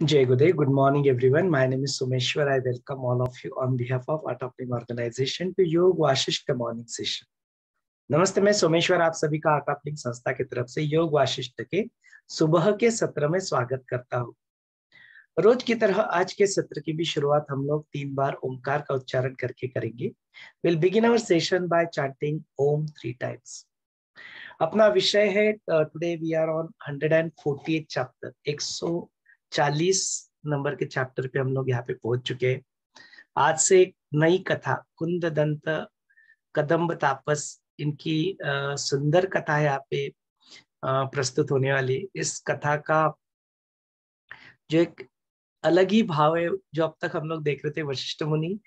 Jay Gude, good morning everyone. My name is Sumeshwar. I welcome all of you on behalf of of Organization to Yog Vashisht morning session. नमस्ते मैं सोमेश्वर आप सभी का link संस्था की तरफ़ से योग वाशिष्ठ के सुबह के सत्र में स्वागत करता हूँ रोज की तरह आज के सत्र की भी शुरुआत हम लोग तीन बार ओमकार का उच्चारण करके करेंगे will begin our session by chanting Om three times अपना विषय है today we are on 148 chapter 140 number के चैप्टर पे हम लोग यहाँ पे पहुँच चुके हैं। आज से एक नई कथा कुंद दंत कदम्ब तापस, इनकी सुंदर कथा यहाँ पे प्रस्तुत होने वाली इस कथा का जो एक अलग ही भाव है, जो अब तक हम लोग देख रहे थे वशिष्ठ मुनि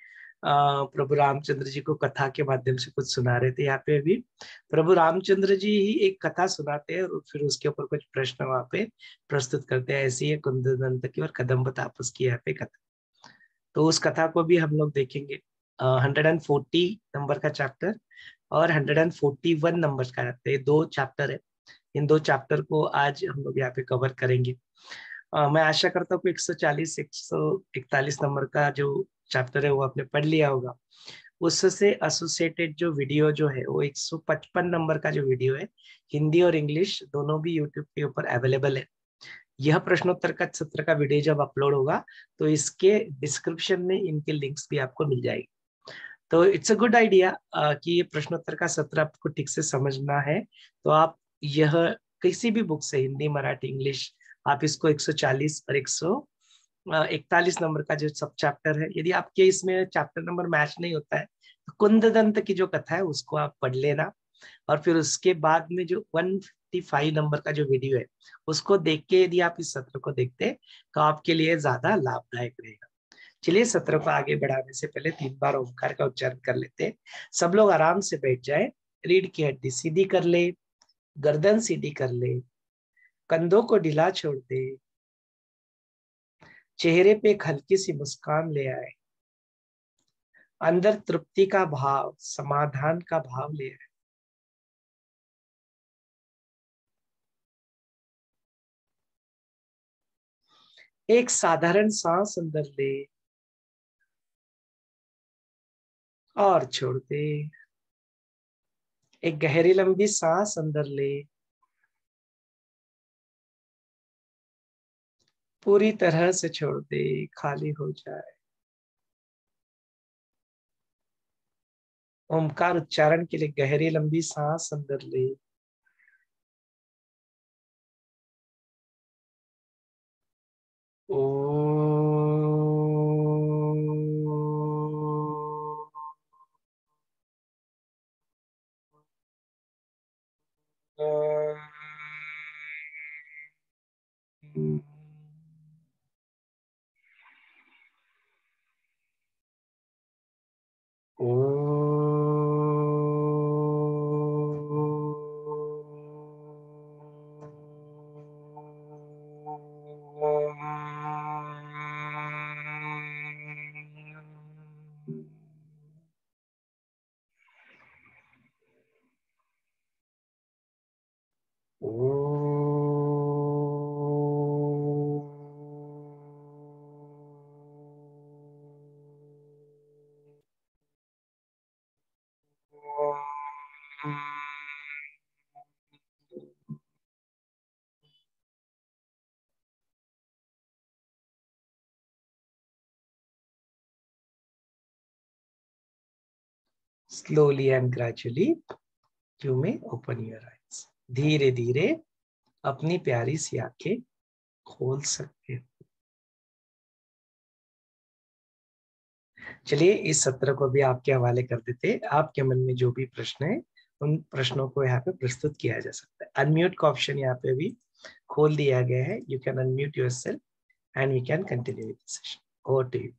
प्रभु रामचंद्र जी को कथा के माध्यम से कुछ सुना रहे थे यहाँ पे अभी। प्रभु रामचंद्र जी ही एक कथा सुनाते हैं और फिर उसके ऊपर कुछ प्रश्न वहाँ पे प्रस्तुत करते हैं। ऐसी है कुंदंत की और कदम तापस की यहाँ पे कथा। तो उस कथा को भी हम लोग देखेंगे। हंड्रेड एंड फोर्टी नंबर का चैप्टर और hundred and forty one number का चैप्टर ये दो चैप्टर है। इन दो चैप्टर को आज हम लोग यहाँ पे कवर करेंगे। मैं आशा करता हूँ एक सौ चालीस, एक सौ इकतालीस नंबर का जो चैप्टर है, वो आपने पढ़ लिया होगा। उससे एसोसिएटेड जो वीडियो जो है, वो 155 नंबर का जो वीडियो है, हिंदी और इंग्लिश दोनों भी यूट्यूब के ऊपर अवेलेबल है। यह प्रश्नोत्तर का सत्र का वीडियो जब अपलोड होगा तो इसके डिस्क्रिप्शन में इनके लिंक्स भी आपको मिल जाएगी। तो इट्स अ गुड आइडिया कि ये प्रश्नोत्तर का सत्र आपको ठीक से समझना है। तो आप यह किसी भी बुक से, हिंदी, मराठी, इंग्लिश, आप इसको 140 और 100 इकतालीस नंबर का जो सब चैप्टर है, यदि आपके इसमें चैप्टर नंबर मैच नहीं होता है तो कुंद दंत की जो कथा है, उसको आप पढ़ लेना। और फिर उसके बाद में जो 155 नंबर का जो वीडियो है, उसको देख के यदि आप इस सत्र को देखते तो आपके लिए ज़्यादा लाभदायक रहेगा। चलिए सत्र को आगे बढ़ाने से पहले तीन बार ओंकार का उच्चारण कर लेते सब लोग आराम से बैठ जाए, रीढ़ की हड्डी सीधी कर ले, गर्दन सीधी कर ले, कंधों को ढीला छोड़ दे चेहरे पे एक हल्की सी मुस्कान ले आए। अंदर तृप्ति का भाव, समाधान का भाव ले आए। एक साधारण सांस अंदर ले और छोड़ दे। एक गहरी लंबी सांस अंदर ले पूरी तरह से छोड़ दे, खाली हो जाए। ओमकार उच्चारण के लिए गहरी लंबी सांस अंदर ले। Slowly and gradually you may open your eyes. धीरे धीरे अपनी प्यारी सी आँखें खोल सकते हो। चलिए, इस सत्र को भी आपके हवाले कर देते आपके मन में जो भी प्रश्न है, उन प्रश्नों को यहाँ पे प्रस्तुत किया जा सकता है। अनम्यूट का ऑप्शन यहाँ पे भी खोल दिया गया है। You can unmute yourself and we can continue with session over to you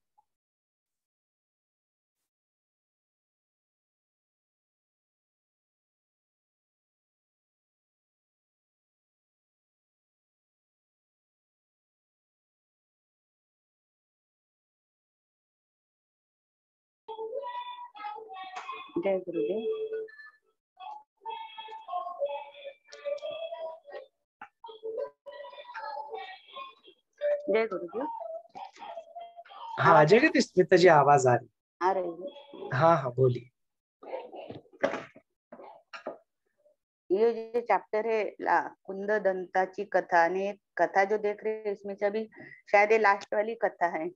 जय गुरुदेव जय गुरु जी हाँ आ जाएगा तो जी आवाज़ आ रही। आ रही है। हाँ हाँ बोलिए। ये जो चैप्टर है ला कुंद दंताची कथा ने कथा जो देख रहे हैं इसमें से अभी शायद ये लास्ट वाली कथा है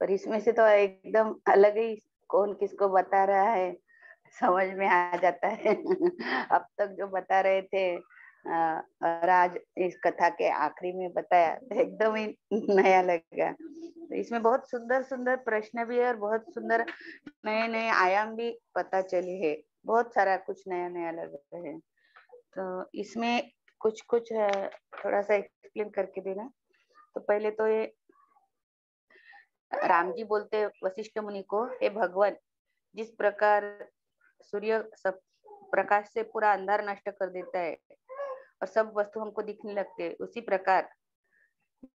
पर इसमें से तो एकदम अलग ही कौन किसको बता रहा है समझ में आ जाता है। अब तक जो बता रहे थे आज इस कथा के आखिरी में बताया तो एकदम ही नया लगा। तो इसमें बहुत सुंदर सुंदर प्रश्न भी है और बहुत सुंदर नए नए आयाम भी पता चले है। बहुत सारा कुछ नया नया लग रहा है। तो इसमें कुछ कुछ थोड़ा सा एक्सप्लेन करके देना। तो पहले तो ये राम जी बोलते वशिष्ठ मुनि को, हे भगवान, जिस प्रकार सूर्य सब प्रकाश से पूरा अंधार नष्ट कर देता है और सब वस्तु हमको दिखने लगते है। उसी प्रकार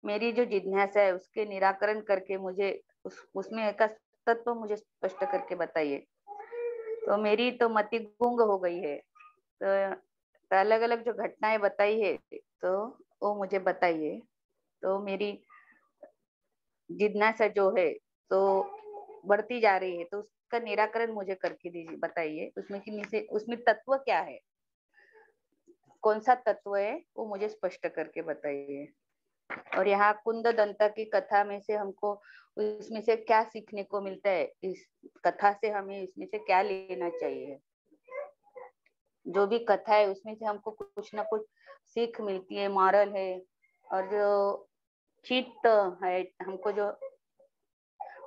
मेरी जो जिज्ञासा है उसके निराकरण करके मुझे उस उसमें एक तत्व मुझे स्पष्ट करके बताइए। तो मेरी तो मति गुंग हो गई है। तो, तो अलग अलग जो घटनाएँ बताई है तो वो मुझे बताइए। तो मेरी जिज्ञासा जो है तो बढ़ती जा रही है तो उसका निराकरण मुझे करके दीजिए, बताइए, उसमें कि नीचे उसमें तत्व क्या है? कौन सा तत्व है, वो मुझे स्पष्ट करके बताइए। और यहाँ कुंद दंता की कथा में से हमको इसमें से क्या सीखने को मिलता है, इस कथा से हमें इसमें से क्या लेना चाहिए? जो भी कथा है, उसमें से हमको कुछ ना कुछ सीख मिलती है, मॉरल है, और जो चित्त है, हमको जो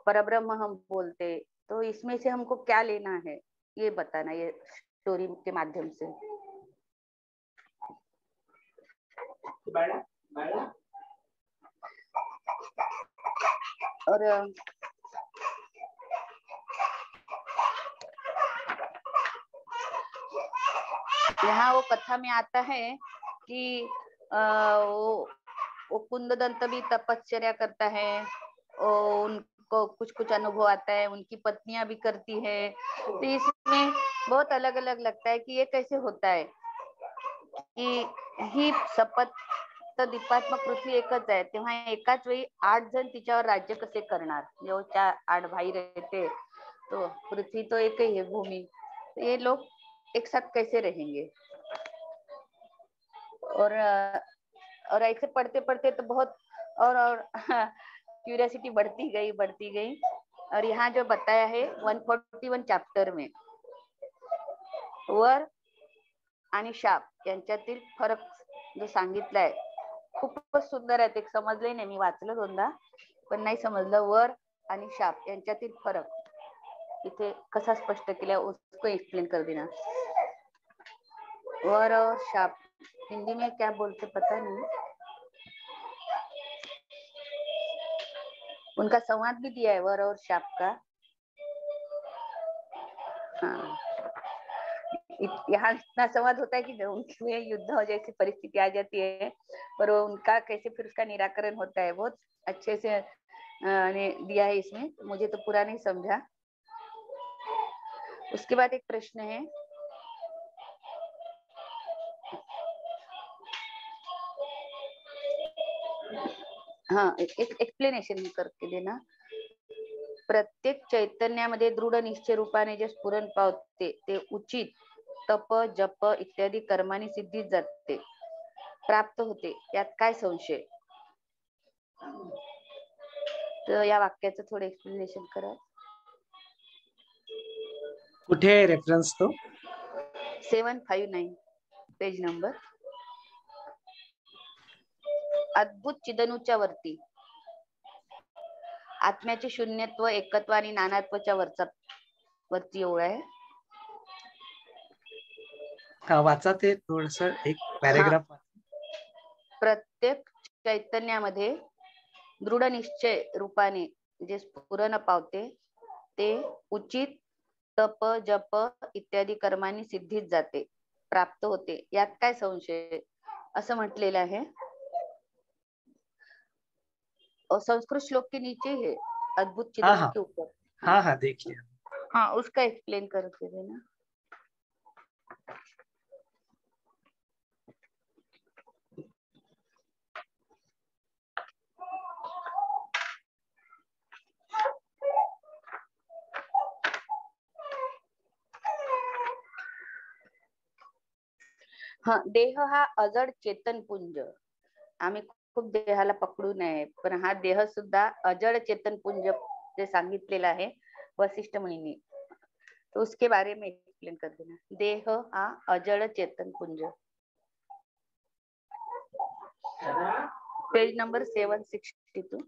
परब्रह्म हम बोलते तो इसमें से हमको क्या लेना है? ये बताना ये स्टोरी के माध्यम से। और यहाँ वो कथा में आता है कि आ, वो वो कुंददंत भी तपश्चर्या करता है और उनको कुछ कुछ अनुभव आता है, उनकी पत्नियाँ भी करती है। तो इसमें बहुत अलग अलग लगता है कि ये कैसे होता है की ही शपथ तर दीपात्मक पृथ्वी एकच आहे, तेव्हा एकाच वेळी आठ जण तिच्यावर राज्य कसे करणार? जो चार, आठ भाई रहते तो पृथ्वी तो एक ही है भूमि. तो ये लोग एक साथ कैसे रहेंगे? और और ऐसे पढ़ते पढ़ते तो बहुत, और और क्यूरियासिटी बढ़ती गई बढ़ती गई। और यहाँ जो बताया है 141 चॅप्टर में वर आणि शाप यांच्यातील फरक जो सांगितलाय खूपच सुंदर आहे ते समजले नाही मी वाचलं दोनदा पण नाही समजलं. वर आणि शाप यांच्यातील फरक. इथे कसा स्पष्ट केला उसको एक्सप्लेन कर देना. वर और शाप. हिंदी में क्या बोलते पता नहीं. उनका संवाद भी दिया है, वर और शाप का। हाँ। यहाँ इतना संवाद होता है कि उनके युद्ध हो जैसी परिस्थिति आ जाती है पर वो उनका कैसे फिर उसका निराकरण होता है, बहुत अच्छे से दिया है इसमें। मुझे तो पूरा नहीं समझा। उसके बाद एक प्रश्न है। हाँ एक एक्सप्लेनेशन करके देना प्रत्येक चैतन्यामध्ये दृढ निश्चय रूपाने जे स्फुरण पावते ते उचित तप जप इत्यादी कर्माने सिद्धीत जाते प्राप्त होते. यात काय संशय? तर या वाक्याचं थोडं एक्सप्लेनेशन करा. कुठे रेफरन्स तो? Seven five nine page number. अद्भुत चिदनूच्या वरती आत्म्याचे शून्यत्व एकत्व आणि नानात्वच्या वरचा वरती ओळ आहे. वाचा ते थोडस एक पॅरेग्राफ प्रत्येक चैतन्यामध्ये दृढ निश्चय रूपाने जे स्फुरण पावते ते उचित तप जप इत्यादी कर्मांनी सिद्धीत जाते प्राप्त होते. यात काय संशय? असं म्हटलेलं आहे. और संस्कृत श्लोक के नीचे है अद्भुत चित्र हाँ, हाँ, के ऊपर। हाँ हाँ देखिए। हाँ उसका एक्सप्लेन कर देना हाँ देह हा अजड चेतन पुंज। आम्ही खूप देहाला पकडू नये पण हा देह सुद्धा अजड चेतन पुंज जे सांगितलेला आहे वशिष्ठ मुनीने तो उसके बारे में एक्सप्लेन कर देना देह हा अजड चेतन पुंज. Page number seven sixty two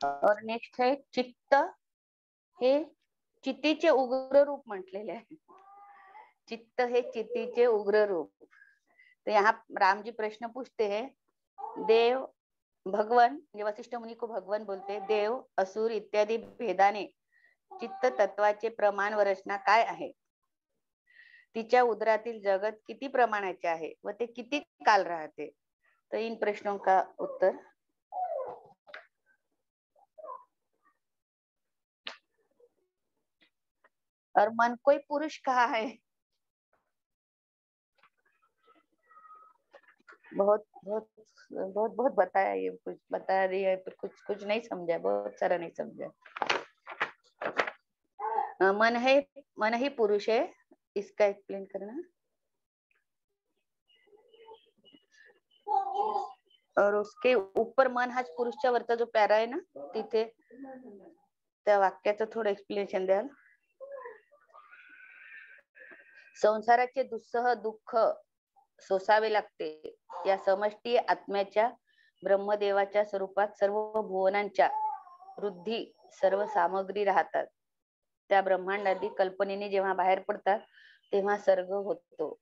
और नेक्स्ट है चित्त. हे चित्तीचे उग्र रूप म्हटलेले आहे. चित्त हे चित्तीचे उग्र रूप. तर यहाँ राम जी प्रश्न पूछते हैं देव भगवान म्हणजे वशिष्ठ मुनी को भगवान बोलते देव असुर इत्यादी भेदाने चित्त तत्वाचे प्रमाण व रचना काय आहे? तिच्या उदरातील जगत किती प्रमाणाचे आहे? व ते किती काल राहते? तर इन प्रश्नों का उत्तर और मन कोई पुरुष कहा है। बहुत बहुत बहुत बहुत बताया ये, कुछ बता रही है, पर कुछ कुछ नहीं समझा, बहुत सारा नहीं समझा। मन है, मन ही पुरुष है, इसका एक्सप्लेन करना। और उसके ऊपर मन पुरुषच्या वरचा जो पॅरा आहे ना तिथे त्या वाक्याचं थोडं एक्सप्लेनेशन द्याल संसाराचे दुस्सह दुःख सोसावे लागते. या समष्टी आत्म्याच्या ब्रह्मदेवाच्या स्वरूपात सर्व भुवनांच्या वृद्धी सर्व सामग्री राहतात. त्या ब्रह्मांडादी कल्पनेने जेव्हा बाहेर पडतात तेव्हा सर्ग होतो.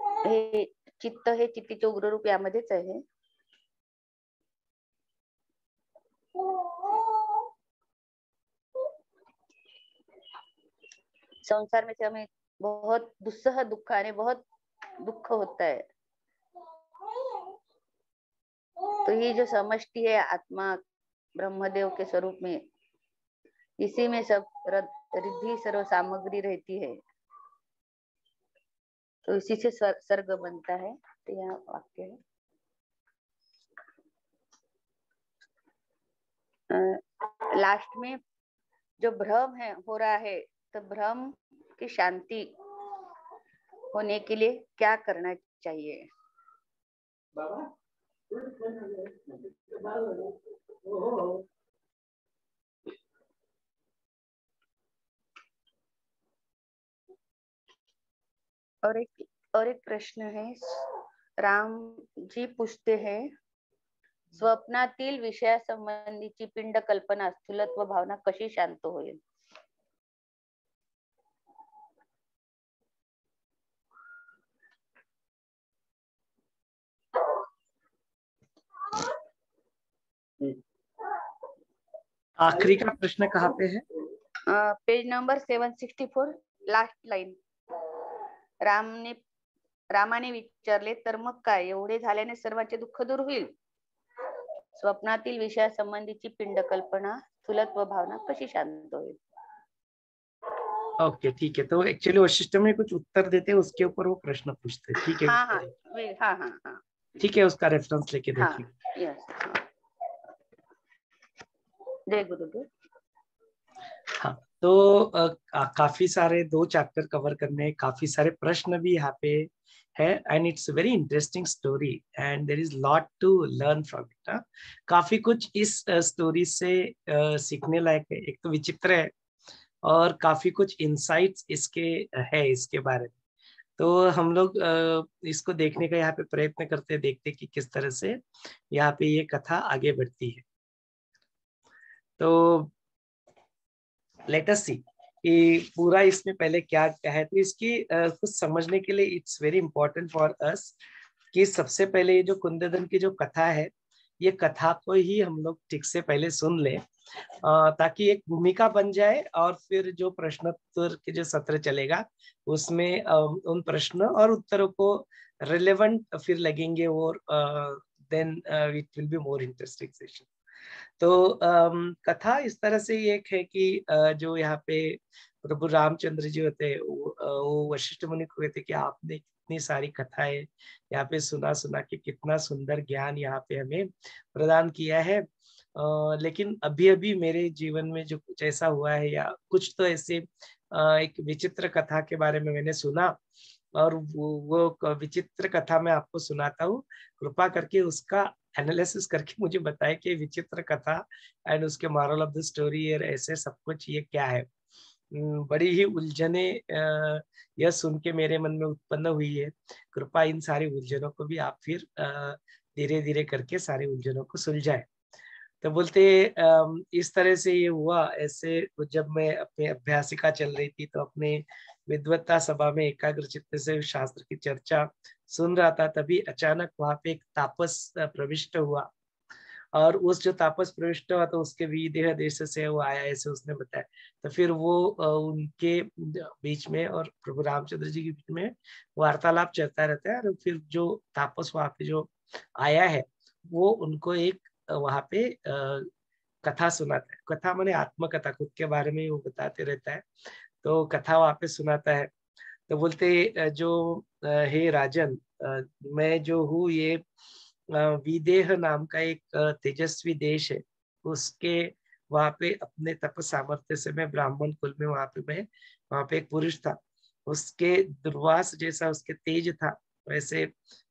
हे चित्त हे चित्तीचे उग्ररूप यामध्येच आहे. संसार में से हमें बहुत दुस्सह दुख आने, बहुत दुख होता है। तो ये जो समष्टि है आत्मा ब्रह्मदेव के स्वरूप में, इसी में सब रिद्धि सर्व सामग्री रहती है। तो इसी से सर्ग बनता है। तो यहाँ वाक्य है। लास्ट में जो भ्रम है, हो रहा है तो भ्रम की शांति होने के लिए क्या करना चाहिए? और एक और एक प्रश्न है राम जी पूछते हैं स्वप्नातील विषयासंबंधीची पिंड कल्पना स्थूलत्व भावना कशी शांत होईल? आखिरी का प्रश्न कहाँ पे है? Page number seven sixty four last line रामने रामाने विचारले तर मग काय? एवढे झाल्याने सर्वांचे दुःख दूर होईल? स्वप्नातील विषयासंबंधीची पिंड कल्पना स्थूलत्व भावना कशी शांत होईल? ओके ठीक है तो एक्चुअली वशिष्ठ में कुछ उत्तर देते हैं उसके ऊपर वो प्रश्न पूछते. हैं ठीक है हाँ. हाँ हाँ हाँ हाँ. ठीक है उसका रेफरेंस लेके हाँ. देखिए. यस जय गुरुदेव हाँ तो का- काफ़ी सारे दो चैप्टर कवर करने काफ़ी सारे प्रश्न भी यहाँ पे है and it's very interesting story and there is lot to learn from it काफ़ी कुछ इस स्टोरी से अ, सीखने लायक है एक तो विचित्र है और काफ़ी कुछ इंसाइट्स इसके है इसके बारे में। तो हम लोग अ, इसको देखने का यहाँ पे प्रयत्न करते हैं देखते कि किस तरह से यहाँ पे ये कथा आगे बढ़ती है। तो लेट अस सी कि पूरा इसमें पहले क्या क्या है। तो इसकी अ, कुछ समझने के लिए it's very important for us कि सबसे पहले ये जो कुंदन की जो कथा है ये कथा को ही हम लोग ठीक से पहले सुन ले ताकि एक भूमिका बन जाए और फिर जो प्रश्नोत्तर के जो सत्र चलेगा उसमें अ, उन प्रश्न और उत्तरों को रिलेवेंट फिर लगेंगे और then it will be more interesting session तो um, कथा इस तरह से एक है कि जो यहाँ पे प्रभु रामचंद्र जी होते हैं वो, वशिष्ठ मुनि को कहते कि आपने कितनी सारी कथाएँ यहाँ पे सुना सुना के कितना सुंदर ज्ञान यहाँ पे हमें प्रदान किया है। लेकिन अभी अभी मेरे जीवन में जो कुछ ऐसा हुआ है या कुछ तो ऐसे एक विचित्र कथा के बारे में मैंने सुना। और वो, वो विचित्र कथा मैं आपको सुनाता हूँ। कृपा करके उसका एनालिसिस करके मुझे बताए कि विचित्र कथा एंड उसके मॉरल ऑफ़ द स्टोरी और ऐसे सब कुछ ये क्या है। बड़ी ही उलझने यह सुन के मेरे मन में उत्पन्न हुई है। कृपा इन सारी उलझनों को भी आप फिर धीरे धीरे करके सारी उलझनों को सुलझाए। तो बोलते इस तरह से ये हुआ। ऐसे जब मैं अपने अभ्यासिका चल रही थी तो अपने विद्वत्ता सभा में एकाग्र चित्त से शास्त्र की चर्चा सुन रहा था, तभी अचानक वहाँ पे एक तापस प्रविष्ट हुआ। और उस जो तापस प्रविष्ट हुआ तो उसके विदेह देश से वो आया, ऐसे उसने बताया। तो फिर वो उनके बीच में और प्रभु रामचंद्र जी के बीच में वार्तालाप चलता रहता है। और फिर जो तापस वहाँ पे जो आया है, वो उनको एक वहाँ पे कथा सुनाता है। कथा मैंने आत्मकथा, खुद के बारे में वो बताते रहता है। तो कथा वहाँ पे सुनाता है। तो बोलते जो हे राजन मैं जो हूँ ये विदेह नाम का एक तेजस्वी देश है। उसके वहाँ पे अपने तप सामर्थ्य से मैं ब्राह्मण कुल में वहाँ पे मैं, वहाँ पे एक पुरुष था। उसके दुर्वास जैसा उसके तेज था। वैसे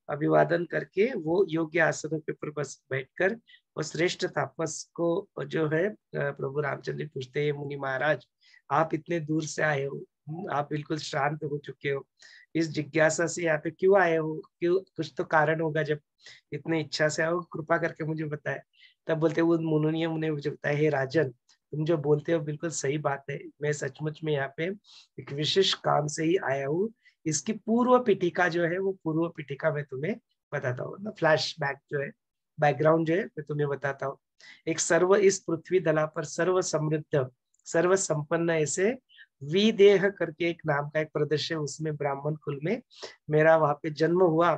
अभिवादन करके वो योग्य आसनों के ऊपर बस, बैठकर वो श्रेष्ठ तापस को जो है प्रभु रामचंद्र पूछते हैं, मुनि महाराज आप इतने दूर से आए हो आप बिल्कुल शांत हो चुके हो। इस जिज्ञासा से यहाँ पे क्यों आए हो? क्यों कुछ तो कारण होगा जब इतने इच्छा से आओ। कृपा करके मुझे बताए। तब बोलते वो मुनुनियम ने मुझे बताया, हे राजन, तुम जो बोलते हो बिल्कुल सही बात है। मैं सचमुच में यहाँ पे एक विशेष काम से ही आया हूँ। इसकी पूर्व पीठिका जो है, वो पूर्व पीठिका मैं तुम्हें बताता हूँ। फ्लैश बैक जो है बैकग्राउंड जो है, मैं तुम्हें बताता हूँ। एक सर्व, इस पृथ्वी दला पर सर्व समृद्ध सर्व संपन्न ऐसे विदेह करके एक नाम का एक प्रदर्शन उसमें ब्राह्मण कुल में मेरा वहाँ पे जन्म हुआ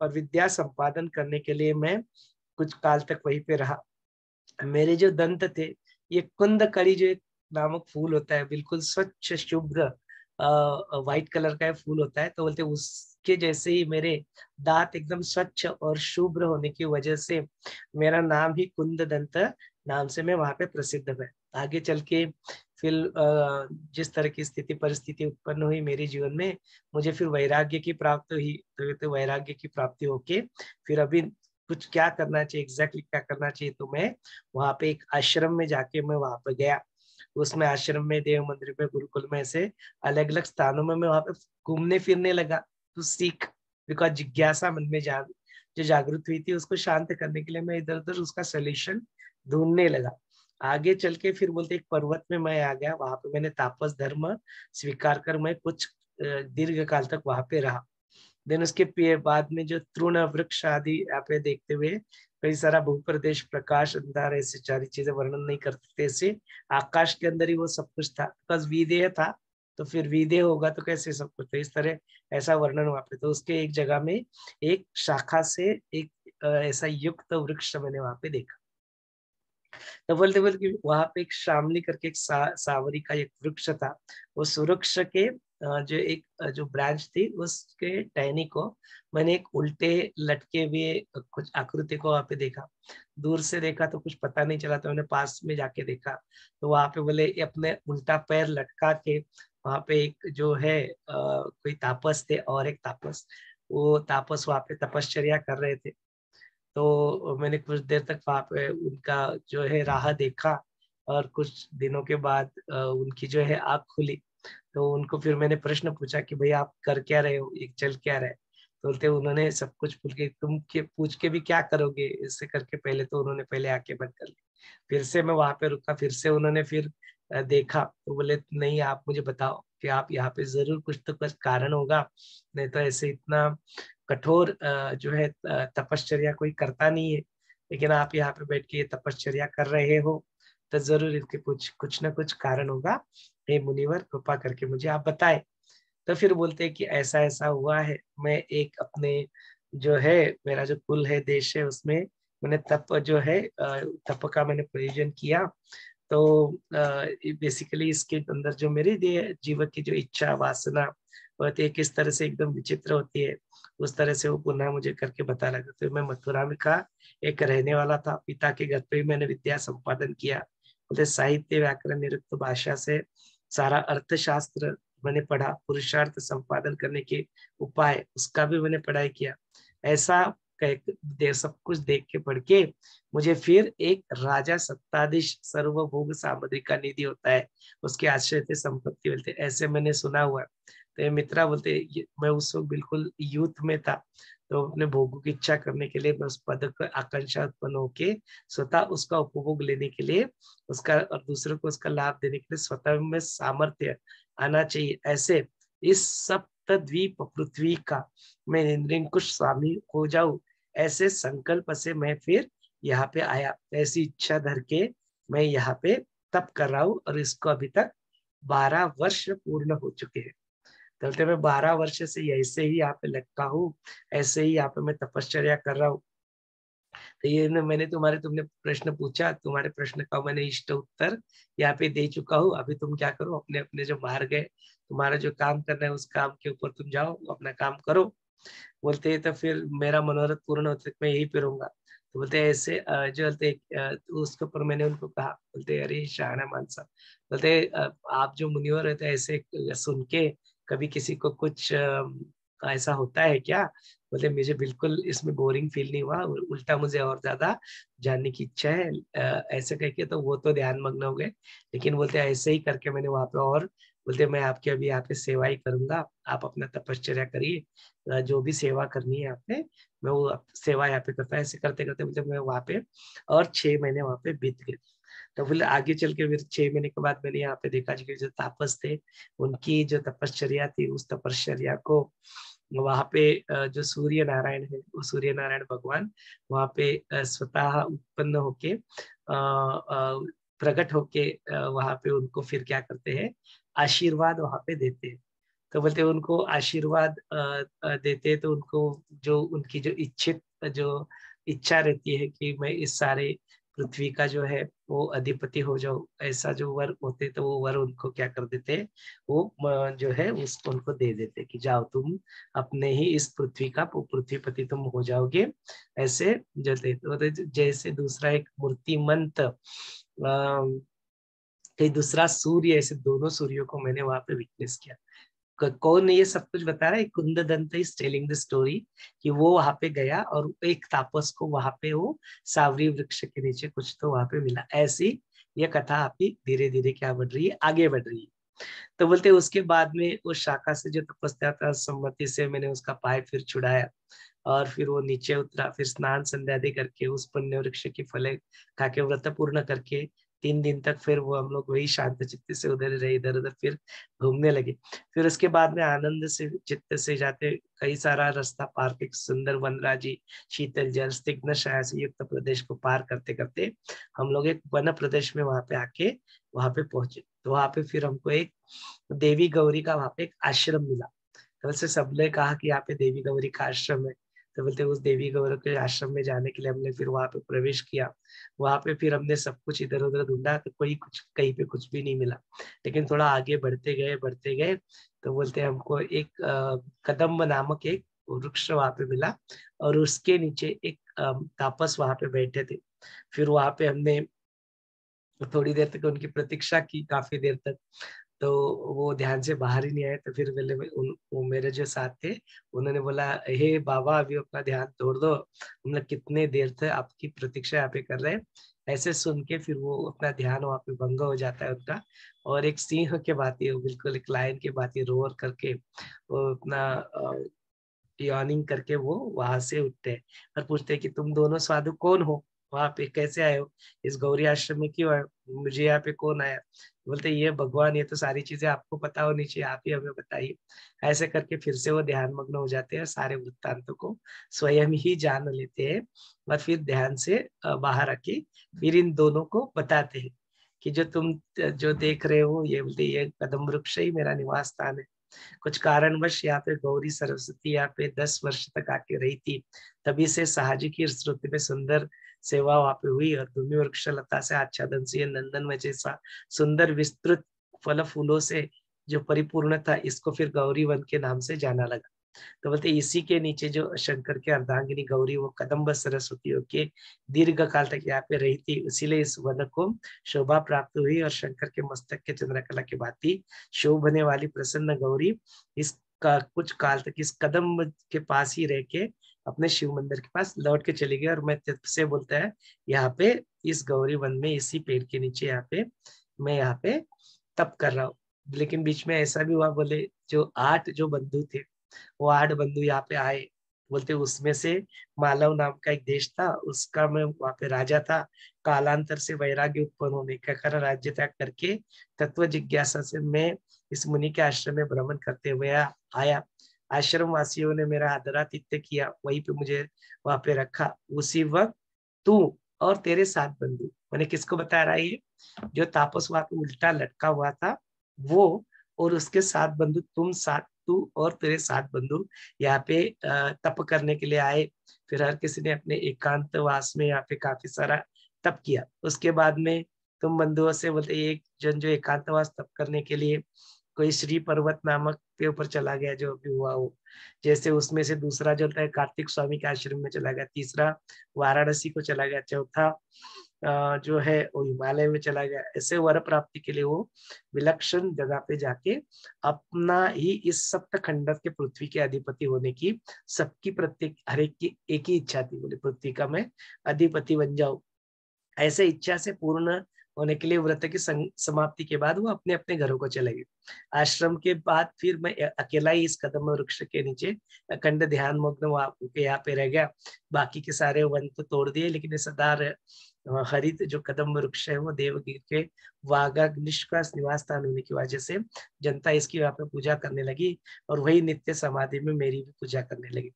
और विद्या संपादन करने के लिए मैं कुछ काल तक वहीं पे रहा। मेरे जो दंत थे, ये कुंद कड़ी जो एक नामक फूल होता है, बिल्कुल स्वच्छ, शुभ्र व्हाइट कलर का फूल होता है तो बोलते उसके जैसे ही मेरे दांत एकदम स्वच्छ और शुभ्र होने की वजह से मेरा नाम ही कुंद दंत नाम से मैं वहाँ पे प्रसिद्ध है आगे चल के फिर जिस तरह की स्थिति परिस्थिति उत्पन्न हुई मेरे जीवन में मुझे फिर वैराग्य की प्राप्ति हुई तो, तो वैराग्य की प्राप्ति होके फिर अभी कुछ क्या करना चाहिए एग्जैक्टली क्या करना चाहिए तो मैं वहाँ पे एक आश्रम में जाके मैं वहाँ पे गया। उसमें आश्रम में देव मंदिर में गुरुकुल में ऐसे अलग अलग स्थानों में मैं वहाँ पे घूमने फिरने लगा। तो सीख बिकॉज़ जिज्ञासा मन में जाग जो जागृत हुई थी उसको शांत करने के लिए मैं इधर उधर उसका सोल्यूशन ढूँढने लगा। आगे चल के फिर बोलते एक पर्वत में मैं आ गया, वहाँ पे मैंने तापस धर्म स्वीकार कर मैं कुछ दीर्घ काल तक वहाँ पे रहा। देन उसके बाद में जो तृण वृक्ष आदि यहाँ पे देखते हुए, कई सारा भूप्रदेश, प्रकाश, अंधार, ऐसे सारी चीज़ें वर्णन नहीं करते ऐसे आकाश के अंदर ही वो सब कुछ था। बिकॉज़ विदेह था तो फिर विदेह होगा तो कैसे सब कुछ? तो इस तरह ऐसा वर्णन वहाँ पे तो उसके एक जगह में एक शाखा से एक ऐसा युक्त वृक्ष मैंने वहाँ पे देखा। तो बोलते बोलते वहाँ पे एक शामली करके एक सा, सावरी का एक वृक्ष था। उस वृक्ष के जो एक जो ब्रांच थी उसके टहनी को मैंने एक उल्टे लटके हुए कुछ आकृति को वहाँ पे देखा। दूर से देखा तो कुछ पता नहीं चला तो मैंने पास में जाके देखा। तो वहाँ पे बोले अपने उल्टा पैर लटका के वहाँ पे एक जो है आ, कोई तापस थे और एक तापस। वो तापस वहाँ पे तपश्चर्या कर रहे थे। तो मैंने कुछ देर तक वहाँ पे उनका जो है राह देखा और कुछ दिनों के बाद उनकी जो है आग खुली। तो उनको फिर मैंने प्रश्न पूछा कि भाई आप कर क्या रहे हो? एक चल क्या रहे तो बोलते उन्होंने सब कुछ पूछ के, तुम के, पूछ के भी क्या करोगे? इससे करके पहले तो उन्होंने पहले आके बंद कर ली। फिर से मैं वहाँ पे रुका, फिर से उन्होंने फिर देखा। तो बोले, नहीं, आप मुझे बताओ कि आप यहाँ पे ज़रूर कुछ तो कुछ कारण होगा, नहीं तो ऐसे इतना कठोर जो है तपश्चर्या कोई करता नहीं है, लेकिन आप यहाँ पे बैठ के ये तपश्चर्या कर रहे हो तो ज़रूर इसके कुछ कुछ ना कुछ कारण होगा। हे मुनिवर, कृपा करके मुझे आप बताए। तो फिर बोलते हैं कि ऐसा ऐसा हुआ है, मैं एक अपने जो है, मेरा जो कुल है, देश है, उसमें मैंने तप जो है तप का मैंने प्रयोजन किया। तो बेसिकली इसके अंदर जो मेरी जीवन की जो इच्छा, वासना होती है किस तरह से एकदम विचित्र होती है, उस तरह से वो पुनः मुझे करके बता लगा तो मैं मथुरा में का एक रहने वाला था, पिता के घर पे मैंने विद्या संपादन किया। बोलते, साहित्य व्याकरण निरुक्त भाषा से सारा अर्थशास्त्र मैंने पढ़ा, पुरुषार्थ संपादन करने के उपाय उसका भी मैंने पढ़ाई किया। ऐसा सब कुछ देख के पढ़ के मुझे फिर एक राजा सत्ताधीश सर्वभोग सामग्री का निधि होता है, उसके आश्रय थे संपत्ति बोलते ऐसे मैंने सुना हुआ। तो मित्रा बोलते मैं उस वक्त बिल्कुल यूथ में था तो अपने भोगों की इच्छा करने के लिए उस पद आकांक्षा उत्पन्न होके स्वतः उसका उपभोग लेने के लिए उसका और दूसरों को उसका लाभ देने के लिए स्वतः में सामर्थ्य आना चाहिए। ऐसे इस सब द्वीप पृथ्वी का मैं इंद्रियंकुश स्वामी हो जाऊँ, ऐसे संकल्प से मैं फिर यहाँ पे आया। ऐसी इच्छा धर के मैं यहाँ पे तप कर रहा हूँ और इसको अभी तक बारह वर्ष पूर्ण हो चुके हैं। चलते मैं बारह वर्ष से ऐसे ही यहाँ पे लगता हूँ, ऐसे ही यहाँ पे मैं तपश्चर्या कर रहा हूँ। तो ये मैंने तुम्हारे, तुमने प्रश्न पूछा, तुम्हारे प्रश्न का मैंने इष्ट उत्तर यहाँ पे दे चुका हूँ। अभी तुम क्या करो अपने अपने जो मार्ग गए तुम्हारा जो काम करना है, उस काम के ऊपर तुम जाओ, अपना काम करो। बोलते हैं तो फिर मेरा मनोरथ पूर्ण होता मैं यही पे रहूँगा। तो बोलते ऐसे जो बोलते तो उसके ऊपर मैंने उनको कहा, बोलते अरे शाहना मानसा। बोलते आप जो मुनिवर रहते ऐसे सुन के कभी किसी को कुछ ऐसा होता है क्या? बोले, मुझे बिल्कुल इसमें बोरिंग फील नहीं हुआ उल्टा मुझे और ज़्यादा जानने की इच्छा है। ऐसे कह के तो वो तो ध्यान मग्न हो गए, लेकिन बोलते ऐसे ही करके मैंने वहाँ पे और, बोलते मैं आपके अभी यहाँ पे सेवा ही करूँगा, आप अपना तपश्चर्या करिए जो भी सेवा करनी है आपने, मैं वो सेवा यहाँ पे करता ऐसे करते करते बोलते मैं वहाँ पे और छह महीने वहाँ पे बीत गए। तो फिर आगे चल के फिर छह महीने के बाद मैंने यहाँ पे देखा कि जो तापस थे, उनकी जो तपश्चर्या थी, उस तपश्चर्या को वहाँ पे जो सूर्य नारायण है, वो सूर्य नारायण भगवान वहाँ पे स्वतः उत्पन्न होके प्रकट होके वहाँ पे उनको फिर क्या करते हैं, आशीर्वाद वहाँ पे देते हैं। तो बोलते उनको आशीर्वाद देते तो उनको जो उनकी जो इच्छित, जो इच्छा रहती है कि मैं इस सारे पृथ्वी का जो है, वो अधिपति हो जाओ। ऐसा जो वर होते तो वो वर उनको क्या कर देते? वो जो है उसको उनको दे देते कि जाओ तुम अपने ही इस पृथ्वी का पृथ्वीपति तुम हो जाओगे। ऐसे जो देते जैसे दूसरा एक मूर्तिमंत कहीं दूसरा सूर्य, ऐसे दोनों सूर्यों को मैंने वहाँ पे विटनेस किया। कौन ये सब कुछ बता रहा है कुंद दंत इज़ टेलिंग द स्टोरी कि वो वहाँ पे गया और एक तापस को वहाँ पे वो सावरी वृक्ष के नीचे कुछ तो वहाँ पे मिला। ऐसी ये कथा आपकी धीरे धीरे क्या बढ़ रही है? आगे बढ़ रही है। तो बोलते उसके बाद में उस शाखा से जो तपस्या था, सम्मति से मैंने उसका पाए फिर छुड़ाया और फिर वो नीचे उतरा। फिर स्नान संध्या दे करके उस पुण्य वृक्ष की फले खा के व्रत पूर्ण करके तीन दिन तक फिर वो हम लोग वही शांत चित्त से उधर रहे, इधर उधर फिर घूमने लगे। फिर उसके बाद में आनंद से, चित्त से जाते कई सारा रास्ता पार के सुंदर वनराजी, शीतल जल स्तिग्न छाया से युक्त प्रदेश को पार करते करते हम लोग एक वन प्रदेश में वहाँ पे आके वहाँ पे पहुँचे। तो वहाँ पे फिर हमको एक देवी गौरी का वहाँ पे एक आश्रम मिला। तो से सबने कहा कि यहाँ पे देवी गौरी का आश्रम है। तो बोलते उस देवी गौरव के आश्रम में जाने के लिए हमने फिर वहाँ पे प्रवेश किया। वहाँ पे फिर हमने सब कुछ इधर उधर ढूंढा तो कोई कुछ, कहीं पे कुछ भी नहीं मिला। लेकिन थोड़ा आगे बढ़ते गए बढ़ते गए तो बोलते हमको एक कदम नामक एक वृक्ष वहाँ पे मिला और उसके नीचे एक तापस वहाँ पे बैठे थे। फिर वहाँ पे हमने थोड़ी देर तक उनकी प्रतीक्षा की, काफ़ी देर तक। तो वो ध्यान से बाहर ही नहीं आए तो फिर पहले वो मेरे जो साथ थे, उन्होंने बोला, हे बाबा, अभी अपना ध्यान तोड़ दो। हम लोग कितने देर से आपकी प्रतीक्षा यहाँ पे कर रहे हैं? ऐसे सुन के फिर वो अपना ध्यान वहाँ पे भंग हो जाता है उनका। और एक सिंह के बात बिल्कुल एक लाइन के बात रोर करके, वो अपना यॉर्निंग करके वो वहाँ से उठते हैं और पूछते हैं कि, तुम दोनों साधु कौन हो? वहाँ पे कैसे आए हो? इस गौरी आश्रम में क्यों आए मुझे यहाँ पे कौन आया? बोलते, ये भगवान, ये तो सारी चीज़ें आपको पता होनी चाहिए, आप ही हमें बताइए। ऐसे करके फिर से वो ध्यान मग्न हो जाते हैं सारे वृत्तांतों को, स्वयं ही जान लेते हैं, और फिर ध्यान से बाहर आके फिर इन दोनों को बताते हैं कि जो तुम, जो देख रहे हो, ये बोलते, ये कदम वृक्ष ही मेरा निवास स्थान है। कुछ कारणवश यहाँ पे गौरी सरस्वती यहाँ पे दस वर्ष तक आके रही थी, तभी से साहजी की श्रुति में सुंदर सेवा वहाँ पे हुई और भूमि वृक्ष लता से आच्छादन से नंदन में जैसा सुंदर विस्तृत फल फूलों से जो परिपूर्ण था, इसको फिर गौरी वन के नाम से जाना लगा। तो बोलते इसी के नीचे जो शंकर के अर्धांगिनी गौरी, वो कदम्ब सरस्वती के दीर्घ काल तक यहाँ पे रही थी, इसीलिए इस वन को शोभा प्राप्त हुई और शंकर के मस्तक के चंद्रकला के भांति शोभने वाली प्रसन्न गौरी इसका कुछ काल तक इस कदम के पास ही रह के अपने शिव मंदिर के पास लौट के चली गई और मैं से बोलता है, यहाँ पे इस गौरी वन में इसी पेड़ के नीचे यहाँ पे मैं यहाँ पे तप कर रहा हूँ। लेकिन बीच में ऐसा भी हुआ, बोले जो आठ जो बंधु थे, वो आठ बंधु यहाँ पे आए। बोलते उसमें से मालव नाम का एक देश था, उसका मैं वहाँ पे राजा था। कालांतर से वैराग्य उत्पन्न होने का कारण राज्य त्याग करके तत्व जिज्ञासा से मैं इस मुनि के आश्रम में भ्रमण करते हुए आया। आश्रम वासियों ने मेरा आदरातिथ्य किया, वहीं पे मुझे वहाँ पे रखा। उसी वक्त तू और तेरे साथ बंधु, मैंने किसको बता रहा है जो तापस वहाँ पे उल्टा लटका हुआ था, वो और उसके साथ बंधु, तुम साथ, तू और तेरे सात बंधु यहाँ पे तप करने के लिए आए। फिर हर किसी ने अपने एकांत वास में यहाँ पे काफ़ी सारा तप किया। उसके बाद में तुम बंधुओं से बोलते एक जन जो एकांतवास तप करने के लिए कोई श्री पर्वत नामक के ऊपर चला गया जो अभी हुआ हो जैसे उसमें से दूसरा जो है कार्तिक स्वामी के आश्रम में चला गया। तीसरा वाराणसी को चला गया। चौथा जो है वो हिमालय में चला गया। ऐसे वर प्राप्ति के लिए वो विलक्षण जगह पे जाके अपना ही इस सप्त खंड के पृथ्वी के अधिपति होने की सबकी प्रत्येक, हर एक की एक ही इच्छा थी। बोले, पृथ्वी का मैं अधिपति बन जाऊँ। ऐसे इच्छा से पूर्ण होने के लिए व्रत की समाप्ति के बाद वो अपने अपने घरों को चले गए। आश्रम के बाद फिर मैं अकेला ही इस कदम वृक्ष के नीचे अखंड ध्यान मग्न यहाँ पे रह गया। बाकी के सारे वन तो तोड़ दिए लेकिन सदार हरित जो कदम वृक्ष है वो देवगिर के का निवास स्थान होने की वजह से जनता इसकी वहाँ पे पूजा करने लगी और वही नित्य समाधि में मेरी भी पूजा करने लगी।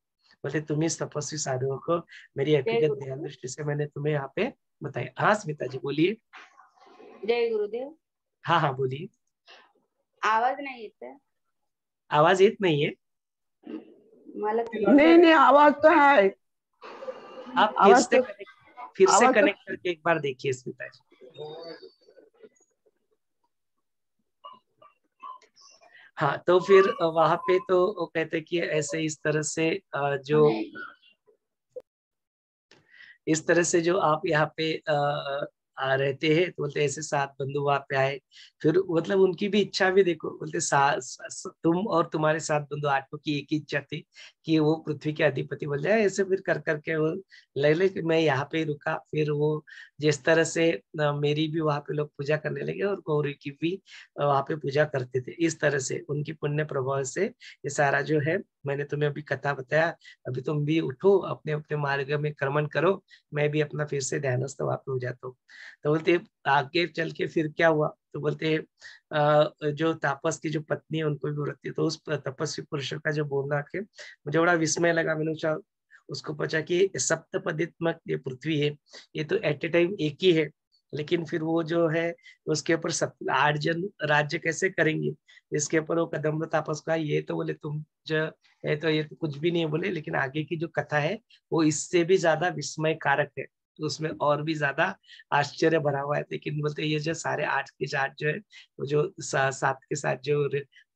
बोले तुम इस तपस्वी साधुओं को मेरी हकीकत ध्यान दृष्टि से मैंने तुम्हें यहाँ पे बताया। हाँ स्मिता जी बोलिए। जय गुरुदेव। हाँ हाँ बोलिए। आवाज़ नहीं येत। आवाज़ येत नाहीये मला नहीं नहीं आवाज़ तो है। आप फिर से फिर से कनेक्ट तो... करके एक बार देखिए स्मिता जी। हाँ तो फिर वहाँ पे तो वो कहते कि ऐसे इस तरह से जो इस तरह से जो आप यहाँ पे रहते हैं तो बोलते ऐसे सात बंधु वहाँ पे आए। फिर मतलब उनकी भी इच्छा भी देखो, बोलते तुम और तुम्हारे सात बंधु आठों की एक ही इच्छा थी कि वो पृथ्वी के अधिपति बोल जाए। ऐसे फिर कर, करके वो ले ले मैं यहाँ पे रुका। फिर वो जिस तरह से मेरी भी वहाँ पे लोग पूजा करने लगे और गौरी की भी वहाँ पे पूजा करते थे। इस तरह से उनकी पुण्य प्रभाव से ये सारा जो है मैंने तुम्हें अभी कथा बताया, अभी तुम भी उठो, अपने अपने मार्ग में क्रमण करो, मैं भी अपना फिर से ध्यानस्थ पे हो जाता हूँ। तो बोलते आगे चल के फिर क्या हुआ? तो बोलते जो तापस की जो पत्नी है, उनको भी वृत्ति तो उस तपस्वी पुरुष का जो बोलना के, मुझे बड़ा विस्मय लगा। मैंने उसको पचा कि सप्तपदित्मक ये पृथ्वी है, ये तो एट ए टाइम एक ही है, लेकिन फिर वो जो है, उसके ऊपर आठ जन राज्य कैसे करेंगे? इसके ऊपर वो कदम तापस का ये तो बोले तुम जो है तो ये तो कुछ भी नहीं बोले लेकिन आगे की जो कथा है वो इससे भी ज़्यादा विस्मय कारक है तो उसमें और भी ज़्यादा आश्चर्य भरा हुआ है। लेकिन बोलते ये जो सारे आठ के चार जो है वो जो सा, सात के साथ जो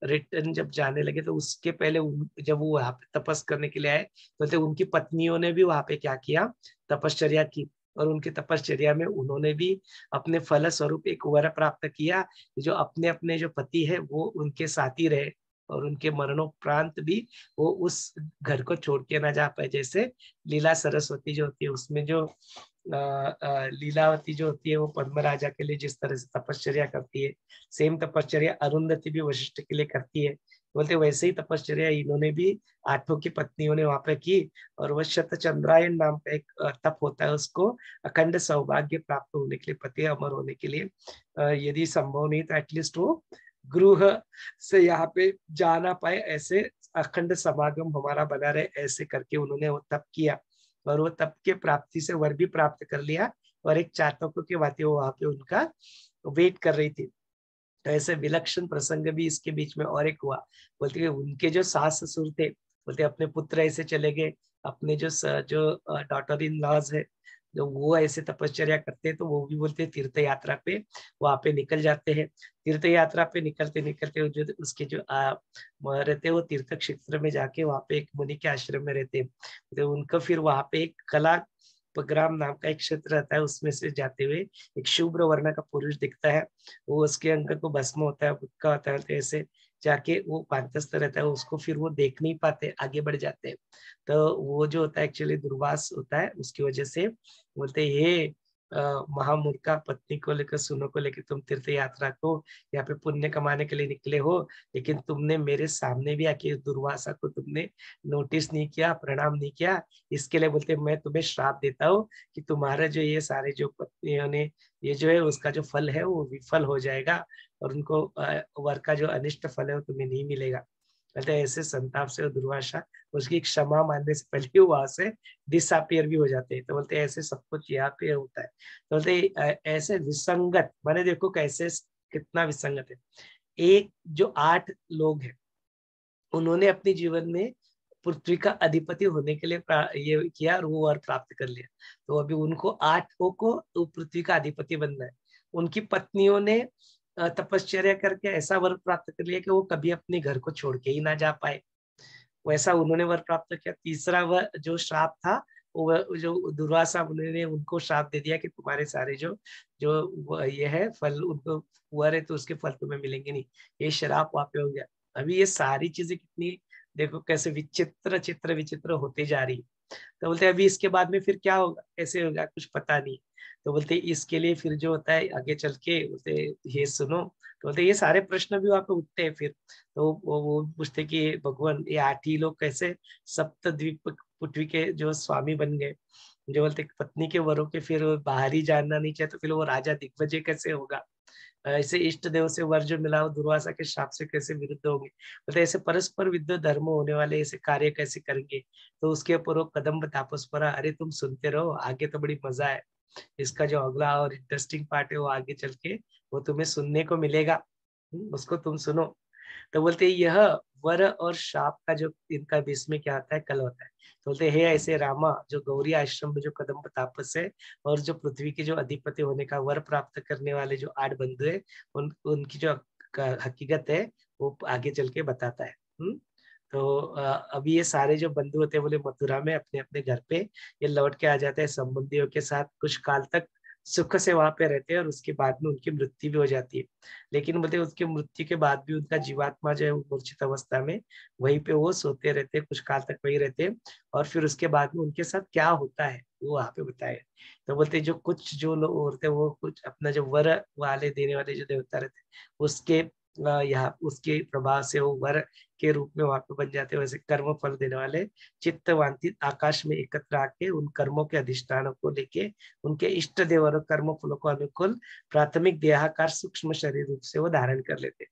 रिटर्न जब जाने लगे तो उसके पहले जब वो वहाँ पे तपस करने के लिए आए तो बोलते उनकी पत्नियों ने भी वहाँ पे क्या किया तपश्चर्या की। और उनकी तपश्चर्या में उन्होंने भी अपने फल स्वरूप एक वर प्राप्त किया जो अपने अपने जो पति है, वो उनके साथ रहे और उनके मरणोपरांत भी वो उस घर को छोड़ के ना जा पाए। जैसे लीला सरस्वती जो होती है, उसमें जो लीलावती जो होती है, वो पद्म राजा के लिए जिस तरह से तपश्चर्या करती है सेम तपश्चर्या अरुंधति भी वशिष्ठ के लिए करती है। बोलते, वैसे ही तपश्चर्या इन्होंने भी आठों की पत्नियों ने वहाँ पे की और वह शत चंद्रायन नाम का एक तप होता है उसको अखंड सौभाग्य प्राप्त होने के लिए, पति अमर होने के लिए। यदि संभव नहीं तो एटलीस्ट वो गृह से यहाँ पे जाना पाए, ऐसे अखंड समागम हमारा बना रहे, ऐसे करके उन्होंने वो तप किया और वो तप के प्राप्ति से वर भी प्राप्त कर लिया और एक चातकों के बातें वो वहाँ पे उनका वेट कर रही थी। तो ऐसे विलक्षण प्रसंग भी इसके बीच में और एक हुआ। बोलते कि उनके जो सास ससुर थे बोलते अपने पुत्र ऐसे चले गए अपने जो जो डॉटर इन लॉज है जो वो ऐसे तपश्चर्या करते हैं तो वो भी बोलते हैं तीर्थ यात्रा पे वहाँ पे निकल जाते हैं। तीर्थ यात्रा पे निकलते निकलते जो उसके जो आ, रहते हैं वो तीर्थ क्षेत्र में जाके वहाँ पे एक मुनि के आश्रम में रहते हैं। तो उनको फिर वहाँ पे एक कला ग्राम नाम का एक क्षेत्र रहता है, उसमें से जाते हुए एक शुभ्र वर्ण का पुरुष दिखता है। वो उसके अंग को भस्म होता है का होता है तो ऐसे जाके वो पांतस्थ रहता है, उसको फिर वो देख नहीं पाते, आगे बढ़ जाते हैं। तो वो जो होता है एक्चुअली दुर्वास होता है, उसकी वजह से बोलते ये महामूर्खा पत्नी को लेकर, सुनो को लेकर तुम तीर्थ यात्रा को यहाँ पे पुण्य कमाने के लिए निकले हो, लेकिन तुमने मेरे सामने भी आके दुर्वासा को तुमने नोटिस नहीं किया, प्रणाम नहीं किया। इसके लिए बोलते मैं तुम्हें श्राप देता हूँ कि तुम्हारा जो ये सारे जो पत्नियों ने, ये जो है, उसका जो फल है वो विफल हो जाएगा और उनको वर का जो अनिष्ट फल है वो तुम्हें नहीं मिलेगा। कहते ऐसे संताप से दुर्वासा उसकी क्षमा मानने से पहले वहाँ से डिसअपियर भी हो जाते हैं। तो बोलते ऐसे सब कुछ यहाँ पे होता है। तो बोलते ऐसे विसंगत, मैंने देखो कैसे कितना विसंगत है। एक, जो आठ लोग हैं, उन्होंने अपने जीवन में पृथ्वी का अधिपति होने के लिए ये किया और वो वर प्राप्त कर लिया। तो अभी उनको आठों को पृथ्वी का अधिपति बनना है। उनकी पत्नियों ने तपश्चर्या करके ऐसा वर प्राप्त कर लिया कि वो कभी अपने घर को छोड़ के ही ना जा पाए। वैसा उन्होंने वर प्राप्त किया। तीसरा वह जो श्राप था, वो जो दुर्वासा उन्होंने उनको श्राप दे दिया कि तुम्हारे सारे जो जो ये है, फल उनको वर है तो उसके फल तुम्हें मिलेंगे नहीं। ये शराब वहाँ पे हो गया। अभी ये सारी चीज़ें कितनी, देखो कैसे विचित्र, चित्र, विचित्र होते जा रही तो बोलते अभी इसके बाद में फिर क्या होगा? कैसे होगा? कुछ पता नहीं। तो बोलते इसके लिए फिर जो होता है, आगे चल के बोलते ये सुनो। तो बोलते ये सारे प्रश्न भी वहाँ पे उठते हैं फिर। तो वो वो पूछते कि भगवान, ये आठ ही लोग कैसे सप्त द्वीप पृथ्वी के जो स्वामी बन गए? जो बोलते पत्नी के वरों के फिर बाहर ही जानना नहीं चाहिए तो फिर वो राजा दिग्विजय कैसे होगा? ऐसे इष्ट देव से वर जो मिला दुर्वासा के शाप से कैसे विरुद्ध होंगे? मतलब ऐसे परस्पर विद्ध धर्म होने वाले ऐसे कार्य कैसे करेंगे? तो उसके ऊपर वो कदम तापस पर अरे तुम सुनते रहो, आगे तो बड़ी मज़ा है। इसका जो अगला और इंटरेस्टिंग पार्ट है वो आगे चल के वो तुम्हें सुनने को मिलेगा। हम्म, उसको तुम सुनो। तो बोलते यह वर और शाप का जो इनका बीच में क्या होता है कल होता है। तो बोलते हे ऐसे रामा जो गौरी आश्रम में जो कदम तापस है और जो पृथ्वी के जो अधिपति होने का वर प्राप्त करने वाले जो आठ बंधु है उन उनकी जो हकीकत है वो आगे चल के बताता है। हुँ? तो अभी ये सारे जो बंधु होते हैं बोले मथुरा में अपने अपने घर पे ये लौट के आ जाते हैं संबंधियों के साथ। कुछ काल तक सुख से वहाँ पे रहते हैं और उसके बाद में उनकी मृत्यु भी हो जाती है। लेकिन बोलते उसकी मृत्यु के बाद भी उनका जीवात्मा जो है मूर्छित अवस्था में वहीं पे वो सोते रहते हैं, कुछ काल तक वही रहते हैं और फिर उसके बाद में उनके साथ क्या होता है, वो वहाँ पे बताए। तो बोलते जो कुछ जो लोग होते हैं, वो कुछ अपना जो वर वाले देने वाले जो देवता रहते उसके यहाँ उसके प्रभाव से वो वर के रूप में वहाँ पे बन जाते हैं, वैसे कर्म फल देने वाले। चित्तवांतित आकाश में एकत्र आके उन कर्मों के अधिष्ठानों को लेके उनके इष्ट देव और कर्म फलों को अनुकूल प्राथमिक देहाकार सूक्ष्म शरीर रूप से वो धारण कर लेते हैं।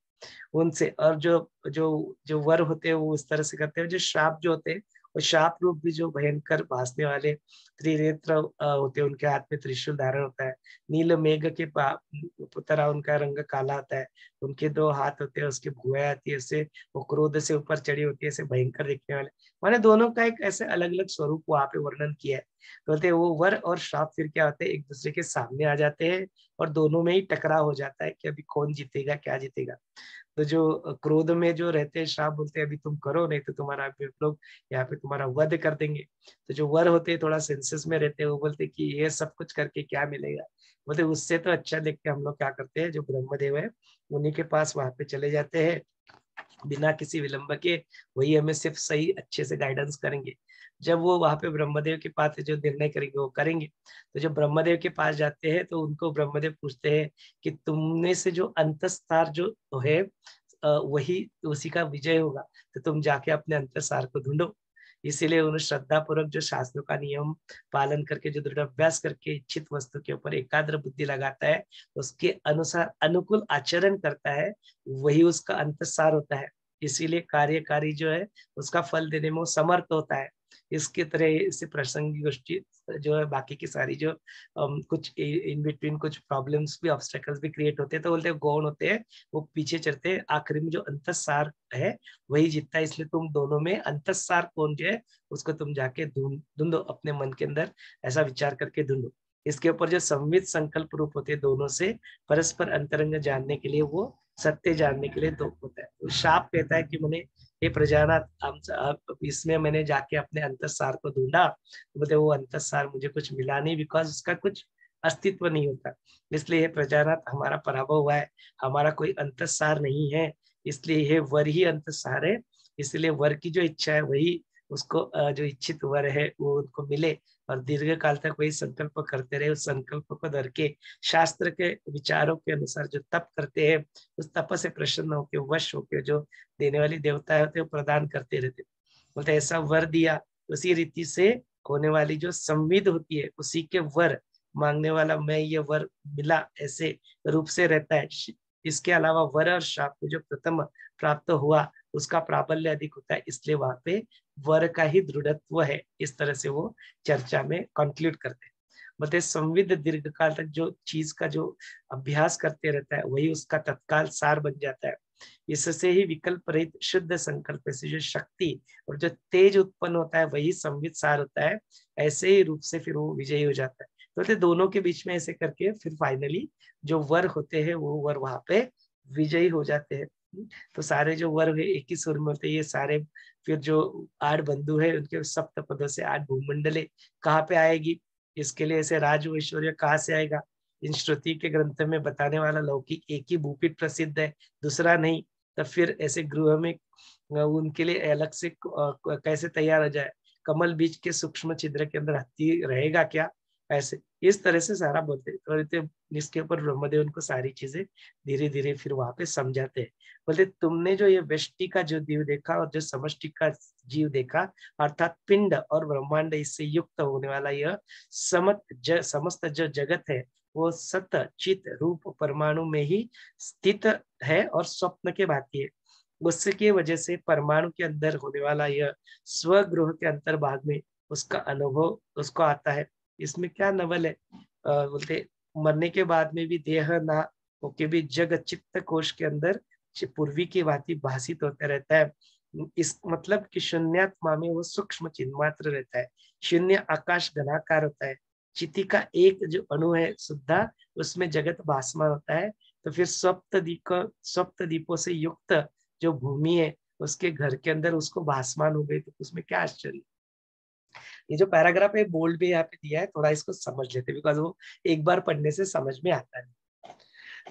उनसे और जो जो जो वर होते हैं वो उस तरह से करते हैं, जो श्राप जो होते हैं और शाप रूप भी जो भयंकर भासने वाले त्रिनेत्र होते हैं, उनके हाथ में त्रिशूल धारण होता है। नील मेघ के तरह उनका रंग काला आता है। उनके दो हाथ होते हैं, उसकी भुआ आती है, उससे वो क्रोध से ऊपर चढ़ी होती है, ऐसे भयंकर दिखने वाले। मैंने दोनों का एक ऐसे अलग अलग स्वरूप वहाँ पे वर्णन किया है। बोलते वो वर और श्राप फिर क्या होते हैं, एक दूसरे के सामने आ जाते हैं और दोनों में ही टकराव हो जाता है कि अभी कौन जीतेगा, क्या जीतेगा। तो जो क्रोध में जो रहते हैं, श्राप बोलते हैं, अभी तुम करो, नहीं तो तुम्हारा लोग यहाँ पे तुम्हारा वध कर देंगे। तो जो वर होते हैं, थोड़ा सेंसेस में रहते हैं, वो बोलते हैं कि ये सब कुछ करके क्या मिलेगा? बोलते उससे तो अच्छा देख के हम लोग क्या करते हैं, जो ब्रह्मदेव है, उन्हीं के पास वहाँ पे चले जाते हैं। बिना किसी विलंब के वही हमें सिर्फ़ सही, अच्छे से गाइडेंस करेंगे। जब वो वहाँ पे ब्रह्मदेव के पास जो निर्णय करेंगे, वो करेंगे। तो जब ब्रह्मदेव के पास जाते हैं तो उनको ब्रह्मदेव पूछते हैं कि तुमने से जो अंतस्तार जो है वही, उसी का विजय होगा। तो तुम जाके अपने अंतस्तार को ढूंढो। इसीलिए उन्हें श्रद्धा पूर्वक जो शास्त्रों का नियम पालन करके, जो दृढ़ अभ्यास करके, इच्छित वस्तु के ऊपर एकाग्र बुद्धि लगाता है, उसके अनुसार अनुकूल आचरण करता है, वही उसका अंतसार होता है। इसीलिए कार्यकारी जो है, उसका फल देने में वो समर्थ होता है। इसके तरह इसे प्रसंगी गोष्ठी जो है बाकी की सारी जो um, कुछ इन बिटवीन कुछ प्रॉब्लम्स भी ऑब्स्टेकल्स भी क्रिएट होते हैं तो बोलते हैं गौण होते हैं वो पीछे चढ़ते हैं आखिरी में जो अंतसार है वही जीतता है इसलिए तुम दोनों में अंतसार कौन जो है उसको तुम जाके ढूंढ ढूंढो अपने मन के अंदर ऐसा विचार करके ढूंढो। इसके ऊपर जो संवित संकल्प रूप होते हैं दोनों से परस्पर अंतरंग जानने के लिए वो सत्य जानने के लिए दो होता है। तो शाप कहता है कि मैंने ये प्रजानाथ इसमें मैंने जाके अपने अंतसार को ढूंढा तो बोलते वो अंतसार मुझे कुछ मिला नहीं बिकॉज़ उसका कुछ अस्तित्व नहीं होता। इसलिए प्रजानाथ, हमारा पराभव हुआ है। हमारा कोई अंतसार नहीं है। इसलिए ये वर ही अंतसार है। इसलिए, वर की जो इच्छा है, वही उसको जो इच्छित वर है, वो उनको मिले और दीर्घ काल तक वही संकल्प करते रहे। उस संकल्प को धर के शास्त्र के विचारों के अनुसार जो तप करते हैं, उस तप से प्रसन्न होके, वश होके जो देने वाली देवता होते वो प्रदान करते रहते बोलते ऐसा वर दिया, उसी रीति से होने वाली जो संविद होती है, उसी के वर, मांगने वाला मैं ये वर मिला, ऐसे रूप से रहता है। इसके अलावा वर और शाप जो प्रथम प्राप्त हुआ, उसका प्राबल्य अधिक होता है, इसलिए वहाँ पे वर का ही दृढ़त्व है, इस तरह से वो चर्चा में कंक्लूड करते हैं। संविध दीर्घ काल तक जो चीज़ का जो अभ्यास करते रहता है, वही उसका तत्काल सार बन जाता है। इससे ही विकल्प रहित शुद्ध संकल्प से जो शक्ति और जो तेज उत्पन्न होता है, वही संवित सार होता है। ऐसे ही रूप से फिर वो विजयी हो जाता है। तो दोनों के बीच में ऐसे करके फिर फाइनली जो वर होते हैं, वो वर वहाँ पे विजयी हो जाते हैं। तो सारे जो वर्ग है, एक ही सुर में होते ये सारे फिर जो आठ बंधु है, उनके सप्त पदों से आठ भूमंडले कहाँ पे आएगी? इसके लिए ऐसे राज ऐश्वर्य कहाँ से आएगा? इन श्रुति के ग्रंथ में बताने वाला लौकिक एक ही भूपीठ प्रसिद्ध है, दूसरा नहीं। तो फिर ऐसे गृह में उनके लिए अलग से कैसे तैयार हो जाए? कमल बीज के सूक्ष्म छिद्र के अंदर हत्ती रहेगा क्या? ऐसे। इस तरह से सारा बोलते तो इसके ऊपर ब्रह्मदेव उनको सारी चीज़ें धीरे धीरे फिर वहाँ पे समझाते हैं। बोलते तुमने जो ये वृष्टि का जो जीव देखा और जो समष्टि का जीव देखा अर्थात पिंड और ब्रह्मांड इससे युक्त होने वाला यह समत ज, समस्त जो जगत है वो सत चित रूप परमाणु में ही स्थित है और स्वप्न के भांति है। उसके वजह से परमाणु के अंदर होने वाला यह स्वगृह के अंतर भाग में उसका अनुभव उसको आता है। इसमें क्या नवल है? आ, बोलते मरने के बाद में भी देह ना होके भी जग चित्त कोश के अंदर पूर्वी की भांति भाषित होता रहता है। इस मतलब कि शून्यात्मा में वो सूक्ष्म चिन्ह मात्र रहता है। शून्य आकाश घनाकार होता है। चिति का एक जो अणु है शुद्धा उसमें जगत भाषमान होता है। तो फिर सप्त दीप सप्त दीपों से युक्त जो भूमि है उसके घर के अंदर उसको भाषमान हो गई तो उसमें क्या आश्चर्य? ये जो पैराग्राफ है बोल्ड भी यहाँ पे दिया है, थोड़ा इसको समझ लेते बिकॉज़ वो एक बार पढ़ने से समझ में आता है।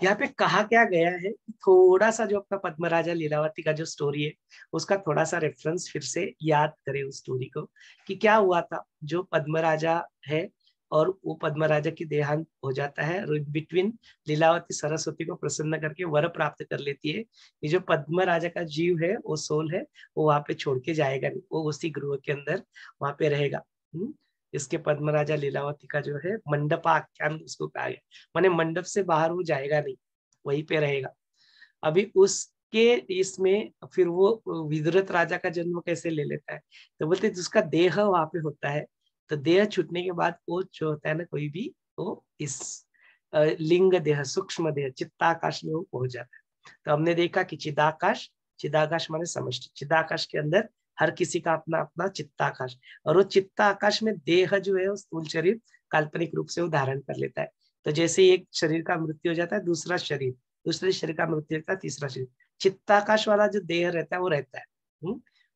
यहाँ पे कहा क्या गया है थोड़ा सा जो अपना पद्मराजा लीलावती का जो स्टोरी है, उसका थोड़ा सा रेफरेंस फिर से याद करें उस स्टोरी को, कि क्या हुआ था? जो पद्मराजा है और वो पद्म राजा की देहांत हो जाता है। बिटवीन लीलावती सरस्वती को प्रसन्न करके वर प्राप्त कर लेती है। ये जो पद्म राजा का जीव है, वो सोल है, वो वहाँ पे छोड़ के जाएगा नहीं। वो उसी गृह के अंदर वहाँ पे रहेगा। हम्म इसके पद्म राजा लीलावती का जो है मंडपाख्यान उसको कहा गया। माने मंडप से बाहर वो जाएगा नहीं, वहीं पे रहेगा। अभी उसके इसमें फिर वो विदुरत राजा का जन्म कैसे ले लेता है? तो बोलते जिसका देह वहाँ पे होता है। तो देह छूटने के बाद वो जो होता है ना, कोई भी, वो इस लिंग देह, सूक्ष्म देह, चित्ताकाश में वो पहुँच जाता है। तो हमने देखा कि चिदाकाश चिदाकाश माने समष्टि। चिदाकाश के अंदर हर किसी का अपना अपना चित्ताकाश। और वो चित्ताकाश में देह जो है स्थूल शरीर काल्पनिक रूप से वो धारण कर लेता है। तो जैसे एक शरीर का मृत्यु हो जाता है, दूसरा शरीर, दूसरे शरीर का मृत्यु होता है, तीसरा शरीर। चित्ताकाश वाला जो देह रहता है, वो रहता है।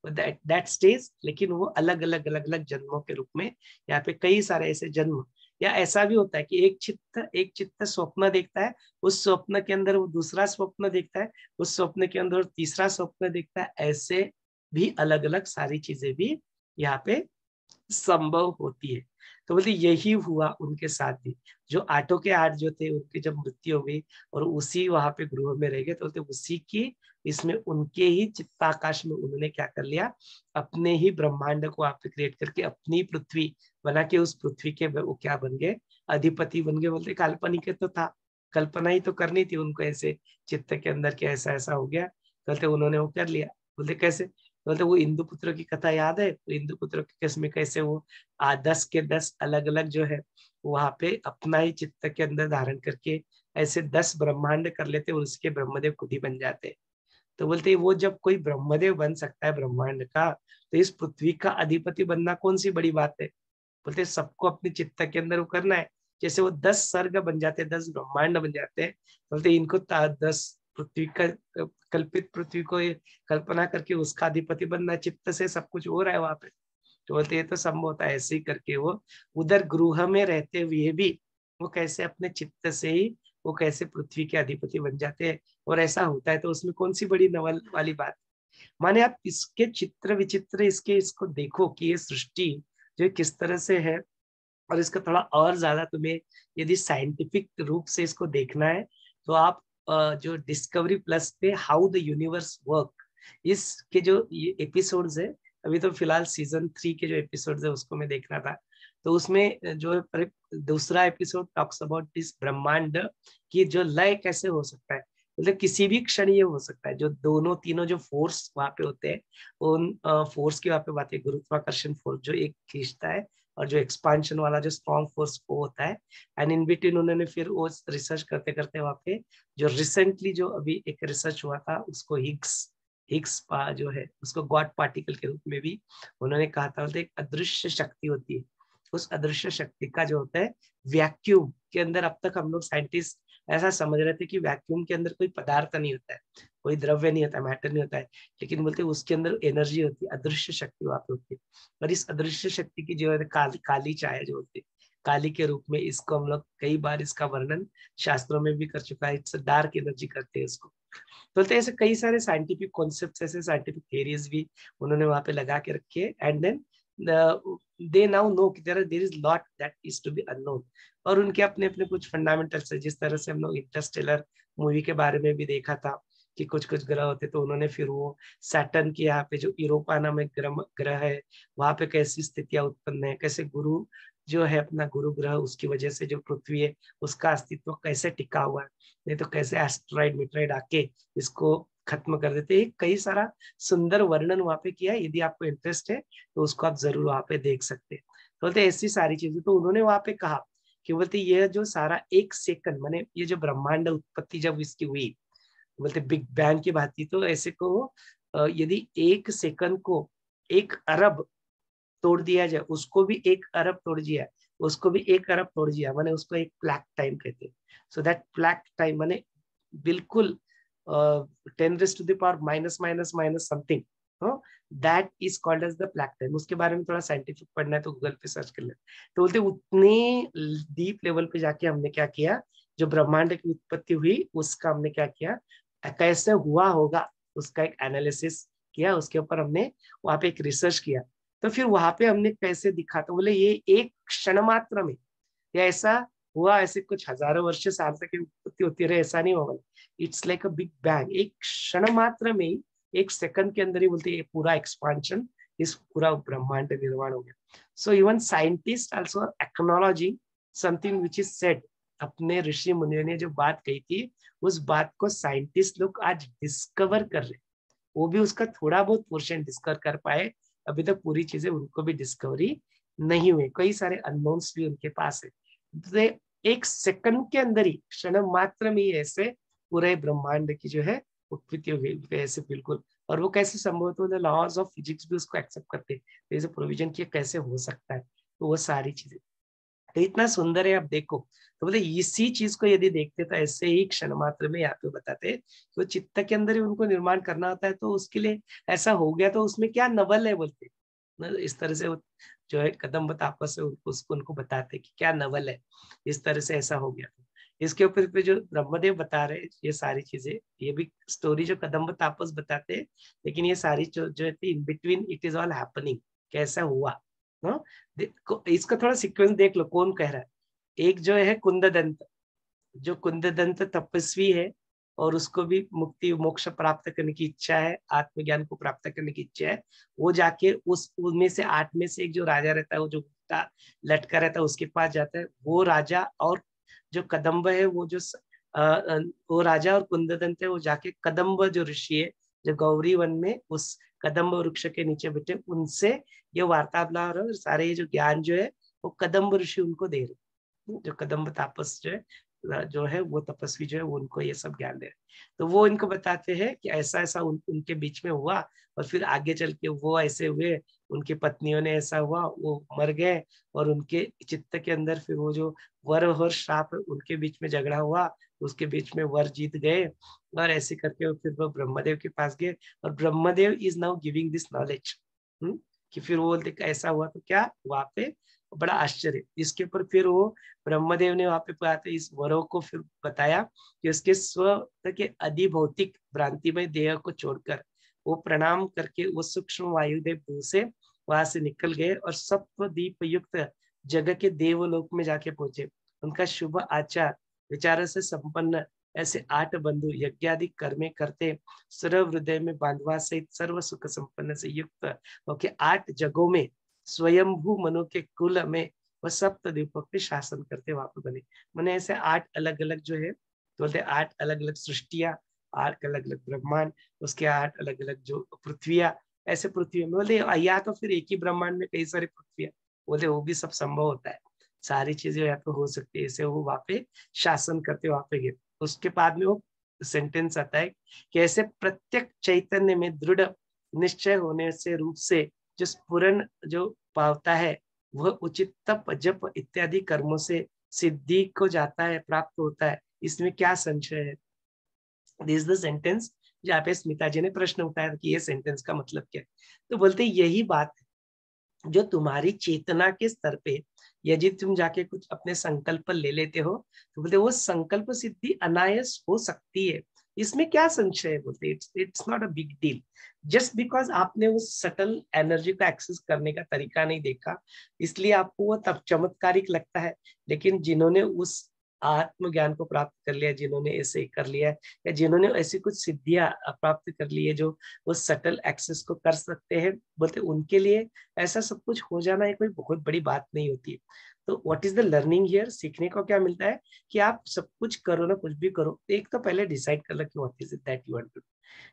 दैट स्टेज लेकिन वो अलग अलग अलग अलग जन्मों के रूप में यहाँ पे कई सारे ऐसे जन्म। या ऐसा भी होता है कि एक चित्त एक चित्त स्वप्न देखता है, उस स्वप्न के अंदर वो दूसरा स्वप्न देखता है, उस स्वप्न के अंदर तीसरा स्वप्न देखता है, ऐसे भी अलग अलग सारी चीज़ें भी यहाँ पे संभव होती है। तो बोलते यही हुआ उनके साथ भी। जो आठों के आठ जो थे, उनकी जब मृत्यु हो गई और उसी वहाँ पे गृह में रह गए तो बोलते उसी की इसमें उनके ही चित्ताकाश में उन्होंने क्या कर लिया? अपने ही ब्रह्मांड को आप क्रिएट करके अपनी पृथ्वी बना के उस पृथ्वी के वो क्या बन गए? अधिपति बन गए, बोलते काल्पनिक तो था। कल्पना ही तो करनी थी उनको ऐसे चित्त के अंदर के ऐसा ऐसा हो गया। बोलते उन्होंने वो कर लिया। बोलते कैसे? बोलते वो इंदु पुत्र की कथा याद है? तो इंदु पुत्र के केस में कैसे वो आ दस के दस अलग अलग जो है, वहाँ पे अपना ही चित्त के अंदर धारण करके ऐसे दस ब्रह्मांड कर लेते, और उसके ब्रह्मदेव खुद ही बन जाते। तो बोलते वो जब कोई ब्रह्मदेव बन सकता है ब्रह्मांड का तो इस पृथ्वी का अधिपति बनना कौन सी बड़ी बात है? बोलते सबको अपने चित्त के अंदर वो करना है। जैसे वो दस सर्ग बन जाते हैं, दस ब्रह्मांड बन जाते हैं, बोलते इनको दस पृथ्वी का, कल्पित पृथ्वी को कल्पना करके उसका अधिपति बनना, चित्त से सब कुछ हो रहा है वहाँ पे। तो बोलते ये तो संभव होता है, ऐसे ही करके वो उधर गृह में रहते हुए भी वो कैसे अपने चित्त से ही वो कैसे पृथ्वी के अधिपति बन जाते हैं और ऐसा होता है तो उसमें कौन सी बड़ी नवल वाली बात? माने आप इसके चित्र विचित्र, इसके, इसको देखो कि ये सृष्टि जो किस तरह से है और इसका थोड़ा और ज़्यादा तुम्हें यदि साइंटिफिक रूप से इसको देखना है तो आप जो डिस्कवरी प्लस पे हाउ द यूनिवर्स वर्क इसके जो एपिसोड्स है, अभी तो फ़िलहाल सीज़न थ्री के जो एपिसोड्स है, उसको मैं देख रहा था। तो उसमें जो दूसरा एपिसोड टॉक्स अबाउट दिस ब्रह्मांड की जो लय कैसे हो सकता है। मतलब किसी भी क्षण ये हो सकता है, जो दोनों, तीनों जो फोर्स वहाँ पे होते हैं, उन फोर्स की वहाँ पे बात है, गुरुत्वाकर्षण फोर्स जो एक खींचता है और जो एक्सपांशन वाला जो स्ट्रॉन्ग फोर्स वो होता है। एंड इन बिटवीन उन्होंने फिर वो रिसर्च करते करते वहाँ पे जो रिसेंटली जो अभी एक रिसर्च हुआ था, उसको हिग्स हिग्स जो है, उसको गॉड पार्टिकल के रूप में भी उन्होंने कहा था। एक अदृश्य शक्ति होती है। उस अदृश्य शक्ति का जो होता है वैक्यूम के अंदर अब तक हम लोग साइंटिस्ट ऐसा समझ रहे थे कि वैक्यूम के अंदर कोई पदार्थ नहीं होता है, कोई द्रव्य नहीं होता मैटर नहीं होता है, लेकिन बोलते उसके अंदर एनर्जी होती है, अदृश्य शक्ति वहाँ पे होती है। और इस अदृश्य शक्ति की जो है काली काली चाय जो होती है, काली के रूप में इसको हम लोग कई बार इसका वर्णन शास्त्रों में भी कर चुका है इट्स डार्क एनर्जी करते हैं इसको। बोलते ऐसे कई सारे साइंटिफिक कॉन्सेप्ट ऐसे साइंटिफिक थियरीज भी उन्होंने वहाँ पे लगा के रखे and then they now know कि there there is lot that is to be unknown और उनके अपने अपने कुछ फंडामेंटल्स है जिस तरह से हम लोग इंटरस्टेलर मूवी के बारे में भी देखा था कि कुछ कुछ ग्रह होते तो उन्होंने फिर वो सैटन के यहाँ पे जो यूरोपा नामक ग्रह है, वहाँ पे कैसी स्थितियाँ उत्पन्न है, कैसे गुरु जो है अपना गुरु ग्रह, उसकी वजह से जो पृथ्वी है, उसका अस्तित्व कैसे टिका हुआ है, नहीं तो कैसे एस्ट्रॉइड मिट्राइड आके इसको खत्म कर देते हैं। कई सारा सुंदर वर्णन वहाँ पे किया है। यदि आपको इंटरेस्ट है तो उसको आप ज़रूर वहाँ पे देख सकते हैं। तो बोलते ऐसी सारी चीज़ें। तो उन्होंने वहाँ पे कहा कि बोलते ये जो सारा एक सेकंड माने ये जो ब्रह्मांड उत्पत्ति जब इसकी हुई बोलते बिग बैंग की बात थी तो ऐसे को यदि एक सेकंड को एक अरब तोड़ दिया जाए, उसको भी एक अरब तोड़ दिया, उसको भी एक अरब तोड़ दिया, मैंने उसको एक प्लैक टाइम कहते हैं। सो दैट प्लैक टाइम मैंने बिल्कुल ten raise to the power minus minus minus something that is called as the black time उसके बारे में थोड़ा साइंटिफिक पढ़ना है तो गूगल पे सर्च कर ले। तो बोलते उतने डीप लेवल पे जाके हमने क्या किया? जो ब्रह्मांड की उत्पत्ति हुई, उसका हमने क्या किया? कैसे हुआ होगा, उसका एक एनालिसिस किया, उसके ऊपर हमने वहाँ पे एक रिसर्च किया। तो फिर वहाँ पे हमने कैसे दिखा? तो बोले, ये एक क्षण मात्र में, या ऐसा हुआ ऐसे कुछ हज़ारों वर्ष साल तक उत्पत्ति होती रहे, ऐसा नहीं होगा। It's like a big bang एक क्षण मात्र में ही, एक सेकंड के अंदर ही बोलते ये पूरा एक्सपांशन इस पूरा ब्रह्मांड निर्माण हो गया। So even scientist also acknowledging something which is set अपने ऋषि मुनियों ने जो बात कही थी, उस बात को साइंटिस्ट लोग आज डिस्कवर कर रहे वो भी उसका थोड़ा बहुत पोर्शन डिस्कवर कर पाए, अभी तक पूरी चीज़ें उनको भी डिस्कवरी नहीं हुई। कई सारे अननोन्स भी उनके पास है। तो एक सेकंड के अंदर ही, क्षण मात्र में ही ऐसे पूरे ब्रह्मांड की जो है, उत्पत्ति हुई ऐसे बिल्कुल। और वो कैसे संभव तो लॉज ऑफ़ फिजिक्स भी उसको एक्सेप्ट करते हैं। प्रोविज़न किया, कैसे हो सकता है? तो वो सारी चीज़ें। तो इतना सुंदर है, आप देखो। तो बोले, इसी चीज़ को यदि देखते तो ऐसे ही क्षण मात्र में यहाँ पे बताते तो चित्त के अंदर ही उनको निर्माण करना होता है तो उसके लिए ऐसा हो गया तो उसमें क्या नवल है बोलते इस तरह से जो है कदम बतापस है उनको उसको, उनको बताते कि क्या नवल है। इस तरह से ऐसा हो गया। इसके ऊपर पे जो ब्रह्मदेव बता रहे ये सारी चीज़ें, ये भी स्टोरी जो कदम तापस बताते हैं, लेकिन ये सारी जो जो है in between it is all happening कैसा हुआ हाँ? इसका थोड़ा सीक्वेंस देख लो, कौन कह रहा है। एक जो है कुंददंत, जो कुंददंत तपस्वी है और उसको भी मुक्ति मोक्ष प्राप्त करने की इच्छा है आत्मज्ञान को प्राप्त करने की इच्छा है वो जाके उस उनमें से आठ में से एक जो राजा रहता है वो जो लटका रहता है उसके पास जाता है। वो राजा और जो कदम्ब है वो जो आ, वो राजा और कुंददंत है वो जाके कदम्ब जो ऋषि है जो गौरी वन में उस कदम्ब वृक्ष के नीचे बैठे उनसे ये वार्तालाप और सारे ये जो ज्ञान जो है वो कदम्ब ऋषि उनको दे रहे जो कदम्ब तापस जो है जो है वो तपस्वी जो है वो उनको ये सब ज्ञान दे तो वो इनको बताते हैं कि ऐसा ऐसा उन, उनके बीच में हुआ और फिर आगे चल के वो ऐसे हुए उनकी पत्नियों ने ऐसा हुआ वो मर गए और उनके चित्त के अंदर फिर वो जो वर और श्राप उनके बीच में झगड़ा हुआ उसके बीच में वर जीत गए और ऐसे करके फिर वो ब्रह्मदेव के पास गए और Brahmadev is now giving this knowledge कि फिर वो बोलते ऐसा हुआ तो क्या? वहाँ पे बड़ा आश्चर्य। इसके ऊपर फिर वो ब्रह्मदेव ने वहाँ पे पाते इस वरों को फिर बताया कि उसके स्व के अधिभौतिक भ्रांतिमय देह को छोड़कर वो प्रणाम करके वो सूक्ष्म वायुदेव भू से वहाँ से निकल गए और सप्व दीप युक्त जगह के देवलोक में जाके पहुँचे। उनका शुभ आचार, विचार से संपन्न ऐसे आठ बंधु यज्ञादि कर्मे करते सर्व हृदय में बांधवा सहित सर्व सुख संपन्न से युक्त ओके आठ जगहों में स्वयंभू मनु के कुल में वह सप्त दीपक पे शासन करते वहाँ पर बने। मैंने ऐसे आठ अलग अलग जो है तो बोलते आठ अलग अलग सृष्टिया, आठ अलग अलग ब्रह्मांड, उसके आठ अलग अलग जो पृथ्विया, ऐसे पृथ्वी में बोले या तो फिर एक ही ब्रह्मांड में कई सारे पृथ्विया बोले वो भी सब संभव होता है। सारी चीज़ें यहाँ पे हो सकती है, ऐसे वो वहाँ पे शासन करते वहाँ पे गए उसके बाद में वो सेंटेंस आता है कि ऐसे प्रत्येक चैतन्य में दृढ़ निश्चय होने से, रूप से जो स्पुरन जो पावता है, वह उचित तप, जप इत्यादि कर्मों से सिद्धि को जाता है, प्राप्त होता है। इसमें क्या संशय है? दिस द सेंटेंस जहाँ पे स्मिता जी ने प्रश्न उठाया कि ये सेंटेंस का मतलब क्या है? तो बोलते यही बात जो तुम्हारी चेतना के स्तर पे यदि तुम जाके कुछ अपने संकल्प ले लेते हो तो बोलते वो संकल्प सिद्धि अनायस हो सकती है। इसमें क्या संशय है बोलते it's it's not a big deal just because आपने उस सटल एनर्जी को एक्सेस करने का तरीका नहीं देखा, इसलिए आपको वो तब चमत्कारिक लगता है। लेकिन जिन्होंने उस आत्मज्ञान को प्राप्त कर लिया, जिन्होंने ऐसे कर लिया या जिन्होंने ऐसी कुछ सिद्धियाँ प्राप्त कर ली है जो वो सटल एक्सेस को कर सकते हैं, बोलते उनके लिए ऐसा सब कुछ हो जाना है कोई बहुत बड़ी बात नहीं होती। है तो what is the learning here सीखने को क्या मिलता है कि आप सब कुछ करो ना, कुछ भी करो, एक तो पहले डिसाइड कर लो कि what is it that you want to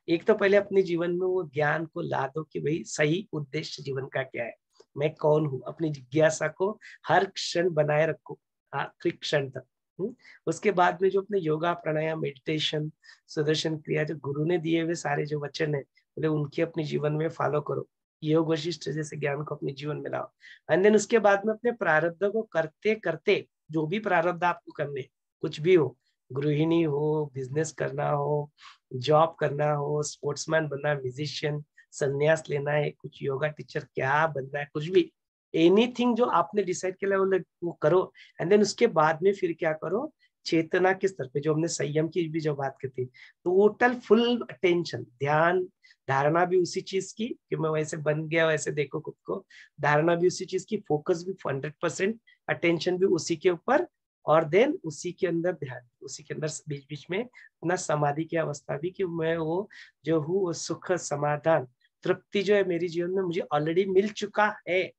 एक तो पहले अपने जीवन में वो ज्ञान को ला दो कि भाई सही उद्देश्य जीवन का क्या है। मैं कौन हूँ? अपनी जिज्ञासा को हर क्षण बनाए रखो, आखिरी क्षण तक। हम्म? उसके बाद में जो अपने योगा, प्राणायाम मेडिटेशन सुदर्शन क्रिया जो गुरु ने दिए हुए सारे जो वचन है, बोले उनके अपने जीवन में फॉलो करो। योग वशिष्ठ जैसे ज्ञान को अपने जीवन में लाओ। एंड देन उसके बाद में अपने प्रारब्ध को करते करते, जो भी प्रारब्ध आपको करने कुछ भी हो, गृहिणी हो बिज़नेस करना हो जॉब करना हो स्पोर्ट्समैन बनना म्यूजिशियन संन्यास लेना है, कुछ योगा टीचर क्या बनना है, कुछ भी एनीथिंग जो आपने डिसाइड किया वो वो करो। एंड देन उसके बाद में फिर क्या करो? चेतना के स्तर पे, जो हमने संयम की भी जो बात करती टोटल फुल अटेंशन ध्यान, धारणा भी उसी चीज़ की कि मैं वैसे बन गया, वैसे देखो खुद को। धारणा भी उसी चीज़ की फोकस भी हंड्रेड परसेंट अटेंशन भी उसी के ऊपर, और देन उसी के अंदर ध्यान, उसी के अंदर बीच बीच में अपना समाधि की अवस्था भी कि मैं वो जो हूँ, वो सुख, समाधान, तृप्ति जो है मेरी जीवन में मुझे ऑलरेडी मिल चुका है।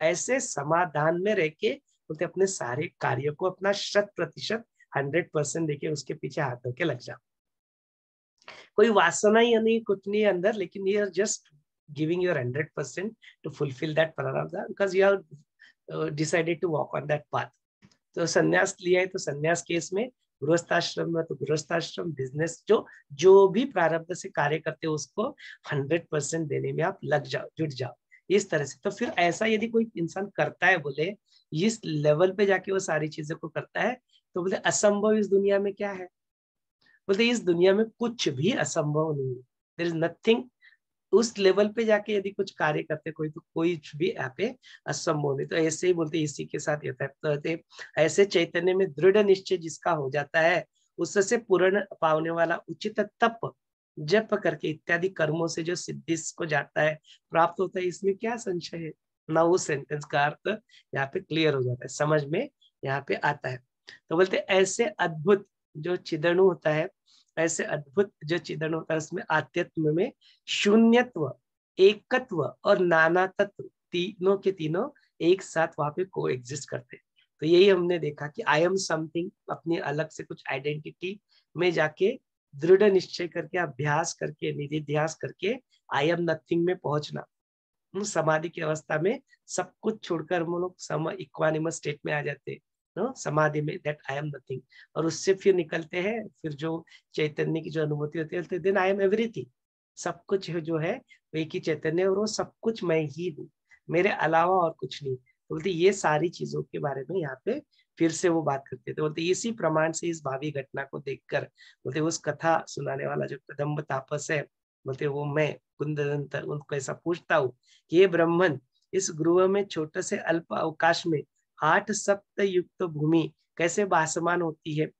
ऐसे समाधान में रह के, बोलते अपने सारे कार्य को अपना शत प्रतिशत हंड्रेड परसेंट देके उसके पीछे हाथ धो के लग जाओ। कोई वासना ही नहीं, कुछ नहीं अंदर, लेकिन ये just giving your hundred percent to fulfill that प्रारब्ध because you have decided to walk on that path तो संन्यास लिया है तो संन्यास केस में गृहस्थाश्रम में तो गृहस्थाश्रम बिज़नेस जो जो भी प्रारब्ध से कार्य करते हो उसको हंड्रेड परसेंट देने में आप लग जाओ, जुट जाओ। इस तरह से तो फिर ऐसा यदि कोई इंसान करता है बोले, इस लेवल पे जाके वो सारी चीज़ों को करता है तो बोले असंभव इस दुनिया में क्या है? बोलते, इस दुनिया में कुछ भी असंभव नहीं है। देर इज़ नथिंग उस लेवल पे जाके यदि कुछ कार्य करते कोई तो कोई भी यहाँ पे असंभव नहीं। तो ऐसे ही बोलते, इसी के साथ यथाते ऐसे चैतन्य में दृढ़ निश्चय जिसका हो जाता है, उससे पूर्ण पावने वाला उचित तप, जप करके इत्यादि कर्मों से जो सिद्धि को जाता है, प्राप्त होता है, इसमें क्या संशय है? ना वो सेंटेंस का अर्थ यहाँ पे क्लियर हो जाता है। समझ में यहाँ पे आता है। तो बोलते ऐसे अद्भुत जो चिदणु होता है, ऐसे अद्भुत जो चिदणु होता है, उसमें आत्यत्म में शून्यत्व, एकत्व और नाना तत्व तीनों के तीनों एक साथ वहाँ पे को एग्जिस्ट करते हैं। तो यही हमने देखा कि आई एम समथिंग अपनी अलग से कुछ आइडेंटिटी में जाके दृढ़ निश्चय करके, अभ्यास करके, निधिध्यास करके आई एम नथिंग में पहुँचना। समाधि की अवस्था में सब कुछ छोड़कर हम लोग सम इक्वानिमस स्टेट में आ जाते नो, समाधि में दैट आई एम नथिंग और उससे फिर निकलते हैं, फिर जो चैतन्य की जो अनुभूति होती है देन आई एम एवरीथिंग सब कुछ जो है, वो एक ही चैतन्य और वो सब कुछ मैं ही हूँ। मेरे अलावा और कुछ नहीं। तो बोलते ये सारी चीज़ों के बारे में यहाँ पे फिर से वो बात करते थे तो बोलते इसी प्रमाण से इस भावी घटना को देखकर, बोलते उस कथा सुनाने वाला जो कदम्ब तापस है, बोलते वो मैं कुंदंत उनको ऐसा पूछता हूँ कि ये ब्राह्मण इस गृह में छोटे से अल्प अवकाश में आठ सप्त युक्त भूमि कैसे भाषमान होती है?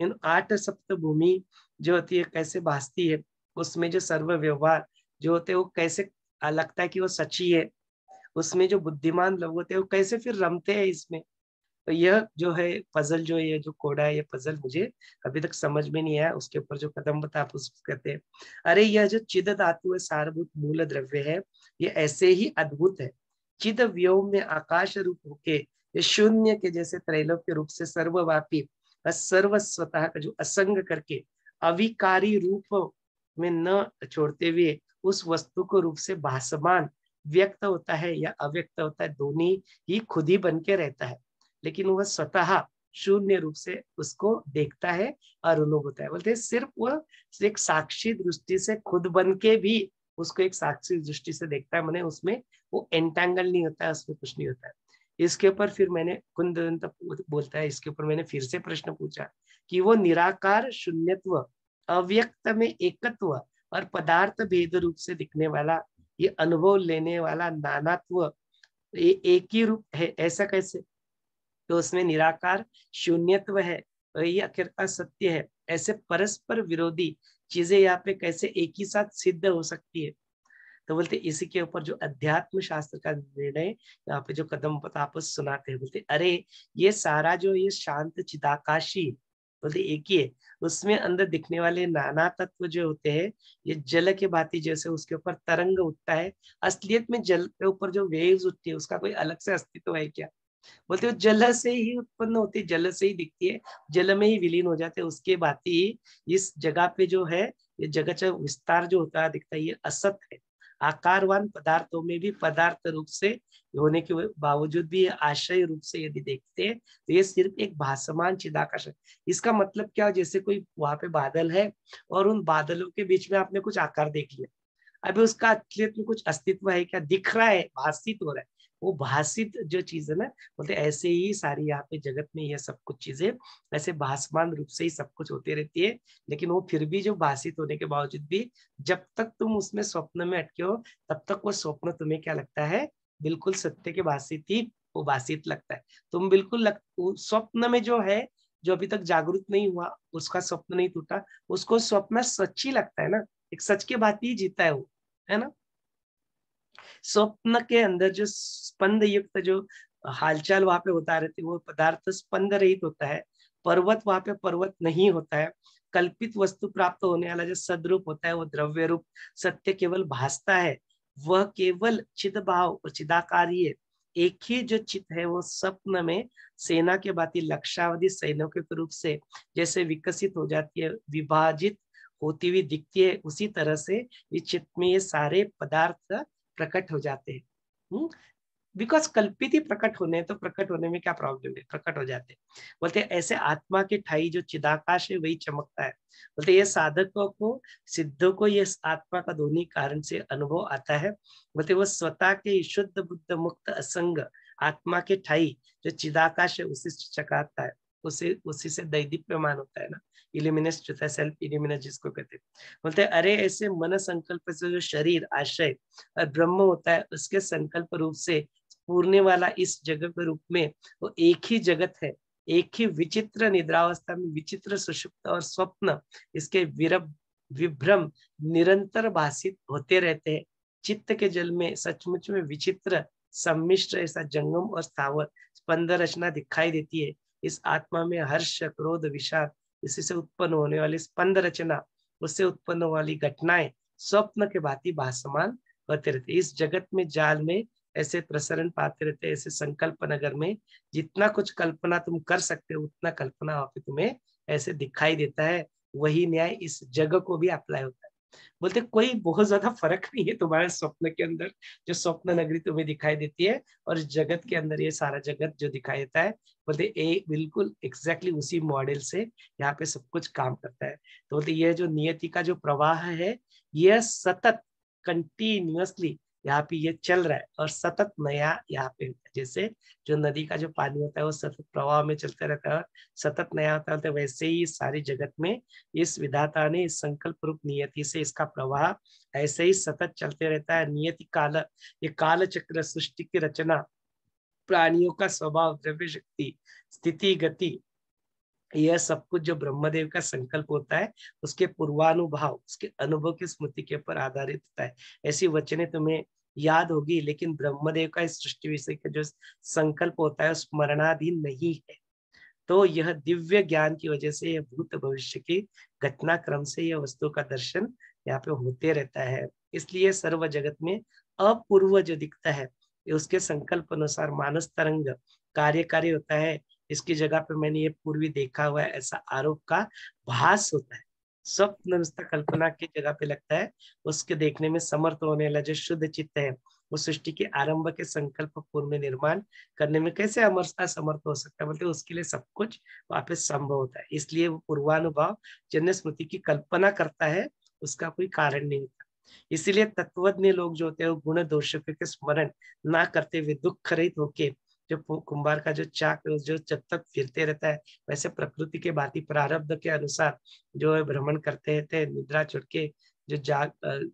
इन आठ सप्त भूमि जो होती है, कैसे भासती है? उसमें जो सर्व व्यवहार जो होते हैं, वो कैसे लगता है कि वो सच्ची है? उसमें जो बुद्धिमान लोग होते हैं, वो कैसे फिर रमते हैं इसमें? तो यह जो है पजल जो ये जो कोड़ा है ये पजल मुझे अभी तक समझ में नहीं आया। उसके ऊपर जो कदम बता कहते हैं, अरे, यह जो चिद धातु है, सारभूत मूल द्रव्य है ये ऐसे ही अद्भुत है। चिद व्योम में आकाश रूप होके ये शून्य के जैसे त्रैलोक्य रूप से सर्वव्यापी सर्वस्वतः का जो असंग करके अविकारी रूप में न छोड़ते हुए उस वस्तु को रूप से भाषमान व्यक्त होता है या अव्यक्त होता है दोनों ही खुद ही बन के रहता है। लेकिन वह स्वतः शून्य रूप से उसको देखता है और अनुभव होता है। बोलते सिर्फ़ वह एक साक्षी दृष्टि से खुद बन के भी उसको एक साक्षी दृष्टि से देखता है, मैंने उसमें वो एंटेंगल नहीं होता है, उसमें कुछ नहीं होता है। इसके ऊपर फिर मैंने कुंद बोलता है, इसके ऊपर मैंने फिर से प्रश्न पूछा कि वो निराकार, शून्यत्व, अव्यक्त में एकत्व और पदार्थ भेद रूप से दिखने वाला, ये अनुभव लेने वाला नानात्व, ये एक ही रूप है, ऐसा कैसे? तो उसमें निराकार, शून्यत्व है और ये आखिरकार सत्य है। ऐसे परस्पर विरोधी चीज़ें यहाँ पे कैसे एक ही साथ सिद्ध हो सकती है? तो बोलते इसी के ऊपर जो अध्यात्म शास्त्र का निर्णय, यहाँ पे जो कदम आपस सुनाते हैं, बोलते अरे, ये सारा जो ये शांत चिदाकाशी, बोलते एक ही है, उसमें अंदर दिखने वाले नाना तत्व जो होते हैं, ये जल के भांति जैसे उसके ऊपर तरंग उठता है, असलियत में जल के ऊपर जो वेव्स उठती है, उसका कोई अलग से अस्तित्व है क्या? बोलते हो जल से ही उत्पन्न होती है, जल से ही दिखती है, जल में ही विलीन हो जाते उसके ही इस जगह पे जो है, ये जगत विस्तार जो होता है दिखता है, ये असत है। आकारवान पदार्थों में भी पदार्थ रूप से होने के बावजूद भी आश्रय रूप से यदि देखते हैं तो ये सिर्फ़ एक भाषमान चिदाकाश है। इसका मतलब क्या जैसे कोई वहाँ पे बादल है और उन बादलों के बीच में आपने कुछ आकार देख लिया। अभी उसका असलियत में कुछ अस्तित्व है क्या? दिख रहा है भाषित हो रहा है। वो भाषित जो चीज़ है ना बोलते ऐसे ही सारी यहाँ पे जगत में ये सब कुछ चीज़ें ऐसे भाषमान रूप से ही सब कुछ होती रहती है लेकिन वो फिर भी जो भाषित होने के बावजूद भी जब तक तुम उसमें स्वप्न में अटके हो तब तक वो स्वप्न तुम्हें क्या लगता है? बिल्कुल सत्य के भाषित ही वो भाषित लगता है। तुम बिल्कुल लग, स्वप्न में जो है जो अभी तक जागरूक नहीं हुआ उसका स्वप्न नहीं टूटा उसको स्वप्न सच्ची लगता है ना। एक सच के बात ही जीता है वो है ना? स्वप्न के अंदर जो स्पंद युक्त जो हालचाल वहाँ पे होता रहती है वो पदार्थ स्पंद रहित होता है, पर्वत वहाँ पे पर्वत नहीं होता है, कल्पित वस्तु प्राप्त होने वाला जो सदरूप होता है, वो द्रव्य रूप सत्य केवल भासता है, वह केवल चिद भाव और चिदाकारी एक ही जो चित है वो स्वप्न में सेना के बाती लक्षावधि सैन्यों के रूप से जैसे विकसित हो जाती है, विभाजित होती हुई दिखती है, उसी तरह से इस चित्त में ये सारे पदार्थ प्रकट हो जाते हैं। Because hmm? कल्पित ही प्रकट होने तो प्रकट होने में क्या प्रॉब्लम है? प्रकट हो जाते हैं। बोलते ऐसे आत्मा के ठाई जो चिदाकाश है, वही चमकता है। बोलते ये साधकों को, सिद्धों को, ये आत्मा का दोनों कारण से अनुभव आता है। बोलते वो स्वतः के शुद्ध, बुद्ध, मुक्त, असंग आत्मा के ठाई जो चिदाकाश है, उसे चकाता है। उसी उसी से दैदीप्यमान होता है ना? इलिमिनेस होता है सेल्फ इलिमिनेस जिसको कहते हैं। बोलते हैं, अरे, ऐसे मन संकल्प से जो शरीर, आश्रय और ब्रह्म होता है, उसके संकल्प रूप से पूर्णे वाला इस जगत रूप में वो एक ही जगत है। एक ही विचित्र निद्रावस्था में विचित्र सुषुप्त और स्वप्न इसके विरब, विभ्रम निरंतर भाषित होते रहते हैं। चित्त के जल में, सचमुच में विचित्र, सम्मिश्र ऐसा जंगम और स्थावर स्पंद रचना दिखाई देती है। इस आत्मा में हर्ष, क्रोध, विषाद, इसी से उत्पन्न होने वाली स्पंद रचना, उससे उत्पन्न वाली घटनाएँ, स्वप्न के भांति भाषमान होते रहते इस जगत में, जाल में ऐसे प्रसरण पाते रहते ऐसे संकल्प नगर में, जितना कुछ कल्पना तुम कर सकते हो, उतना कल्पना वहाँ तुम्हें ऐसे दिखाई देता है। वही न्याय इस जग को भी अप्लाई होता है। बोलते कोई बहुत ज़्यादा फ़र्क नहीं है तुम्हारे स्वप्न के अंदर, जो स्वप्न नगरी तुम्हें दिखाई देती है और जगत के अंदर ये सारा जगत जो दिखाई देता है। बोलते ए, बिल्कुल एग्जैक्टली उसी मॉडल से यहाँ पे सब कुछ काम करता है। तो बोलते ये जो नियति का जो प्रवाह है यह सतत कंटिन्यूसली यहाँ पे ये चल रहा है और सतत नया यहाँ पे जैसे जो नदी का जो पानी होता है वो सतत प्रवाह में चलता रहता है सतत नया होता है वैसे ही सारी जगत में इस विधाता ने इस संकल्प रूप नियति से इसका प्रवाह ऐसे ही सतत चलते रहता है। नियति काल, ये काल चक्र सृष्टि की रचना, प्राणियों का स्वभाव द्रव्य शक्ति स्थिति, गति यह सब कुछ जो ब्रह्मदेव का संकल्प होता है, उसके पूर्वानुभाव, उसके अनुभव की स्मृति के ऊपर आधारित होता है। ऐसी वचने तुम्हें याद होगी, लेकिन ब्रह्मदेव का इस सृष्टि विषय का जो संकल्प होता है स्मरणाधीन नहीं है। तो यह दिव्य ज्ञान की वजह से, यह भूत भविष्य की घटनाक्रम से, यह वस्तु का दर्शन यहाँ पे होते रहता है। इसलिए सर्व जगत में अपूर्व जो दिखता है, उसके संकल्प अनुसार मानस तरंग कार्यकारी होता है। इसकी जगह पे मैंने ये पूर्वी देखा हुआ है, ऐसा आरोप का भास होता है। स्वप्न कल्पना की जगह पे लगता है, उसके देखने में समर्थ होने वाला जो शुद्ध चित्त है। वो सृष्टि के आरंभ के संकल्प पूर्व में निर्माण करने में कैसे अमरता समर्थ हो सकता है? बोलते उसके लिए सब कुछ वापस संभव होता है। इसलिए वो पूर्वानुभाव जन्य स्मृति की कल्पना करता है, उसका कोई कारण नहीं होता। इसीलिए तत्वज्ञ लोग जो होते हैं, वो गुण दोष के स्मरण ना करते हुए दुख रहित होके जो कुंभार का जो चाक, जो जब तक फिरते रहता है, वैसे प्रकृति के बाती प्रारब्ध के अनुसार जो भ्रमण करते थे निद्रा चुट के जो जाग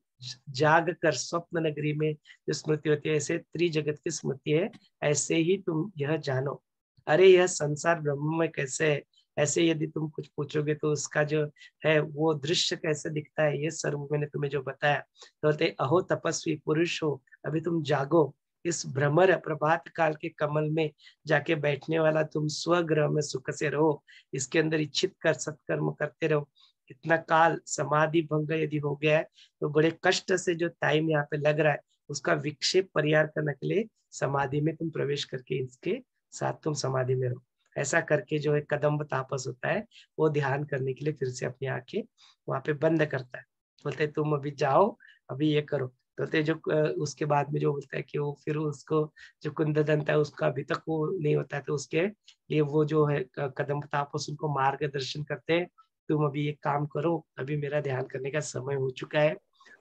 जाग कर स्वप्न नगरी में जो स्मृति होती है, ऐसे त्रिजगत की स्मृति है, ऐसे ही तुम यह जानो। अरे यह संसार ब्रह्म में कैसे है? ऐसे यदि तुम कुछ पूछोगे तो उसका जो है, वो दृश्य कैसे दिखता है, ये सर्व मैंने तुम्हें जो बताया। तो अहो तपस्वी पुरुष हो अभी तुम जागो। इस भ्रमर प्रभात काल के कमल में जाके बैठने वाला तुम स्वग्रह में सुख से रहो, इसके अंदर इच्छित कर सत्कर्म करते रहो। इतना काल समाधि भंग यदि हो गया है तो बड़े कष्ट से जो टाइम यहाँ पे लग रहा है, उसका विक्षेप परिहार करने के लिए समाधि में तुम प्रवेश करके इसके साथ तुम समाधि में रहो। ऐसा करके जो है कदम तापस होता है, वो ध्यान करने के लिए फिर से अपनी आँखें वहाँ पे बंद करता है। बोलते तुम अभी जाओ, अभी ये करो। तो जो उसके बाद में जो बोलता है कि वो फिर उसको, जो कुंद दंत है, उसका अभी तक वो नहीं होता है तो उसके लिए वो जो है कदम तापस उनको मार्गदर्शन करते हैं, तुम अभी एक काम करो, अभी मेरा ध्यान करने का समय हो चुका है,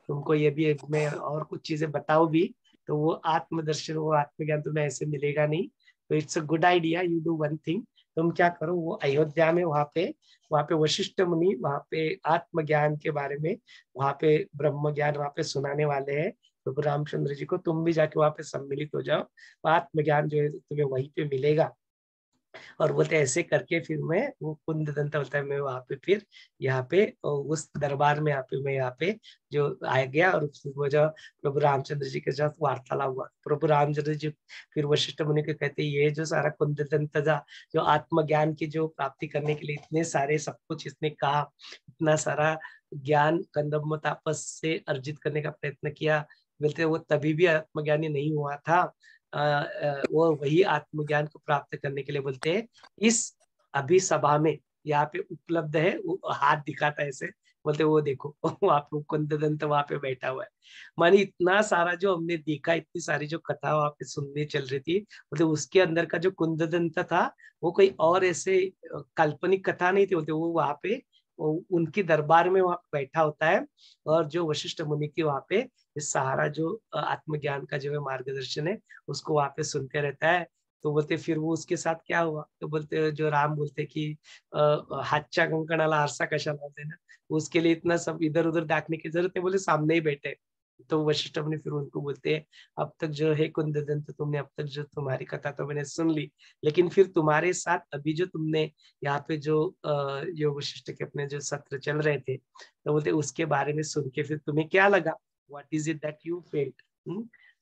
तुमको ये भी मैं और कुछ चीज़ें बताऊ भी तो वो आत्मदर्शन, वो आत्मज्ञान तुम्हें ऐसे मिलेगा नहीं तो it's a good idea you do one thing तुम क्या करो, वो अयोध्या में वहाँ पे वहाँ पे वशिष्ठ मुनि, वहाँ पे आत्मज्ञान के बारे में, वहाँ पे ब्रह्म ज्ञान वहाँ पे सुनाने वाले हैं। प्रभु तो रामचंद्र जी को तुम भी जाके वहाँ पे सम्मिलित हो जाओ। आत्मज्ञान जो है तुम्हें वहीं पे मिलेगा। और बोलते ऐसे करके फिर मैं वो कुंद दंत बोलता है, मैं वहाँ पे फिर यहाँ पे उस दरबार में यहाँ पे, मैं यहाँ पे जो आ गया और वो जो प्रभु रामचंद्र जी के साथ वार्तालाप हुआ। प्रभु रामचंद्र जी फिर वशिष्ठ मुनि के कहते ये जो सारा कुंद दंत था, जो आत्मज्ञान की जो प्राप्ति करने के लिए इतने सारे सब कुछ इसने कहा, इतना सारा ज्ञान कंदम तापस से अर्जित करने का प्रयत्न किया, बोलते वो तभी भी आत्मज्ञानी नहीं हुआ था वो वही आत्मज्ञान को प्राप्त करने के लिए बोलते हैं। इस अभी सभा में यहाँ पे उपलब्ध है हाथ दिखाता है ऐसे बोलते वो देखो वहाँ पे कुंद दंत वहाँ पे बैठा हुआ है। मानी इतना सारा जो हमने देखा, इतनी सारी जो कथा वहाँ पे सुनने चल रही थी, बोलते उसके अंदर का जो कुंद दंत था, वो कोई और ऐसे काल्पनिक कथा नहीं थी। बोलते वो वहाँ पे उनकी दरबार में वहाँ बैठा होता है और जो वशिष्ठ मुनि की वहाँ पे इस सहारा जो आत्मज्ञान का जो है मार्गदर्शन है, उसको वहाँ पे सुनते रहता है। तो बोलते, फिर वो उसके साथ क्या हुआ? तो बोलते, जो राम बोलते कि कंकण कंकणाला आरसा कशाला देना ना? उसके लिए इतना सब इधर उधर देखने की ज़रूरत है, बोले, सामने ही बैठे तो वशिष्ठ मुनि फिर उनको बोलते हैं, अब तक जो है कुंद दंत तुमने अब तक जो तुम्हारी कथा तो मैंने सुन ली। लेकिन फिर तुम्हारे साथ अभी जो तुमने यहाँ पे जो योग वशिष्ठ के अपने जो सत्र चल रहे थे तो बोलते उसके बारे में सुन के फिर तुम्हें क्या लगा? What is it that you felt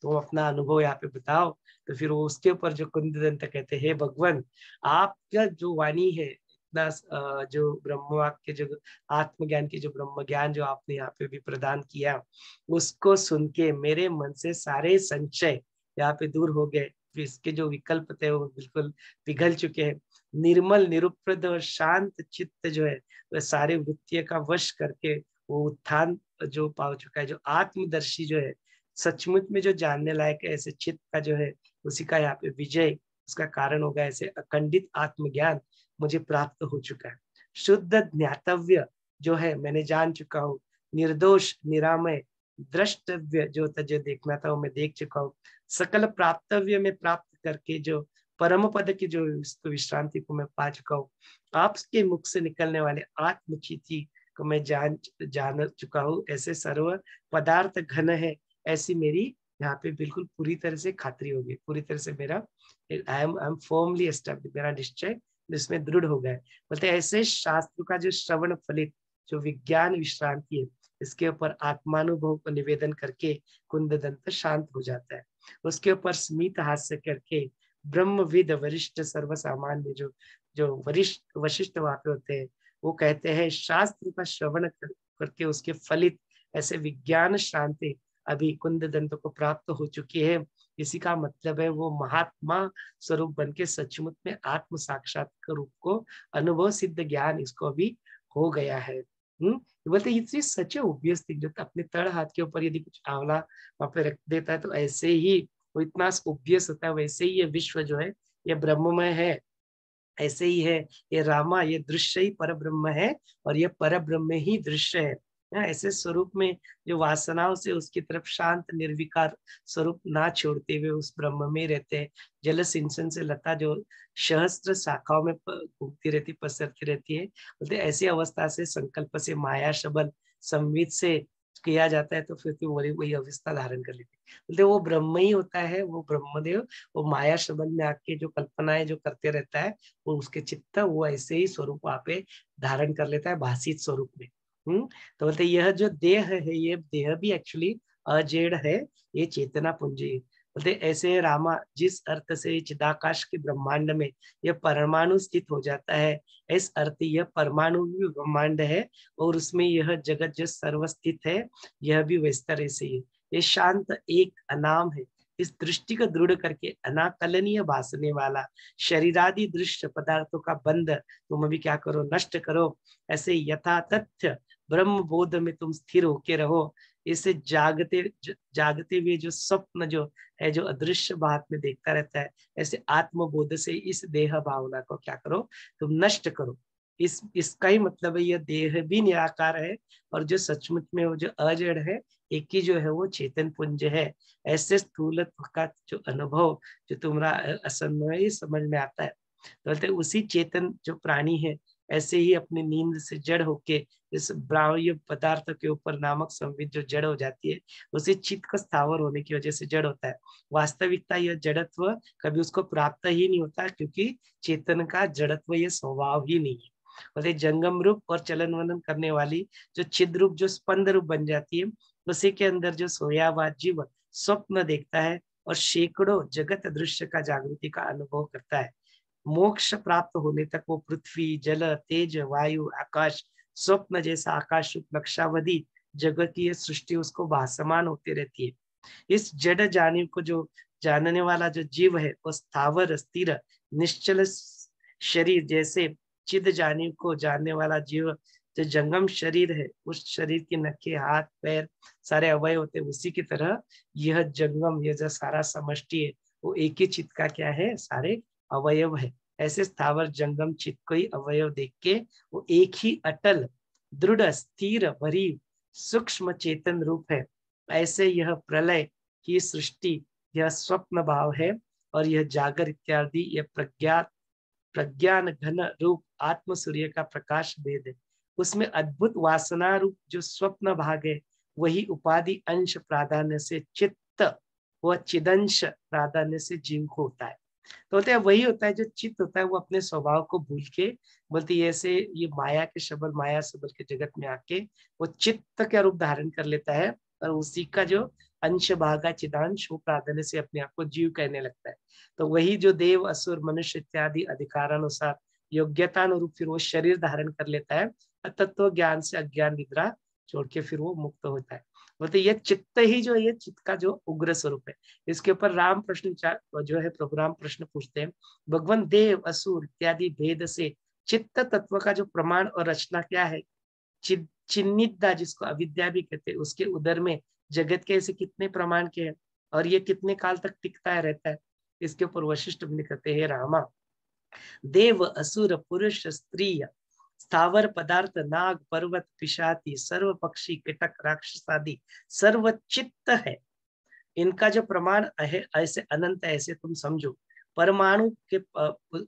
तुम अपना अनुभव यहाँ पे बताओ। तो फिर वो उसके ऊपर जो कुंद दंत कहते हैं भगवान, आपका जो वाणी है इतना जो ब्रह्म वाक्य जो आत्मज्ञान की जो ब्रह्म ज्ञान जो आपने यहाँ पे भी प्रदान किया, उसको सुन के मेरे मन से सारे संशय यहाँ पे दूर हो गए। इसके जो विकल्प थे वो बिल्कुल पिघल चुके हैं। निर्मल निरुप्रद और शांत चित्त जो है, वह सारे वृत्तियों का वश करके वो उत्थान जो पा चुका है, जो आत्मदर्शी जो है, सचमुच में जो जानने लायक है, ऐसे चित्त का जो है, उसी का यहाँ पे विजय, उसका कारण होगा ऐसे अखंडित आत्मज्ञान। मुझे प्राप्त हो चुका है। शुद्ध ज्ञातव्य जो है, मैंने जान चुका हूँ। निर्दोष, निरामय, द्रष्टव्य जो था, जो देखना था, वो मैं देख चुका हूँ। सकल प्राप्तव्य में प्राप्त करके जो परम पद की जो विश्रांति को मैं पा चुका हूँ, आपके मुख से निकलने वाले आत्मचिति को मैं जान जान चुका हूँ। ऐसे सर्व पदार्थ घन है, ऐसी मेरी यहाँ पे बिल्कुल पूरी तरह से खातरी होगी। पूरी तरह से मेरा I am I am formally establish मेरा निश्चय इसमें दृढ़ हो गया बोलते ऐसे शास्त्र का जो श्रवण फलित जो विज्ञान विश्रांति है इसके ऊपर आत्मानुभव को निवेदन करके कुंद दंत शांत हो जाता है। उसके ऊपर स्मित हास्य करके ब्रह्मविद वरिष्ठ सर्वसामान्य जो जो वरिष्ठ वशिष्ठ पे होते हैं वो कहते हैं शास्त्र का श्रवण कर, करके उसके फलित ऐसे विज्ञान शांति अभी कुंद दंत को प्राप्त हो चुकी है। इसी का मतलब है वो महात्मा स्वरूप बन के सचमुच में आत्म साक्षात्कार रूप को, अनुभव सिद्ध ज्ञान इसको अभी हो गया है। हम्म बोलते इट्स सच ओबियस थिंग जो अपने तड़ हाथ के ऊपर यदि कुछ आंवला वहाँ पे रख देता है तो ऐसे ही वो इतना ओबियस होता है, वैसे ही ये विश्व जो है, ये ब्रह्ममय है, ऐसे ही है, ये रामा, ये दृश्य ही पर ब्रह्म है, और ये पर ब्रह्म ही दृश्य है। ऐसे स्वरूप में जो वासनाओं से उसकी तरफ़ शांत, निर्विकार स्वरूप ना छोड़ते हुए उस ब्रह्म में रहते हैं। जल सिंचन से लता जो सहस्त्र शाखाओं में घूमती रहती, पसरती रहती है। बोलते ऐसी अवस्था से संकल्प से माया, शबल संवित से किया जाता है तो फिर तो वही वही अवस्था धारण कर लेती बोलते वो ब्रह्म ही होता है, वो ब्रह्मदेव, वो माया, शबल में आके जो कल्पनाएँ जो करते रहता है, वो उसके चित्त वो ऐसे ही स्वरूप वहाँ पे धारण कर लेता है, भाषित स्वरूप में। हम्म तो बोलते यह जो देह है, ये देह भी एक्चुअली अजेड़ है, ये चेतना पुंजी। बोलते ऐसे रामा, जिस अर्थ से चिदाकाश के ब्रह्मांड में यह परमाणु स्थित हो जाता है, इस अर्थ यह परमाणु भी ब्रह्मांड है, और उसमें यह जगत जो सर्वस्थित है, यह भी वैस तरह से ही। ये शांत एक अनाम है। इस दृष्टि को दृढ़ करके अनाकलनीय भाषने वाला, शरीरादि दृश्य पदार्थों का बंध तुम अभी क्या करो, नष्ट करो, ऐसे यथा तथ्य ब्रह्म बोध में तुम स्थिर होके रहो। इसे जागते जागते हुए जो स्वप्न जो है, जो अदृश्य बात में देखता रहता है, ऐसे आत्मबोध से इस देह भावना को क्या करो? तुम नष्ट करो। इस, इसका ही मतलब है, यह देह भी निराकार है और जो सचमुच में वो जो अजड़ है, एक ही जो है, वो चेतन पुंज है। ऐसे स्थूल का जो अनुभव, जो तुम्हारा असमय समझ में आता है। तो उसी चेतन जो प्राणी है ऐसे ही अपनी नींद से जड़ होके इस ब्राह्य पदार्थ के ऊपर नामक संविद जो जड़ हो जाती है, उसे चित्त का स्थावर होने की वजह से जड़ होता है। वास्तविकता यह जड़त्व कभी उसको प्राप्त ही नहीं होता, क्योंकि चेतन का जड़त्व यह स्वभाव ही नहीं है। बोले जंगम रूप और चलन वलन करने वाली जो छिद्र रूप, जो स्पंद रूप बन जाती है, उसी के अंदर जो सोया हुआ जीव स्वप्न देखता है और सैकड़ों जगत दृश्य का जागृति का अनुभव करता है। मोक्ष प्राप्त होने तक वो पृथ्वी, जल, तेज, वायु, आकाश, स्वप्न जैसा आकाश लक्षावधि जगत की सृष्टि उसको भाषमान होती रहती है। इस जड़ जाने को जो जानने वाला जो जीव है, वो स्थावर, स्थिर, निश्चल शरीर जैसे चिद जानी को जानने वाला जीव जो जंगम शरीर है, उस शरीर के नखे, हाथ, पैर सारे अवय होते उसी की तरह यह जंगम, यह जो सारा समष्टि है, वो एक ही चित्त का क्या है? सारे अवयव है। ऐसे स्थावर, जंगम चित्त को ही अवयव देख के वो एक ही अटल, दृढ़, स्थिर भरी सूक्ष्म, चेतन रूप है। ऐसे यह प्रलय की सृष्टि, यह स्वप्न भाव है और यह जागर इत्यादि, यह प्रज्ञात प्रज्ञान घन रूप, आत्म सूर्य का प्रकाश भेद है। उसमें अद्भुत वासना रूप जो स्वप्न भाग है, वही उपाधि अंश प्राधान्य से चित्त व चिदंश प्राधान्य से जीव को होता है। तो होता है, वही होता है जो चित्त होता है, वो अपने स्वभाव को भूल के, बोलते ऐसे ये माया के शबल, माया शबल के जगत में आके वो चित्त का रूप धारण कर लेता है और उसी का जो अंश भागा चिदांश, वो प्राधान्य से अपने आप को जीव कहने लगता है। तो वही जो देव, असुर, मनुष्य इत्यादि अधिकारानुसार योग्यता अनुरूप फिर वो शरीर धारण कर लेता है तत्व ज्ञान से अज्ञान निद्रा छोड़ के फिर वो मुक्त होता है। बोलते ये चित्त ही जो ये चित्त का जो उग्र स्वरूप है। इसके ऊपर राम प्रश्न जो है, प्रभु राम प्रश्न पूछते हैं, भगवान देव, असुर इत्यादि भेद से चित्त तत्व का जो प्रमाण और रचना क्या है? चिन्निदा जिसको अविद्या भी कहते हैं, उसके उदर में जगत के ऐसे कितने प्रमाण के हैं और ये कितने काल तक टिकता है रहता है? इसके ऊपर वशिष्ठ भी कहते हैं रामा, देव, असुर, पुरुष स्त्री स्थावर पदार्थ, नाग, पर्वत पिशाती सर्व पक्षी, कीटक, राक्षस आदि सर्व चित्त है। इनका जो प्रमाण है, ऐसे अनंत है, ऐसे तुम समझो। परमाणु के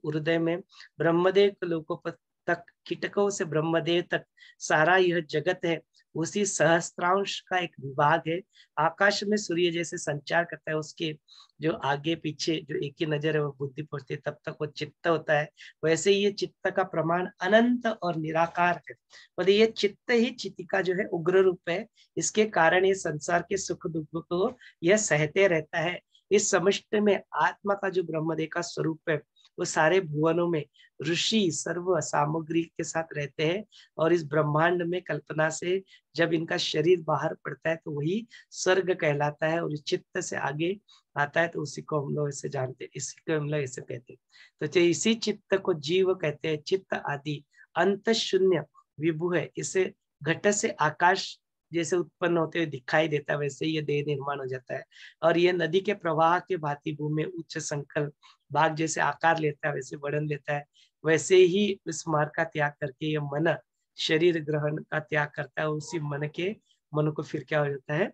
हृदय में ब्रह्मदेव लोगों तक, कीटकों से ब्रह्मदेव तक सारा यह जगत है। उसी सहस्त्रांश का एक विभाग है। आकाश में सूर्य जैसे संचार करता है, उसके जो आगे पीछे जो एक ही नज़र है, वो बुद्धि पहुँचती है, तब तक वो चित्त होता है। वैसे ये चित्त का प्रमाण अनंत और निराकार है। बोले ये चित्त ही चित्त का जो है उग्र रूप है। इसके कारण ये संसार के सुख दुख को यह सहते रहता है। इस समष्ट में आत्मा का जो ब्रह्मदेव का स्वरूप है वो सारे भुवनों में ऋषि सर्व सामग्री के साथ रहते हैं और इस ब्रह्मांड में कल्पना से जब इनका शरीर बाहर पड़ता है तो वही स्वर्ग कहलाता है और चित्त से आगे आता है तो उसी को हम लोग ऐसे जानते इसी को हम लोग ऐसे कहते हैं। तो इसी चित्त को जीव कहते हैं, चित्त आदि, अंत शून्य विभु है। इसे घट से आकाश जैसे उत्पन्न होते हुए दिखाई देता है, वैसे ये देह निर्माण हो जाता है। और ये नदी के प्रवाह के भांति भूमि उच्च संकल्प भाग जैसे आकार लेता है, वैसे वर्णन लेता है। वैसे ही इस मार्ग का त्याग करके ये मन, शरीर ग्रहण का त्याग करता है, उसी मन के मन को फिर क्या हो जाता है?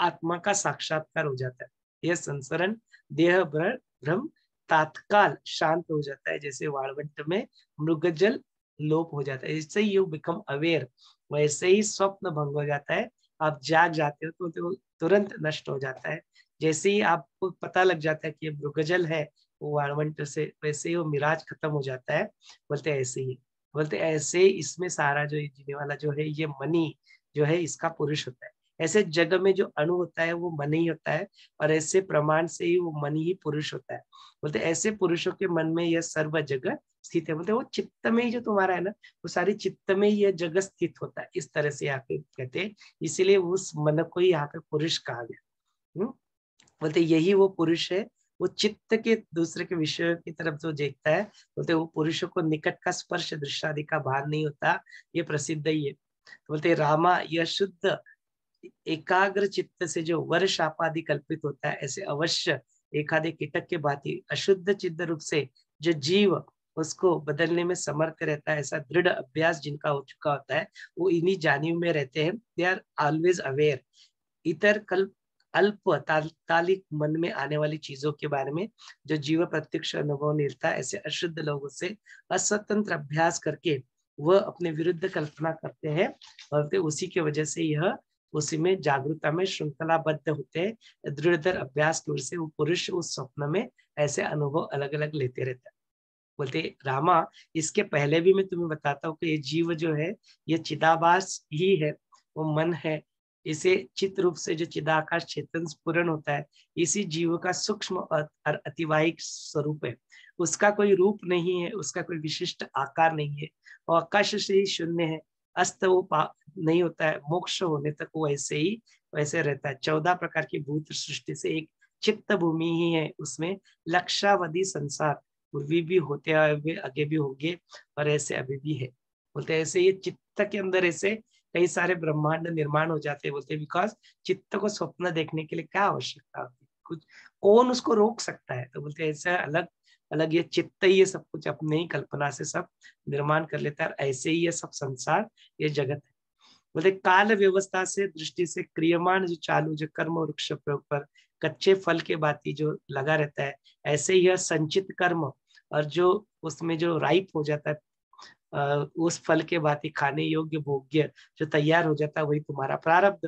आत्मा का साक्षात्कार हो जाता है। यह संसरण, देह भ्रम तात्काल शांत हो जाता है, जैसे वाणवंट में मृगजल लोप हो जाता है। इससे यू बिकम अवेयर वैसे ही स्वप्न भंग हो जाता है। आप जाग जाते हो तो, तो तुरंत नष्ट हो जाता है। जैसे ही आपको पता लग जाता है कि ये मृगजल है वो वाणवंट से वैसे ही वो मिराज खत्म हो जाता है। बोलते ऐसे ही बोलते ऐसे इसमें सारा जो जीने वाला जो है ये मनी जो है इसका पुरुष होता है। ऐसे जग में जो अणु होता है, वो मन ही होता है और ऐसे प्रमाण से ही वो मन ही पुरुष होता है। बोलते ऐसे पुरुषों के मन में यह सर्व जगह स्थित है। बोलते वो चित्त में ही जो तुम्हारा है ना, वो सारी चित्त में ही यह जगह स्थित होता है, इस तरह से यहाँ पे कहते हैं। इसीलिए उस मन को ही यहाँ पे पुरुष कहा गया। हम्म बोलते यही वो पुरुष है, वो चित्त के दूसरे के विषय की तरफ़ जो देखता है, बोलते वो पुरुषों को निकट का स्पर्श दृष्टादि का भान नहीं होता, ये प्रसिद्ध ही है। बोलते रामा, यह शुद्ध एकाग्र चित्त से जो वर्ष आपादि कल्पित होता है, ऐसे अवश्य एकादे कीटक के भांति अशुद्ध चित्त रूप से जो जीव उसको बदलने में समर्थ रहता है, ऐसा दृढ़ अभ्यास जिनका हो चुका होता है, वो इन्हीं जानियों में रहते हैं। दे आर ऑलवेज अवेयर इतर कल्प अल्प तात्कालिक मन में आने वाली चीज़ों के बारे में जो जीव प्रत्यक्ष अनुभव मिलता है, ऐसे अशुद्ध लोगों से अस्वतंत्र अभ्यास करके वह अपने विरुद्ध कल्पना करते हैं और उसी की वजह से यह उसी में जागरूकता में श्रृंखलाबद्ध होते हैं दृढ़ अभ्यास की ओर से वो पुरुष उस स्वप्न में ऐसे अनुभव अलग अलग लेते रहते बोलते, रामा, इसके पहले भी मैं तुम्हें बताता हूँ कि ये जीव जो है, ये चिदाभास ही है, वो मन है। इसे चित रूप से जो चिदाकाश चेतन पूर्ण होता है, इसी जीव का सूक्ष्म और अतिवाहिक स्वरूप है। उसका कोई रूप नहीं है, उसका कोई विशिष्ट आकार नहीं है और आकाश से ही शून्य है। अस्त वो नहीं होता है, मोक्ष होने तक वो ऐसे ही, वैसे रहता है। चौदह प्रकार की भूत सृष्टि से एक चित्त भूमि ही है, उसमें लक्षावधि संसार, पूर्वी भी होते हुए, आगे भी होंगे, और ऐसे अभी भी है। बोलते ऐसे ये चित्त के अंदर ऐसे कई सारे ब्रह्मांड निर्माण हो जाते हैं, बोलते बिकॉज़ चित्त को स्वप्न देखने के लिए क्या आवश्यकता होती है? कुछ, कौन उसको रोक सकता है? तो बोलते ऐसा अलग अलग ये चित्त ही ये सब कुछ अपने ही कल्पना से सब निर्माण कर लेता है ऐसे ही ये सब संसार, ये जगत है। बोलते काल व्यवस्था से, दृष्टि से क्रियमान जो चालू, जो कर्म वृक्ष पर कच्चे फल के बाती जो लगा रहता है, ऐसे ही संचित कर्म और जो उसमें जो राइप हो जाता है उस फल के बाती खाने योग्य भोग्य जो तैयार हो जाता है, वही तुम्हारा प्रारब्ध।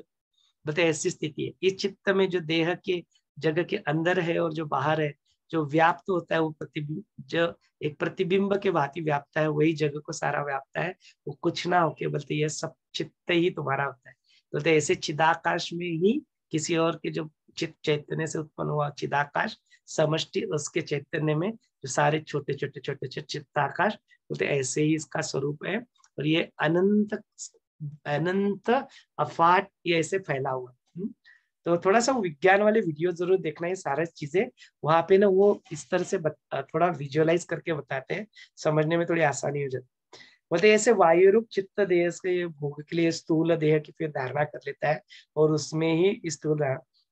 बोलते ऐसी स्थिति है। इस चित्त में जो देह के, जगह के अंदर है और जो बाहर है जो व्याप्त होता है वो प्रतिबिंब जो एक प्रतिबिंब के भांति व्याप्ता है, वही जगह को सारा व्याप्ता है। वो कुछ ना होके बोलते यह सब चित्त ही तुम्हारा होता है। बोलते ऐसे चिदाकाश में ही किसी और के जो चित चैतन्य से उत्पन्न हुआ चिदाकाश, समष्टि उसके चैतन्य में जो सारे छोटे छोटे छोटे छोटे चित्ताकाश, बोलते ऐसे ही इसका स्वरूप है। और ये अनंत अनंत अफाट ये ऐसे फैला हुआ? तो थोड़ा सा विज्ञान वाले वीडियो ज़रूर देखना है सारे चीज़ें। वहाँ पे ना वो इस तरह से थोड़ा विजुअलाइज करके बताते हैं। समझने में थोड़ी आसानी हो जाती बोलते ऐसे वायु रूप चित्त देह के भोग के लिए स्थूल देह की फिर धारणा कर लेता है और उसमें ही स्थूल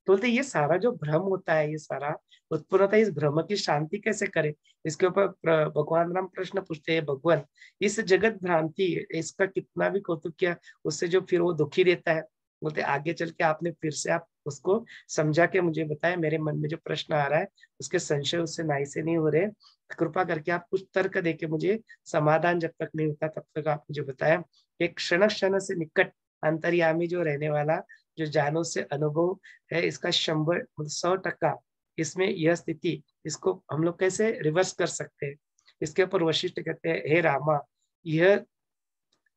तो बोलते ये सारा जो भ्रम होता है, ये सारा उत्पन्न होता है इस भ्रम की शांति कैसे करे? इसके ऊपर भगवान राम प्रश्न पूछते हैं, भगवान, इस जगत भ्रांति, इसका कितना भी कौतुक किया, उससे जो फिर वो दुखी रहता है बोलते, आगे चल के आपने फिर से आप उसको समझा के मुझे बताया मेरे मन में जो प्रश्न आ रहा है, उसके संशय उससे नाई से नहीं हो रहे कृपा करके आप कुछ तर्क दे के मुझे समाधान जब तक नहीं होता, तब तक आप मुझे बताया एक क्षण क्षण से निकट अंतर्यामी जो रहने वाला, जो जानों से अनुभव है, इसका शंबर मतलब सौ टक्का, इसमें यह स्थिति, इसको हम लोग कैसे रिवर्स कर सकते हैं? इसके ऊपर वशिष्ठ कहते हैं, हे रामा, यह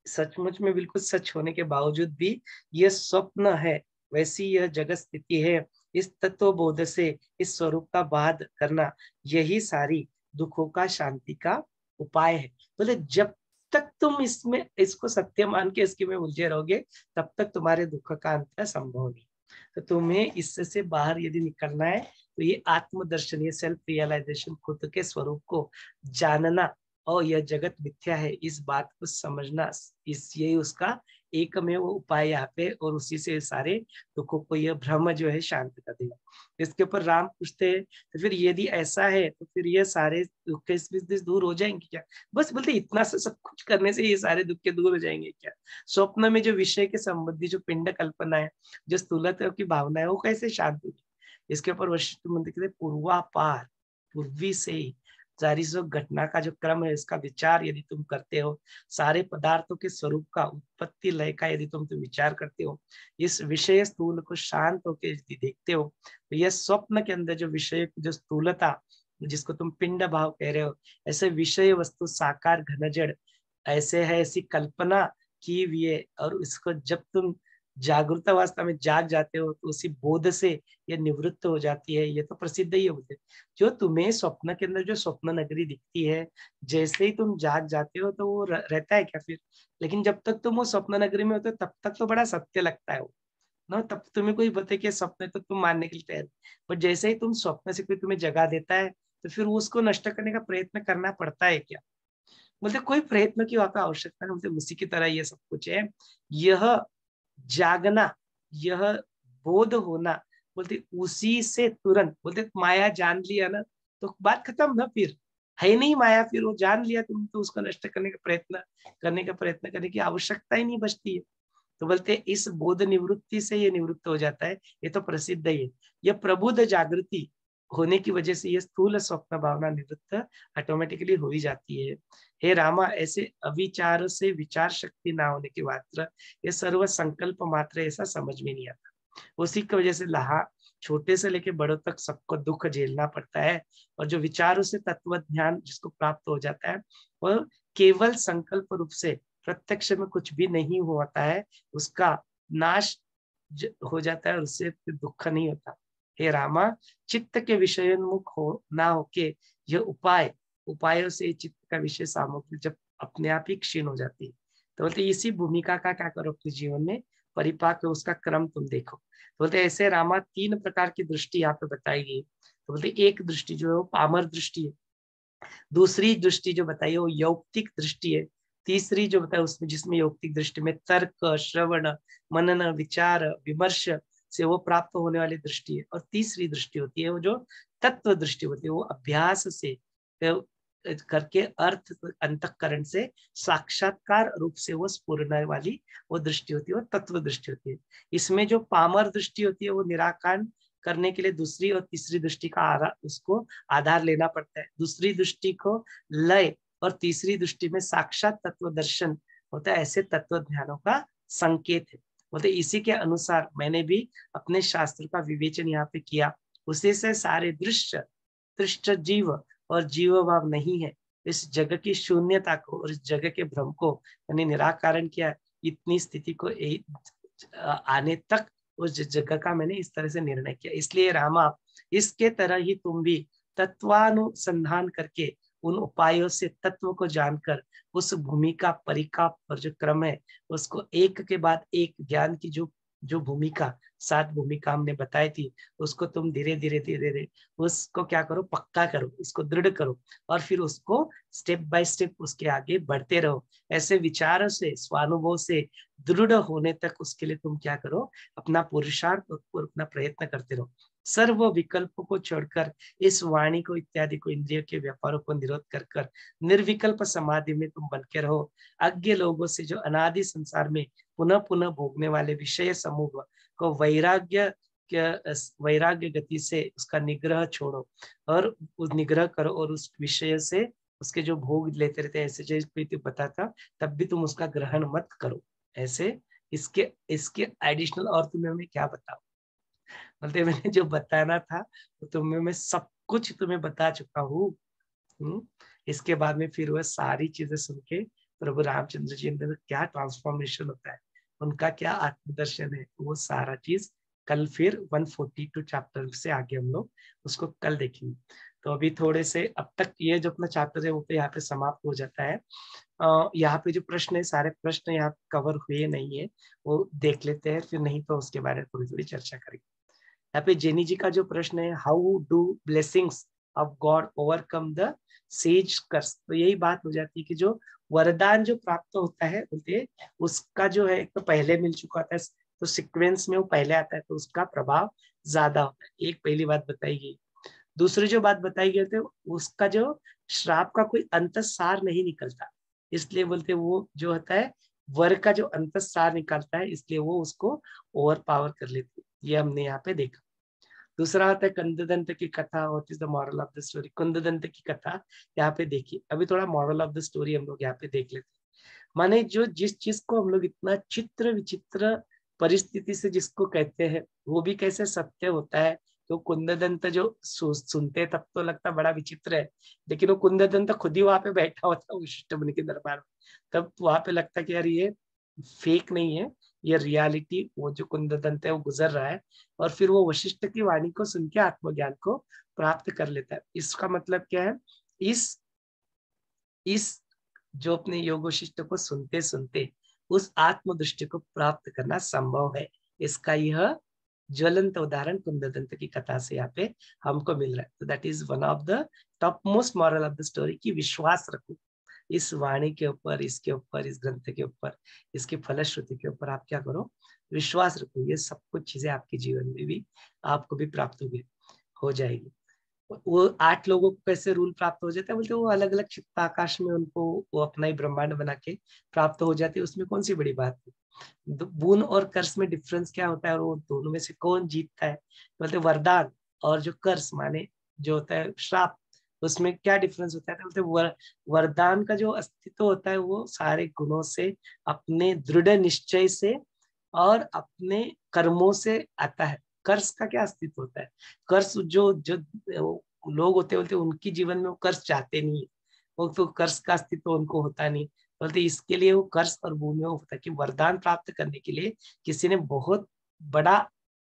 सचमुच में बिल्कुल सच होने के बावजूद भी यह स्वप्न है, वैसी यह जगत स्थिति है, इस तत्व बोध से, इस स्वरूप का बाध करना, यही सारी दुखों का, शांति का उपाय है। बोले तो जब तक तुम इसमें, इसको सत्य मान के इसके में उलझे रहोगे, तब तक तुम्हारे दुख का अंत संभव नहीं। तो तुम्हें इससे बाहर यदि निकलना है तो ये आत्मदर्शन ये सेल्फ रियलाइजेशन खुद के स्वरूप को जानना और यह जगत मिथ्या है, इस बात को समझना इस, ये उसका एक में वो उपाय यहाँ पे, और उसी से सारे दुखों को यह भ्रम जो है शांत कर देगा। इसके ऊपर राम पूछते हैं तो फिर यदि ऐसा है तो फिर ये सारे दुख दूर हो जाएँगे क्या? बस बोलते इतना से सब कुछ करने से ये सारे दुख के दूर हो जाएँगे क्या? स्वप्न में जो विषय के संबंधी जो पिंड कल्पना है जो स्थूलता की भावना है वो कैसे शांत होगी? इसके ऊपर वशिष्ठ मंदिर कहते पूर्वापार, पूर्वी से ही सारी जो घटना का जो क्रम है, इसका विचार यदि तुम करते हो, सारे पदार्थों के स्वरूप का उत्पत्ति लय का यदि तुम तुम विचार करते हो, इस विषय स्थूल को शांत होकर यदि देखते हो तो यह स्वप्न के अंदर जो विषय जो स्थूलता जिसको तुम पिंड भाव कह रहे हो, ऐसे विषय वस्तु साकार घनजड़, ऐसे है ऐसी कल्पना की हुई है और इसको जब तुम जागरूक अवस्था में जाग जाते हो तो उसी बोध से ये निवृत्त हो जाती है, ये तो प्रसिद्ध ही होते जो तुम्हें स्वप्न के अंदर जो स्वप्न नगरी दिखती है, जैसे ही तुम जाग जाते हो तो वो रहता है क्या फिर? लेकिन जब तक तुम वो स्वप्न नगरी में होते हो, तब तक तो बड़ा सत्य लगता है वो। ना, तब तुम्हें कोई बता कि स्वप्न तो तुम मानने के लिए तैयार बट जैसे ही तुम स्वप्न से कोई तुम्हें जगा देता है तो फिर उसको नष्ट करने का प्रयत्न करना पड़ता है क्या? बोलते कोई प्रयत्न की वहाँ आवश्यकता नहीं, बोलते उसी की तरह ये सब कुछ है। यह जागना, यह बोध होना। बोलते, उसी से तुरंत, बोलते, माया जान लिया ना तो बात खत्म ना फिर? है नहीं माया फिर, वो जान लिया तुम तो उसको नष्ट करने का प्रयत्न, करने का प्रयत्न करने की आवश्यकता ही नहीं बचती है। तो बोलते, इस बोध निवृत्ति से ये निवृत्त हो जाता है, ये तो प्रसिद्ध ही है। यह प्रबुद्ध जागृति होने की वजह से ये स्थूल स्वप्न भावना निवृत्त ऑटोमेटिकली हो ही जाती है। हे रामा, ऐसे अविचार से विचार शक्ति ना होने के मात्र ये सर्व संकल्प मात्र ऐसा समझ में नहीं आता। उसी की वजह से लहा, छोटे से लेके बड़ों तक सबको दुख झेलना पड़ता है और जो विचारों से तत्व ध्यान जिसको प्राप्त हो जाता है वह केवल संकल्प रूप से प्रत्यक्ष में कुछ भी नहीं होता है, उसका नाश हो जाता है और उससे दुख नहीं होता। हे रामा, चित्त के विषयोन्मुख हो, ना होके यह उपाय, उपायों से चित्त का विषय सामग्री जब अपने आप ही क्षीण हो जाती है। तो बोलते इसी भूमिका का क्या करो अपने जीवन में? परिपाक उसका क्रम तुम देखो। तो बोलते ऐसे रामा, तीन प्रकार की दृष्टि यहाँ पे बताई गई। तो बोलते एक दृष्टि जो है वो पामर दृष्टि है। दूसरी दृष्टि जो बताई वो यौक्तिक दृष्टि है। तीसरी जो बताया उसमें जिसमें यौक्तिक दृष्टि में तर्क, श्रवण, मनन, विचार, विमर्श से वो प्राप्त होने वाली दृष्टि है। और तीसरी दृष्टि होती है, वो जो तत्व दृष्टि होती है, वो अभ्यास से करके अर्थ अंतकरण से साक्षात्कार रूप से वो स्पूर्ण वाली वो दृष्टि होती है, वो तत्व दृष्टि होती है। इसमें जो पामर दृष्टि होती है, वो निराकरण करने के लिए दूसरी और तीसरी दृष्टि का आधार उसको आधार लेना पड़ता है। दूसरी दृष्टि को लय और तीसरी दृष्टि में साक्षात तत्व दर्शन होता है, ऐसे तत्व ध्यानों का संकेत है। बोलते इसी के अनुसार मैंने भी अपने शास्त्र का विवेचन यहाँ पे किया। उसी से सारे दृश्य, दृष्ट जीव और जीव भाव नहीं है। इस जगह की शून्यता को और इस जगह के भ्रम को मैंने निराकरण किया। इतनी स्थिति को आने तक उस जगह का मैंने इस तरह से निर्णय किया। इसलिए रामा, इसके तरह ही तुम भी तत्वानुसंधान करके उन उपायों से तत्व को जानकर उस भूमिका परिकाप पर जो क्रम है, उसको एक के बाद एक ज्ञान की जो जो भूमिका, सात भूमिका हमने बताई थी, उसको तुम धीरे धीरे धीरे धीरे, उसको क्या करो, पक्का करो, उसको दृढ़ करो और फिर उसको स्टेप बाय स्टेप उसके आगे बढ़ते रहो। ऐसे विचारों से, स्वानुभव से दृढ़ होने तक उसके लिए तुम क्या करो, अपना पुरुषार्थ और अपना प्रयत्न करते रहो। सर्व विकल्पों को छोड़कर, इस वाणी को इत्यादि को इंद्रियों के व्यापारों को निरोध कर कर, निर्विकल्प समाधि में तुम बन के रहो। अज्ञ लोगों से जो अनादि संसार में पुनः पुनः भोगने वाले विषय समूह को वैराग्य वैराग्य गति से उसका निग्रह छोड़ो और उस निग्रह करो और उस विषय से उसके जो भोग लेते रहते हैं, ऐसे जो बताता, तब भी तुम उसका ग्रहण मत करो। ऐसे इसके इसके एडिशनल और तुम्हें क्या बताऊँ? बोलते मैंने जो बताना था तो तुम्हें मैं सब कुछ तुम्हें बता चुका हूँ। हम्म, इसके बाद में फिर वह सारी चीज़ें सुन के प्रभु रामचंद्र जी अंदर क्या ट्रांसफॉर्मेशन होता है उनका क्या आत्मदर्शन है वो सारा चीज़ कल फिर 142 चैप्टर से आगे हम लोग उसको कल देखेंगे। तो अभी थोड़े से अब तक ये जो अपना चैप्टर है वो तो यहाँ पे समाप्त हो जाता है। यहाँ पे जो प्रश्न है सारे प्रश्न यहाँ कवर हुए नहीं है वो देख लेते हैं फिर नहीं तो उसके बारे में थोड़ी थोड़ी चर्चा करेंगे। यहाँ पे जेनी जी का जो प्रश्न है how do blessings of God overcome the sage curse तो यही बात हो जाती है कि जो वरदान जो प्राप्त होता है, बोलते उसका जो है तो पहले मिल चुका है तो सिक्वेंस में वो पहले आता है तो उसका प्रभाव ज़्यादा होता है। एक पहली बात बताई गई। दूसरी जो बात बताई गई थे उसका जो श्राप का कोई अंत सार नहीं निकलता। इसलिए बोलते वो जो होता है, वर का जो अंत सार निकलता है, इसलिए वो उसको ओवर पावर कर लेती ये हमने यहाँ पे देखा। दूसरा होता है कंददंत की कथा what is the moral of the story कुंददंत की कथा यहाँ पे देखिए। अभी थोड़ा मॉरल ऑफ़ द स्टोरी हम लोग यहाँ पे देख लेते माने जो जिस चीज़ को हम लोग इतना चित्र विचित्र परिस्थिति से जिसको कहते हैं, वो भी कैसे सत्य होता है? तो कुंददंत जो सुनते तब तो लगता बड़ा विचित्र है। लेकिन वो कुंददंत खुद ही वहाँ पे बैठा होता है विशिष्ट मुनि के दरबार में। तब वहाँ पे लगता कि यार ये फेक नहीं है। ये रियलिटी वो जो कुंददंत है, वो गुजर रहा है और फिर वो वशिष्ठ की वाणी को सुन के आत्मज्ञान को प्राप्त कर लेता है। इसका मतलब क्या है? इस इस जो अपने योग वशिष्ठ को सुनते सुनते उस आत्म दृष्टि को प्राप्त करना संभव है। इसका यह ज्वलंत उदाहरण कुंददंत की कथा से यहाँ पे हमको मिल रहा है। तो that is one of the topmost moral of the story की विश्वास रखो। इस वाणी के ऊपर, इसके ऊपर, इस ग्रंथ के ऊपर, इसकी फलश्रुति के ऊपर आप क्या करो? विश्वास रखो, ये सब कुछ चीज़ें आपके जीवन में भी, आपको भी प्राप्त होगी, हो जाएगी। वो आठ लोगों को कैसे रूल प्राप्त हो जाता है? बोलते वो अलग अलग आकाश में उनको वो अपना ही ब्रह्मांड बना के प्राप्त हो जाते उसमें कौन सी बड़ी बात है? बुन और कर्स में डिफरेंस क्या होता है? और वो दोनों में से कौन जीतता है? बोलते वरदान और जो कर्स माने जो होता है श्राप। उसमें क्या डिफरेंस होता है? तो बोलते वर, वरदान का जो अस्तित्व होता है वो सारे गुणों से अपने दृढ़ निश्चय से और अपने कर्मों से आता है। कर्ज का क्या अस्तित्व होता है? कर्ज जो जो लोग होते बोलते उनकी जीवन में वो कर्ज चाहते नहीं है। वो तो कर्ज का अस्तित्व उनको होता नहीं। बोलते इसके लिए वो कर्ज और भूमि होता है कि वरदान प्राप्त करने के लिए किसी ने बहुत बड़ा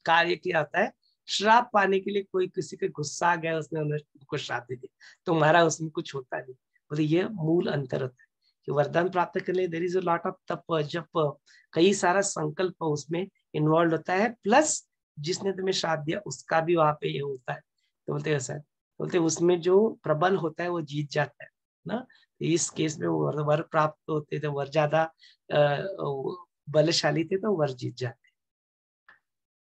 कार्य किया होता है श्राप पाने के लिए कोई किसी के गुस्सा आ गया उसने उनको श्राप दे दिया तुम्हारा उसमें कुछ होता नहीं। बोले ये मूल अंतर होता है कि वरदान प्राप्त करने देर इज़ लॉट ऑफ़ तप जप कई सारा संकल्प उसमें इन्वॉल्व होता है प्लस जिसने तुम्हें श्राप दिया उसका भी वहाँ पे ये होता है। तो बोलते है बोलते उसमें जो प्रबल होता है वो जीत जाता है ना? तो इस केस में वर, वर प्राप्त होते थे वर ज़्यादा बलशाली थे तो वर जीत जाते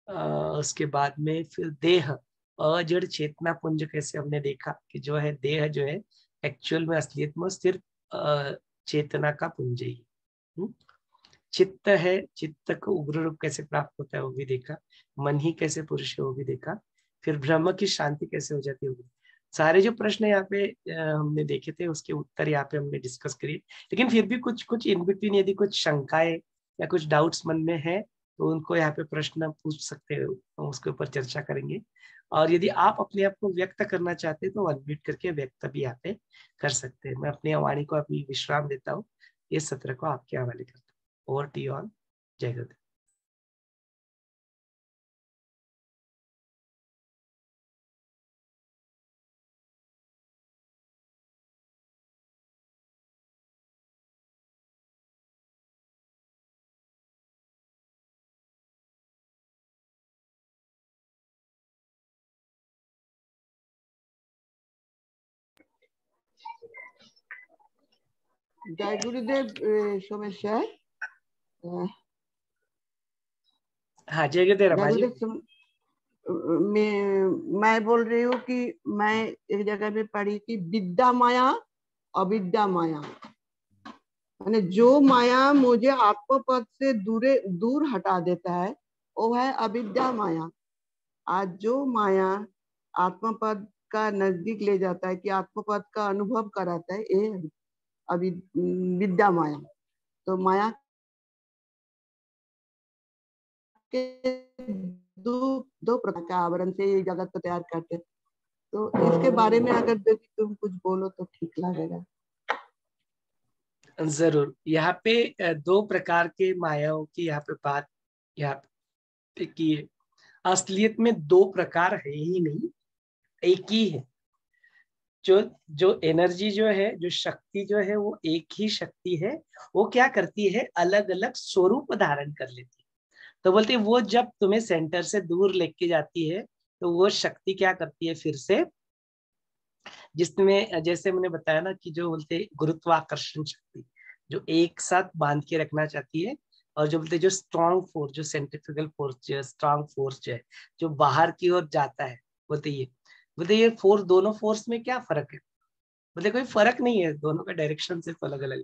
उसके बाद में फिर देह, अजड़ चेतना पुंज कैसे हमने देखा कि जो है, देह जो है एक्चुअल में असलियत में सिर्फ़ चेतना का पुंज ही। हम्म? चित्त है, चित्त को उग्र रूप कैसे प्राप्त होता है वो भी देखा, मन ही कैसे पुरुष है वो भी देखा, फिर ब्रह्म की शांति कैसे हो जाती होगी सारे जो प्रश्न यहाँ पे हमने देखे थे, उसके उत्तर यहाँ पे हमने डिस्कस करी लेकिन फिर भी कुछ कुछ इन बिटवीन यदि कुछ शंकाएँ या कुछ डाउट्स मन में है तो उनको यहाँ पे प्रश्न पूछ सकते हो तो उसके ऊपर चर्चा करेंगे। और यदि आप अपने आप को व्यक्त करना चाहते हैं तो अनम्यूट करके व्यक्त भी यहाँ पे कर सकते हैं। मैं अपनी वाणी को अभी विश्राम देता हूँ। इस सत्र को आपके हवाले करता हूँ। ओवर टी ऑन जय गुरुदेव जय गुरुदेव सोमेश्वर हाँ जय गुरुदेव रमा जी मैं मैं बोल रही हूँ कि मैं एक जगह पे पढ़ी कि विद्या माया अविद्या माया माने जो माया मुझे आत्मपद से दूरे दूर हटा देता है वो है अविद्या माया आज जो माया आत्मपद का नज़दीक ले जाता है कि आत्मपद का अनुभव कराता है ये अभी, विद्या माया। तो माया के दो दो प्रकार के आवरण से ये जगत को तैयार करते। तो इसके बारे में अगर यदि तुम कुछ बोलो तो ठीक लगेगा। ज़रूर। यहाँ पे दो प्रकार के मायाओं की यहाँ पे बात, यहाँ पे की है। असलियत में दो प्रकार है ही नहीं, एक ही है। जो जो एनर्जी जो है, जो शक्ति जो है, वो एक ही शक्ति है, वो क्या करती है? अलग अलग स्वरूप धारण कर लेती है। तो बोलते वो जब तुम्हें सेंटर से दूर लेके जाती है तो वो शक्ति क्या करती है फिर से? जिसमें, जैसे मैंने बताया ना कि जो बोलते गुरुत्वाकर्षण शक्ति, जो एक साथ बाँध के रखना चाहती है, और जो बोलते जो स्ट्रॉन्ग फोर्स जो सेंट्रिफ्यूगल फोर्स जो स्ट्रॉन्ग फोर्स जो है, जो बाहर की ओर जाता है, बोलते ये बोलते ये फोर्स दोनों फोर्स में क्या फ़र्क है? बोलते कोई फ़र्क नहीं है, दोनों का डायरेक्शन सिर्फ़ अलग अलग है।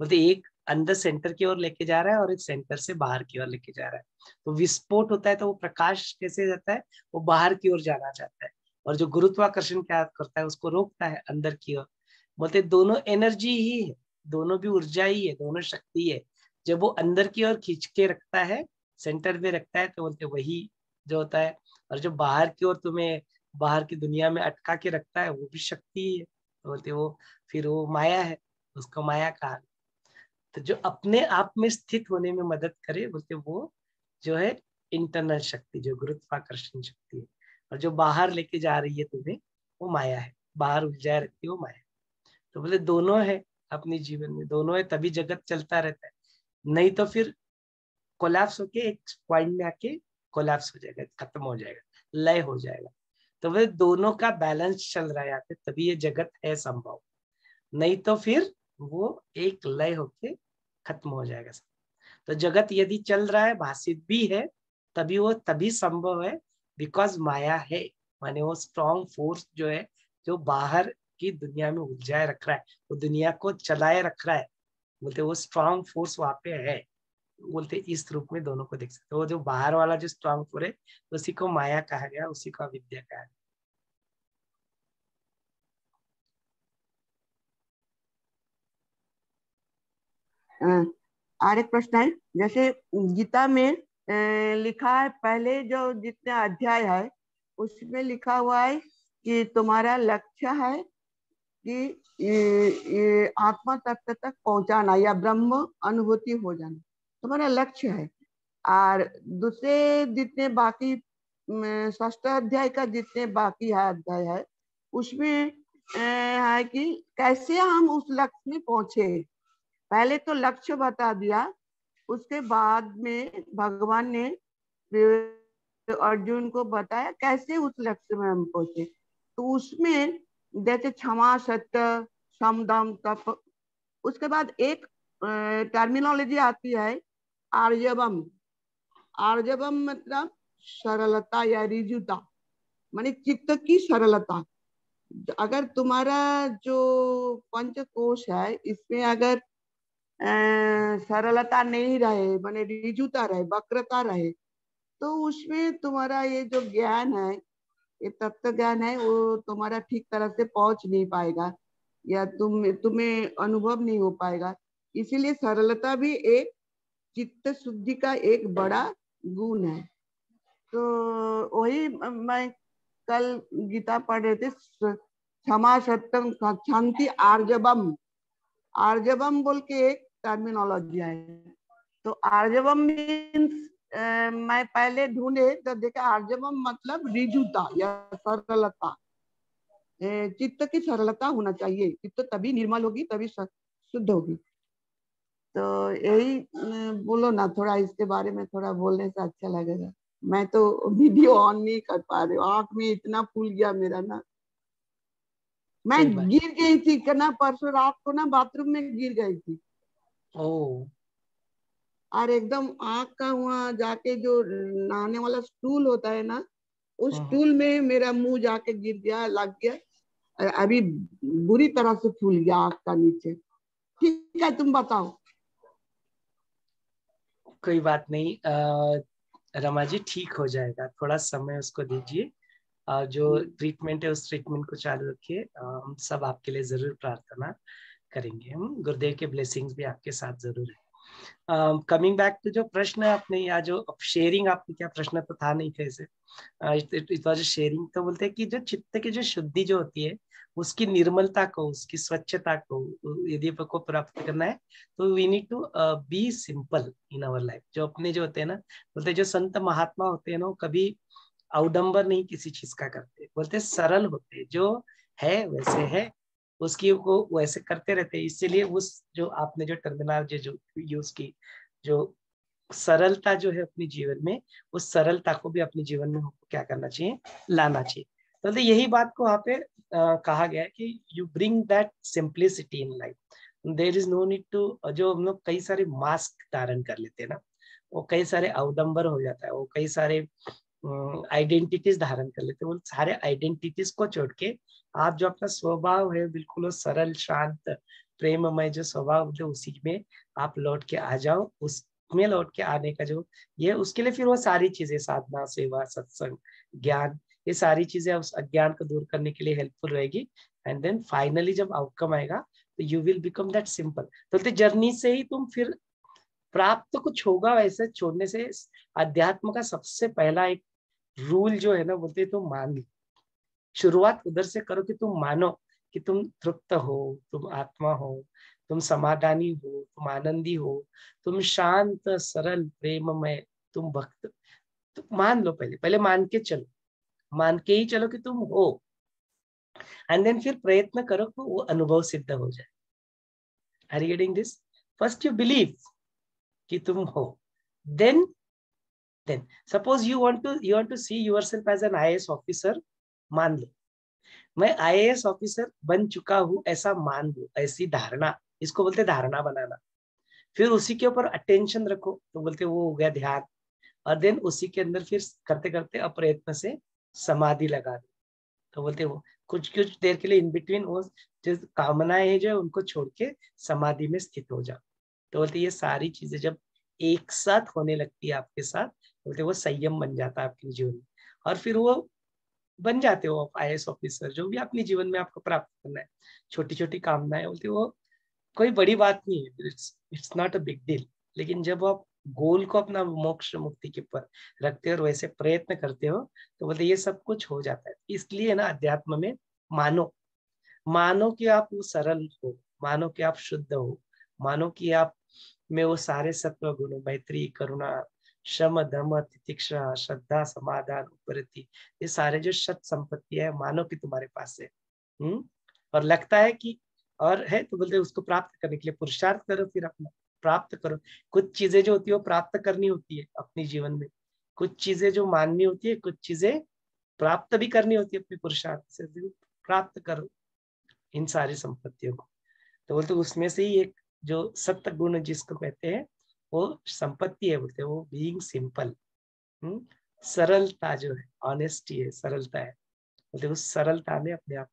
बोलते एक अंदर सेंटर की ओर लेके जा रहा है और एक सेंटर से बाहर की ओर लेके जा रहा है। तो विस्फोट होता है तो वो प्रकाश कैसे जाता है? वो बाहर की ओर जाना चाहता है और जो गुरुत्वाकर्षण क्या करता है, उसको रोकता है अंदर की ओर। बोलते दोनों एनर्जी ही है, दोनों भी ऊर्जा ही है, दोनों शक्ति है। जब वो अंदर की ओर खींच के रखता है सेंटर में रखता है तो बोलते वही जो होता है और जो बाहर की ओर तुम्हें बाहर की दुनिया में अटका के रखता है, वो भी शक्ति ही। है तो बोलते वो, फिर वो माया है, उसको माया कहा तो जो अपने आप में स्थित होने में मदद करे, बोलते वो जो है इंटरनल शक्ति, जो गुरुत्वाकर्षण शक्ति है। और जो बाहर लेके जा रही है तुम्हें, वो माया है। बाहर उलझाए रखती है, वो माया तो बोले दोनों है अपने जीवन में, दोनों है, तभी जगत चलता रहता है। नहीं तो फिर कोलैप्स होके एक पॉइंट में आके कोलैप्स हो जाएगा, खत्म हो जाएगा, लय हो जाएगा। तो वे दोनों का बैलेंस चल रहा है यहाँ पे, तभी ये जगत है संभव। नहीं तो फिर वो एक लय होके खत्म हो जाएगा तो जगत यदि चल रहा है भाषित भी है, तभी वो, तभी संभव है बिकॉज़ माया है, माने वो स्ट्रॉन्ग फोर्स जो है, जो बाहर की दुनिया में उलझाए रख रहा है, वो दुनिया को चलाए रख रहा है, बोलते वो स्ट्रॉन्ग फोर्स वहाँ पे है। बोलते इस रूप में दोनों को देख सकते वो जो बाहर वाला जो स्ट्रॉन्ग फोर्स है, उसी को माया कहा गया, उसी को अविद्या कहा गया। और एक प्रश्न है। जैसे गीता में लिखा है, पहले जो जितने अध्याय है, उसमें लिखा हुआ है कि तुम्हारा लक्ष्य है कि आत्मा तत्व तक पहुंचाना या ब्रह्म अनुभूति हो जाना। तुम्हारा लक्ष्य है। और दूसरे जितने बाकी ष्ठ अध्याय का जितने बाकी है अध्याय है, उसमें है कि कैसे हम उस लक्ष्य में पहुँचे? पहले तो लक्ष्य बता दिया, उसके बाद में भगवान ने अर्जुन को बताया कैसे उस लक्ष्य में हम पहुँचे। तो उसमें जैसे क्षमा, सत्य, समदम, तप, उसके बाद एक टर्मिनोलॉजी आती है आर्यवम। आर्यवम मतलब सरलता या रिजुता। माने चित्त की सरलता। अगर तुम्हारा जो पंचकोश है, इसमें अगर सरलता नहीं रहे, माने रिजुता रहे, वक्रता रहे तो उसमें तुम्हारा ये जो ज्ञान है, ये तत्व ज्ञान है, वो तुम्हारा ठीक तरह से पहुँच नहीं पाएगा, या तुम, तुम्हें अनुभव नहीं हो पाएगा। इसीलिए सरलता भी एक चित्त शुद्धि का एक बड़ा गुण है। तो वही मैं कल गीता पढ़ रहे थे क्षमा सत्यम शांति आर्जबम आर्जबम बोल के एक टर्मिनोलॉजी है। तो आर्जवम मीन्स मैं पहले ढूंढे तो देखा आर्जवम मतलब रिजुता या सरलता। चित्त की सरलता होना चाहिए। चित्त तभी निर्मल होगी, तभी शुद्ध होगी। तो यही बोलो ना थोड़ा इसके बारे में थोड़ा बोलने से अच्छा लगेगा। मैं तो वीडियो ऑन नहीं कर पा रही हूँ आँख में इतना फूल गया मेरा ना। मैं गिर गई थी ना परसों रात को ना बाथरूम में गिर गई थी। ओ और एकदम आग का वहाँ जाके जो नहाने वाला स्टूल होता है ना उस हाँ। स्टूल में मेरा मुँह जाके गिर गया लग गया। अभी बुरी तरह से फूल गया आग का नीचे। ठीक है तुम बताओ। कोई बात नहीं आ, रमा जी ठीक हो जाएगा। थोड़ा समय उसको दीजिए। जो ट्रीटमेंट है उस ट्रीटमेंट को चालू रखिए। हम सब आपके लिए ज़रूर प्रार्थना करेंगे। हम गुरुदेव के ब्लेसिंग्स भी आपके साथ ज़रूर है। कमिंग बैक टू जो प्रश्न है आपने या जो शेयरिंग आपने क्या प्रश्न तो था नहीं कैसे इट वाज शेयरिंग तो बोलते हैं कि जो चित्त की जो शुद्धि जो होती है उसकी निर्मलता को उसकी स्वच्छता को यदि को प्राप्त करना है तो we need to be simple in our life जो अपने जो होते हैं ना बोलते जो संत महात्मा होते हैं ना कभी अवडंबर नहीं किसी चीज़ का करते। बोलते सरल होते जो है वैसे है उसकी वो वैसे करते रहते हैं। इसीलिए उस जो आपने जो टर्मिनोलॉजी जो यूज़ की जो सरलता जो है अपने जीवन में उस सरलता को भी अपने जीवन में क्या करना चाहिए? लाना चाहिए। तो, यही बात को वहाँ पे कहा गया है कि you bring that simplicity in life there is no need to जो हम लोग कई सारे मास्क धारण कर लेते हैं ना, वो कई सारे अवडंबर हो जाता है, वो कई सारे आइडेंटिटीज धारण कर लेते हैं, वो सारे आइडेंटिटीज को छोड़ के आप जो अपना स्वभाव है बिल्कुल सरल, शांत, प्रेममय जो स्वभाव है उसी में आप लौट के आ जाओ, उसमें लौट के आने का जो ये, उसके लिए फिर वो सारी चीज़ें, साधना, सेवा, सत्संग, ज्ञान ये सारी चीज़ें उस अज्ञान को दूर करने के लिए हेल्पफुल रहेगी। एंड देन फाइनली जब आउटकम आएगा तो you will become that simple तो जर्नी से ही तुम फिर प्राप्त तो कुछ होगा वैसे छोड़ने से। अध्यात्म का सबसे पहला एक रूल जो है ना, बोलते तुम मान लो। शुरुआत उधर से करो कि तुम मानो कि तुम तृप्त हो, तुम आत्मा हो, तुम समाधानी हो, तुम आनंदी हो, तुम शांत, सरल, प्रेममय, तुम भक्त। तो मान लो पहले पहले मान के चलो। मान के ही चलो कि तुम हो। एंड देन फिर प्रयत्न करो कि वो अनुभव सिद्ध हो जाए। Are getting this first you believe कि तुम हो। Then then suppose you want to you want to see yourself as an IAS officer मान लो। मैं आईएएस ऑफिसर बन चुका हूँ, ऐसा मान लो, ऐसी धारणा, इसको बोलते धारणा बनाना। फिर उसी के ऊपर अटेंशन रखो तो बोलते वो हो गया ध्यान। और देन उसी के अंदर फिर करते करते अप्रयत्न से समाधि लगा दो। तो बोलते वो, कुछ कुछ देर के लिए इन बिटवीन वो जो कामनाएँ है जो उनको छोड़ के समाधि में स्थित हो जाओ। तो बोलते ये सारी चीज़ें जब एक साथ होने लगती है आपके साथ बोलते वो संयम बन जाता है आपके जीवन में। और फिर वो बन जाते हो आप आई ऑफिसर जो भी अपने जीवन में आपको प्राप्त करना है। छोटी छोटी कामनाएँ, बोलते वो, कोई बड़ी बात नहीं है it's not a big deal लेकिन जब आप गोल को अपना मोक्ष मुक्ति के ऊपर रखते हो और वैसे प्रयत्न करते हो तो बोलते ये सब कुछ हो जाता है। इसलिए ना अध्यात्म में मानो मानो कि आप वो सरल हो, मानो कि आप शुद्ध हो, मानो कि आप में वो सारे सत्व गुण मैत्री, करुणा, शम धम तितिक्षा, श्रद्धा, समाधान, उपरति, ये सारे जो सत संपत्ति है, मानो कि तुम्हारे पास है। हम्म? और लगता है कि और है तो बोलते उसको प्राप्त करने के लिए पुरुषार्थ करो फिर अपना। प्राप्त करो। कुछ चीज़ें जो होती है वो प्राप्त करनी होती है अपने जीवन में। कुछ चीज़ें जो माननी होती है, कुछ चीज़ें प्राप्त भी करनी होती है अपने पुरुषार्थ से। प्राप्त करो इन सारी संपत्तियों को। तो बोलते उसमें से ही एक जो सत्य गुण जिसको कहते हैं, वो संपत्ति है, बोलते वो बीइंग सिंपल सरलता जो है ऑनेस्टी है, सरलता है। बोलते उस सरलता ने अपने आप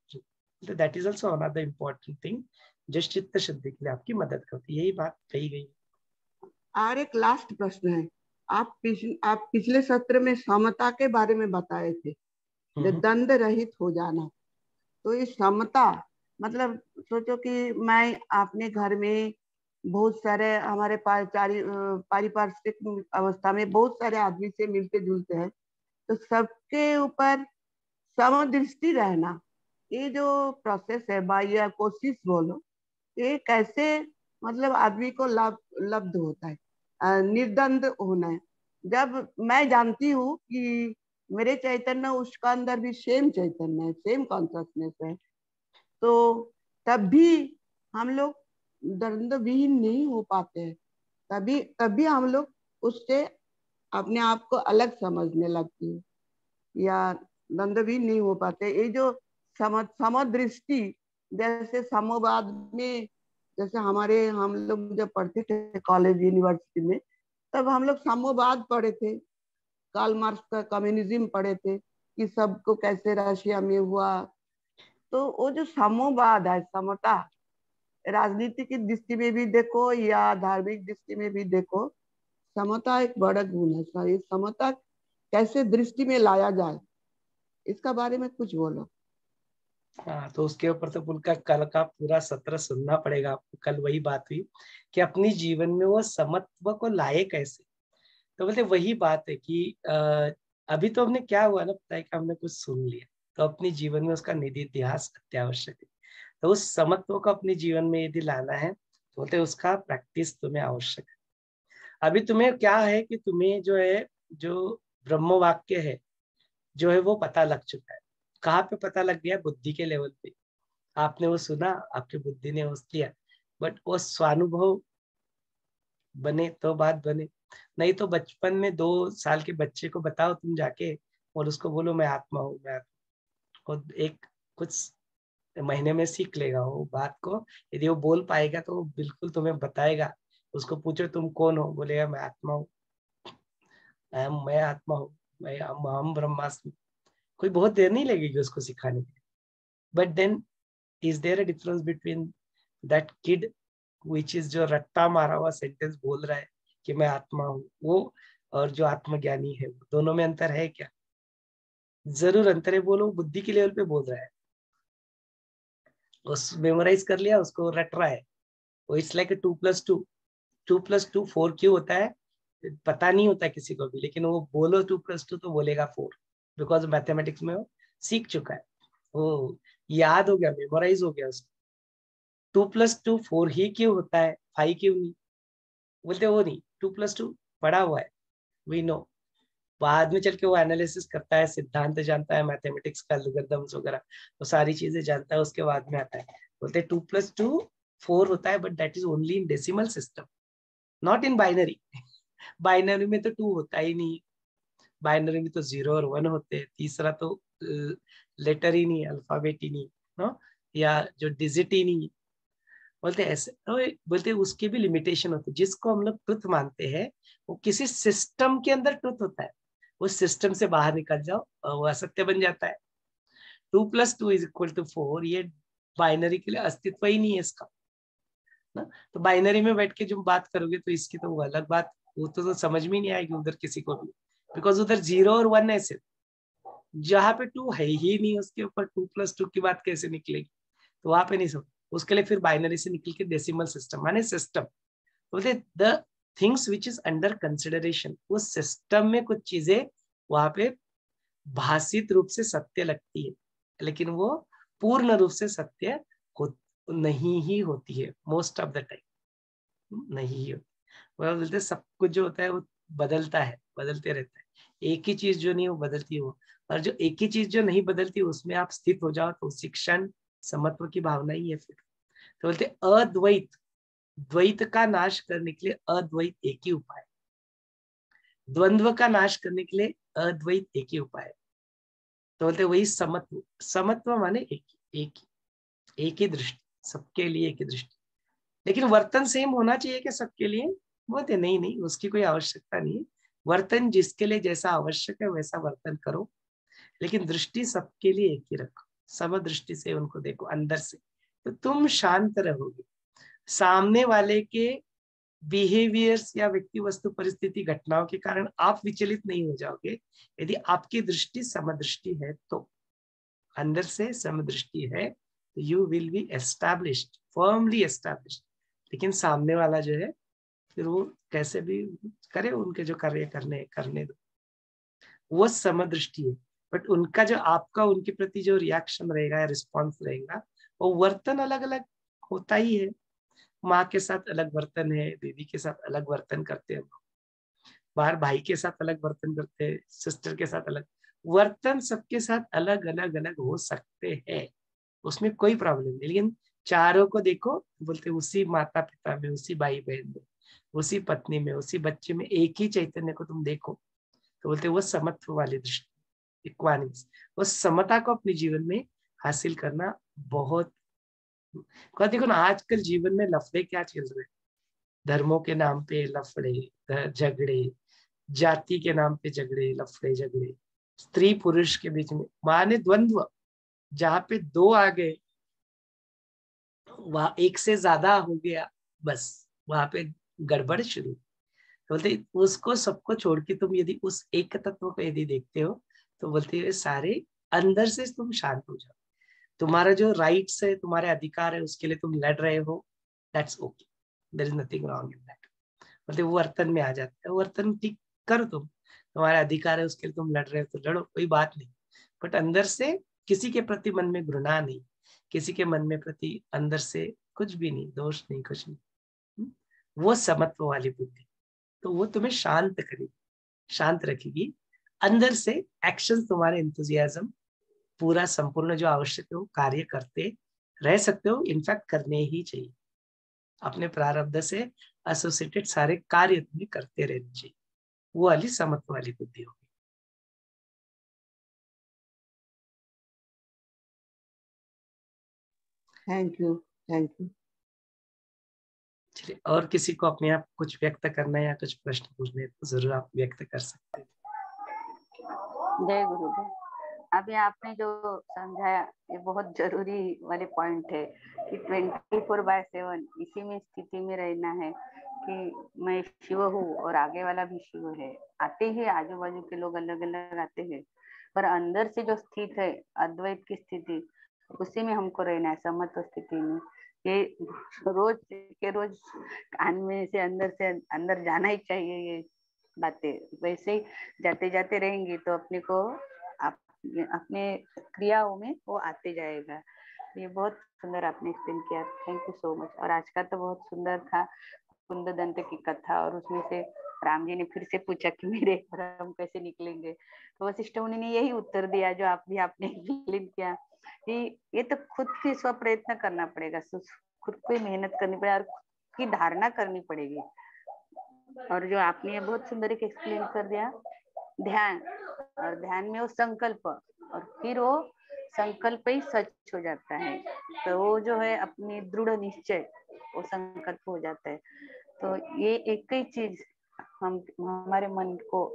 that is also the important thing जो चित्त शुद्धि के लिए आपकी मदद करती है यही बात कही गई। और एक लास्ट प्रश्न है। आप पिछले आप पिछले सत्र में समता के बारे में बताए थे हम्म। दंड रहित हो जाना। तो ये समता मतलब सोचो कि मैं अपने घर में बहुत सारे हमारे पारिपार्श्विक अवस्था में बहुत सारे आदमी से मिलते जुलते हैं तो सबके ऊपर समदृष्टि रहना ये जो प्रोसेस है बाह्य कोशिश बोलो ये कैसे मतलब आदमी को लाभ, लब्ध होता है निर्दंड होना है। जब मैं जानती हूँ कि मेरे चैतन्य, उसका अंदर भी सेम चैतन्य है, सेम कॉन्सियसनेस है तो तब भी हम लोग दर्द विहीन नहीं हो पाते हैं। तभी तभी हम लोग उससे अपने आप को अलग समझने लगती है। या दंड भी नहीं हो पाते। ये जो सम, समदृष्टि जैसे समवाद में, जैसे हमारे, हम लोग जब पढ़ते थे कॉलेज यूनिवर्सिटी में, तब हम लोग साम्यवाद पढ़े थे। कार्ल मार्क्स का कम्युनिज्म पढ़े थे कि सबको कैसे रशिया में हुआ। तो वो जो साम्यवाद है, समता, राजनीति की दृष्टि में भी देखो या धार्मिक दृष्टि में भी देखो, समता एक बड़ा गुण है। समता कैसे दृष्टि में लाया जाए, इसका बारे में कुछ बोलो। हाँ तो उसके ऊपर तो उनका कल का पूरा सत्र सुनना पड़ेगा आपको। कल वही बात हुई कि अपनी जीवन में वो समत्व को लाए कैसे? तो बोलते वही बात है कि आ, अभी तो हमने क्या हुआ ना पता है कि हमने कुछ सुन लिया। तो अपनी जीवन में उसका निधि इतिहास अत्यावश्यक है। तो उस समत्व को अपने जीवन में यदि लाना है तो बोलते उसका प्रैक्टिस तुम्हें आवश्यक है। अभी तुम्हें क्या है कि तुम्हें जो है जो ब्रह्म वाक्य है जो है वो पता लग चुका है। कहाँ पे पता लग गया? बुद्धि के लेवल पे। आपने वो सुना, आपकी बुद्धि ने उस किया। बट वो स्वानुभव बने तो बात बने। नहीं तो बचपन में दो साल के बच्चे को बताओ तुम जाके और उसको बोलो, मैं आत्मा हूँ, मैं और एक कुछ महीने में सीख लेगा वो बात को। यदि वो बोल पाएगा तो वो बिल्कुल तुम्हें बताएगा। उसको पूछो, तुम कौन हो? बोलेगा, मैं आत्मा हूँ। मैं आत्मा हूँ। मैं हम ब्रह्मास्मि कोई बहुत देर नहीं लगेगी उसको सिखाने के but then is there a difference between that kid which is जो रट्टा मारा हुआ सेंटेंस बोल रहा है कि मैं आत्मा हूँ, वो और जो आत्मज्ञानी है, दोनों में अंतर है क्या? ज़रूर अंतर है बोलो बुद्धि के लेवल पे बोल रहा है। उस मेमोराइज कर लिया, उसको रट रहा है। वो it's like two plus two two plus two four क्यों होता है? पता नहीं होता किसी को भी, लेकिन वो बोलो टू प्लस टू तो बोलेगा फोर बिकॉज़ मैथमेटिक्स में वो सीख चुका है। वो याद हो गया मेमोराइज हो गया उसको। टू प्लस टू फोर ही क्यों होता है? फाइव क्यों नहीं? बोलते, वो नहीं, टू प्लस टू पढ़ा हुआ है। वी नो बाद में चल के वो एनालिसिस करता है, सिद्धांत जानता है मैथमेटिक्स का लुगरदम्स वगैरह, वो सारी चीज़ें जानता है, उसके बाद में आता है। बोलते, टू प्लस टू फोर होता है but that is only in decimal system not in binary binary में तो टू होता ही नहीं। बाइनरी में तो ज़ीरो और वन होते हैं तीसरा तो लेटर ही नहीं अल्फ़ाबेट ही नहीं नो? या जो डिजिट ही नहीं बोलते ऐसे तो बोलते उसके भी लिमिटेशन होते जिसको हम लोग ट्रुथ मानते हैं वो किसी सिस्टम के अंदर ट्रुथ होता है। उस सिस्टम से बाहर निकल जाओ वो असत्य बन जाता है। Two plus two is equal to four ये बाइनरी के लिए अस्तित्व ही नहीं है इसका ना? तो बाइनरी में बैठ के जो बात करोगे तो इसकी तो वो अलग बात वो तो, तो समझ में नहीं आएगी उधर किसी को भी। बिकॉज़ उधर ज़ीरो और वन है सिर्फ़ जहाँ पे टू है ही नहीं, उसके ऊपर टू प्लस टू की बात कैसे निकलेगी? तो वहाँ पे नहीं समझ उसके लिए फिर बाइनरी से निकल के डेसिमल सिस्टम माने सिस्टम बोलते the things which is under consideration उस सिस्टम में कुछ चीज़ें वहाँ पे भाषित रूप से सत्य लगती है, लेकिन वो पूर्ण रूप से सत्य हो नहीं ही होती है मोस्ट ऑफ़ द टाइम नहीं ही होती। बोलते सब कुछ जो होता है वो बदलता है। बदलते रहता है। एक ही चीज़ जो नहीं, वो बदलती है और जो एक ही चीज़ जो नहीं बदलती, उसमें आप स्थित हो जाओ तो शिक्षण, समत्व की भावना ही है फिर। तो बोलते अद्वैत, द्वैत का नाश करने के लिए अद्वैत एक ही उपाय द्वंद्व का नाश करने के लिए अद्वैत एक ही उपाय तो बोलते वही समत्व। समत्व माने एक एक एक ही दृष्टि, सबके लिए एक ही दृष्टि। लेकिन वर्तन सेम होना चाहिए क्या सबके लिए? बोलते नहीं नहीं, उसकी कोई आवश्यकता नहीं है। वर्तन जिसके लिए जैसा आवश्यक है वैसा वर्तन करो। लेकिन दृष्टि सबके लिए एक ही रखो। सब दृष्टि से उनको देखो, अंदर से। तो तुम शांत रहोगे। सामने वाले के बिहेवियर्स या व्यक्ति वस्तु परिस्थिति घटनाओं के कारण आप विचलित नहीं हो जाओगे। यदि आपकी दृष्टि समदृष्टि है तो अंदर से समदृष्टि है तो you will be established firmly established लेकिन सामने वाला जो है फिर वो कैसे भी करे, उनके जो कार्य करने करने दो। वो समदृष्टि है। बट उनका जो आपका, उनके प्रति जो रिएक्शन रहेगा या रिस्पॉन्स रहेगा, वो वर्तन अलग अलग होता ही है। माँ के साथ अलग वर्तन है, दीदी के साथ अलग वर्तन करते हैं। बाहर भाई के साथ अलग वर्तन करते हैं सिस्टर के साथ अलग। वर्तन सबके साथ अलग अलग अलग हो सकते हैं। उसमें कोई प्रॉब्लम नहीं। लेकिन चारों को देखो, बोलते उसी माता पिता में, उसी भाई बहन में। उसी पत्नी में, उसी बच्चे में एक ही चैतन्य को तुम देखो। तो बोलते वो समत्व वाली दृष्टि इक्वानिम्स वो समता को अपने जीवन में हासिल करना बहुत देखो ना, आजकल जीवन में लफड़े क्या चल रहे हैं? धर्मों के नाम पे लफड़े झगड़े, जाति के नाम पे झगड़े, लफड़े, झगड़े। स्त्री पुरुष के बीच में, माने द्वंद्व। जहाँ पे दो आ गए, वहाँ एक से ज़्यादा हो गया, बस। वहाँ पे गड़बड़ शुरू। बोलते, उसको सबको छोड़ के तुम यदि उस एक तत्व को यदि देखते हो तो बोलते हैं सारे अंदर से तुम शांत हो जाओ। तुम्हारा जो राइट्स है, तुम्हारे अधिकार है, उसके लिए तुम लड़ रहे हो। That's okay there is nothing wrong in that बोलते, वो वर्तन में आ जाता है। वर्तन ठीक करो तुम। तुम्हारा अधिकार है, उसके लिए तुम लड़ रहे हो तो लड़ो, कोई बात नहीं। बट अंदर से किसी के प्रति मन में घृणा नहीं। किसी के मन में प्रति अंदर से कुछ भी नहीं, दोष नहीं, कुछ नहीं? वो समत्व वाली बुद्धि। तो वो तुम्हें शांत करेगी, शांत रखेगी। अंदर से एक्शन तुम्हारे इंतजियाजम पूरा संपूर्ण जो आवश्यक है वो कार्य करते रह सकते हो। इनफैक्ट करने ही चाहिए। अपने प्रारब्ध से एसोसिएटेड सारे कार्य तुम्हें करते रहने चाहिए। वो वाली समत्व वाली बुद्धि होगी। थैंक यू थैंक यू चलिए और किसी को अपने आप कुछ व्यक्त करना है या कुछ प्रश्न पूछने तो ज़रूर आप व्यक्त कर सकते हैं। जय गुरुदेव अभी आपने जो समझाया, ये बहुत ज़रूरी वाले पॉइंट है कि ट्वेंटी फोर बाय सेवन इसी में स्थिति में रहना है कि मैं शिव हूँ और आगे वाला भी शिव है। आते ही आजू बाजू के लोग अलग अलग आते हैं, पर अंदर से जो स्थित है, अद्वैत की स्थिति, उसी में हमको रहना है, समत्व स्थिति में। ये रोज के रोज कान में से अंदर से अंदर जाना ही चाहिए ये बातें। वैसे ही जाते जाते रहेंगे तो अपने को आप, अपने क्रियाओं में वो आते जाएगा। ये बहुत सुंदर आपने एक्सप्लेन किया। थैंक यू सो मच और आज का तो बहुत सुंदर था। कुंद दंत की कथा और उसमें से राम जी ने फिर से पूछा कि मेरे भ्रम कैसे निकलेंगे। तो वशिष्ठ मुनि ने यही उत्तर दिया जो आप भी आपने एक्सप्लेन किया। कि ये तो खुद की स्व प्रयत्न करना पड़ेगा खुद को मेहनत करनी पड़ेगी और खुद की धारणा करनी पड़ेगी। और जो आपने बहुत सुंदर एक एक्सप्लेन कर दिया, ध्यान, और ध्यान में वो संकल्प, और फिर वो संकल्प ही सच हो जाता है। तो वो जो है अपनी दृढ़ निश्चय, वो संकल्प हो जाता है। तो ये एक ही चीज़ हम, हमारे मन को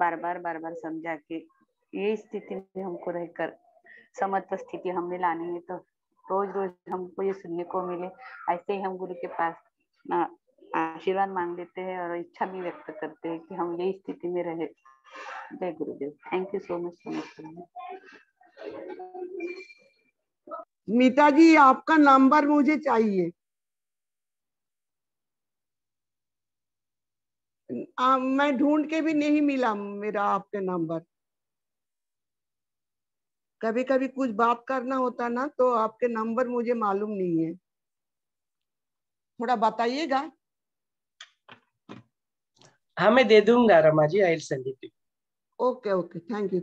बार बार बार बार समझा के ये स्थिति में हमको रहकर समत्व स्थिति हमने लानी है। तो रोज रोज हमको ये सुनने को मिले। ऐसे ही हम गुरु के पास आशीर्वाद मांग लेते हैं और इच्छा भी व्यक्त करते हैं कि हम यही स्थिति में रहे। जय गुरुदेव। Thank you so much so much Meeta ji आपका नंबर मुझे चाहिए। आ, मैं ढूंढ के भी नहीं मिला मेरा आपके नंबर कभी कभी कुछ बात करना होता ना तो आपके नंबर मुझे मालूम नहीं है। थोड़ा बताइएगा। हाँ मैं दे दूँगा Rama ji I send it okay okay thank you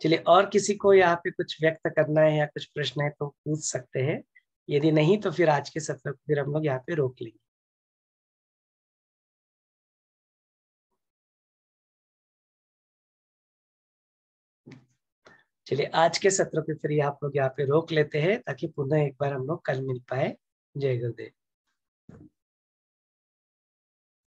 चलिए और किसी को यहाँ पे कुछ व्यक्त करना है या कुछ प्रश्न है तो पूछ सकते हैं। यदि नहीं तो फिर आज के सत्र को फिर हम लोग यहाँ पे रोक लेंगे। चलिए, आज के सत्र पे फिर आप लोग यहाँ पे रोक लेते हैं ताकि पुनः एक बार हम लोग कल मिल पाए। जय गुरुदेव।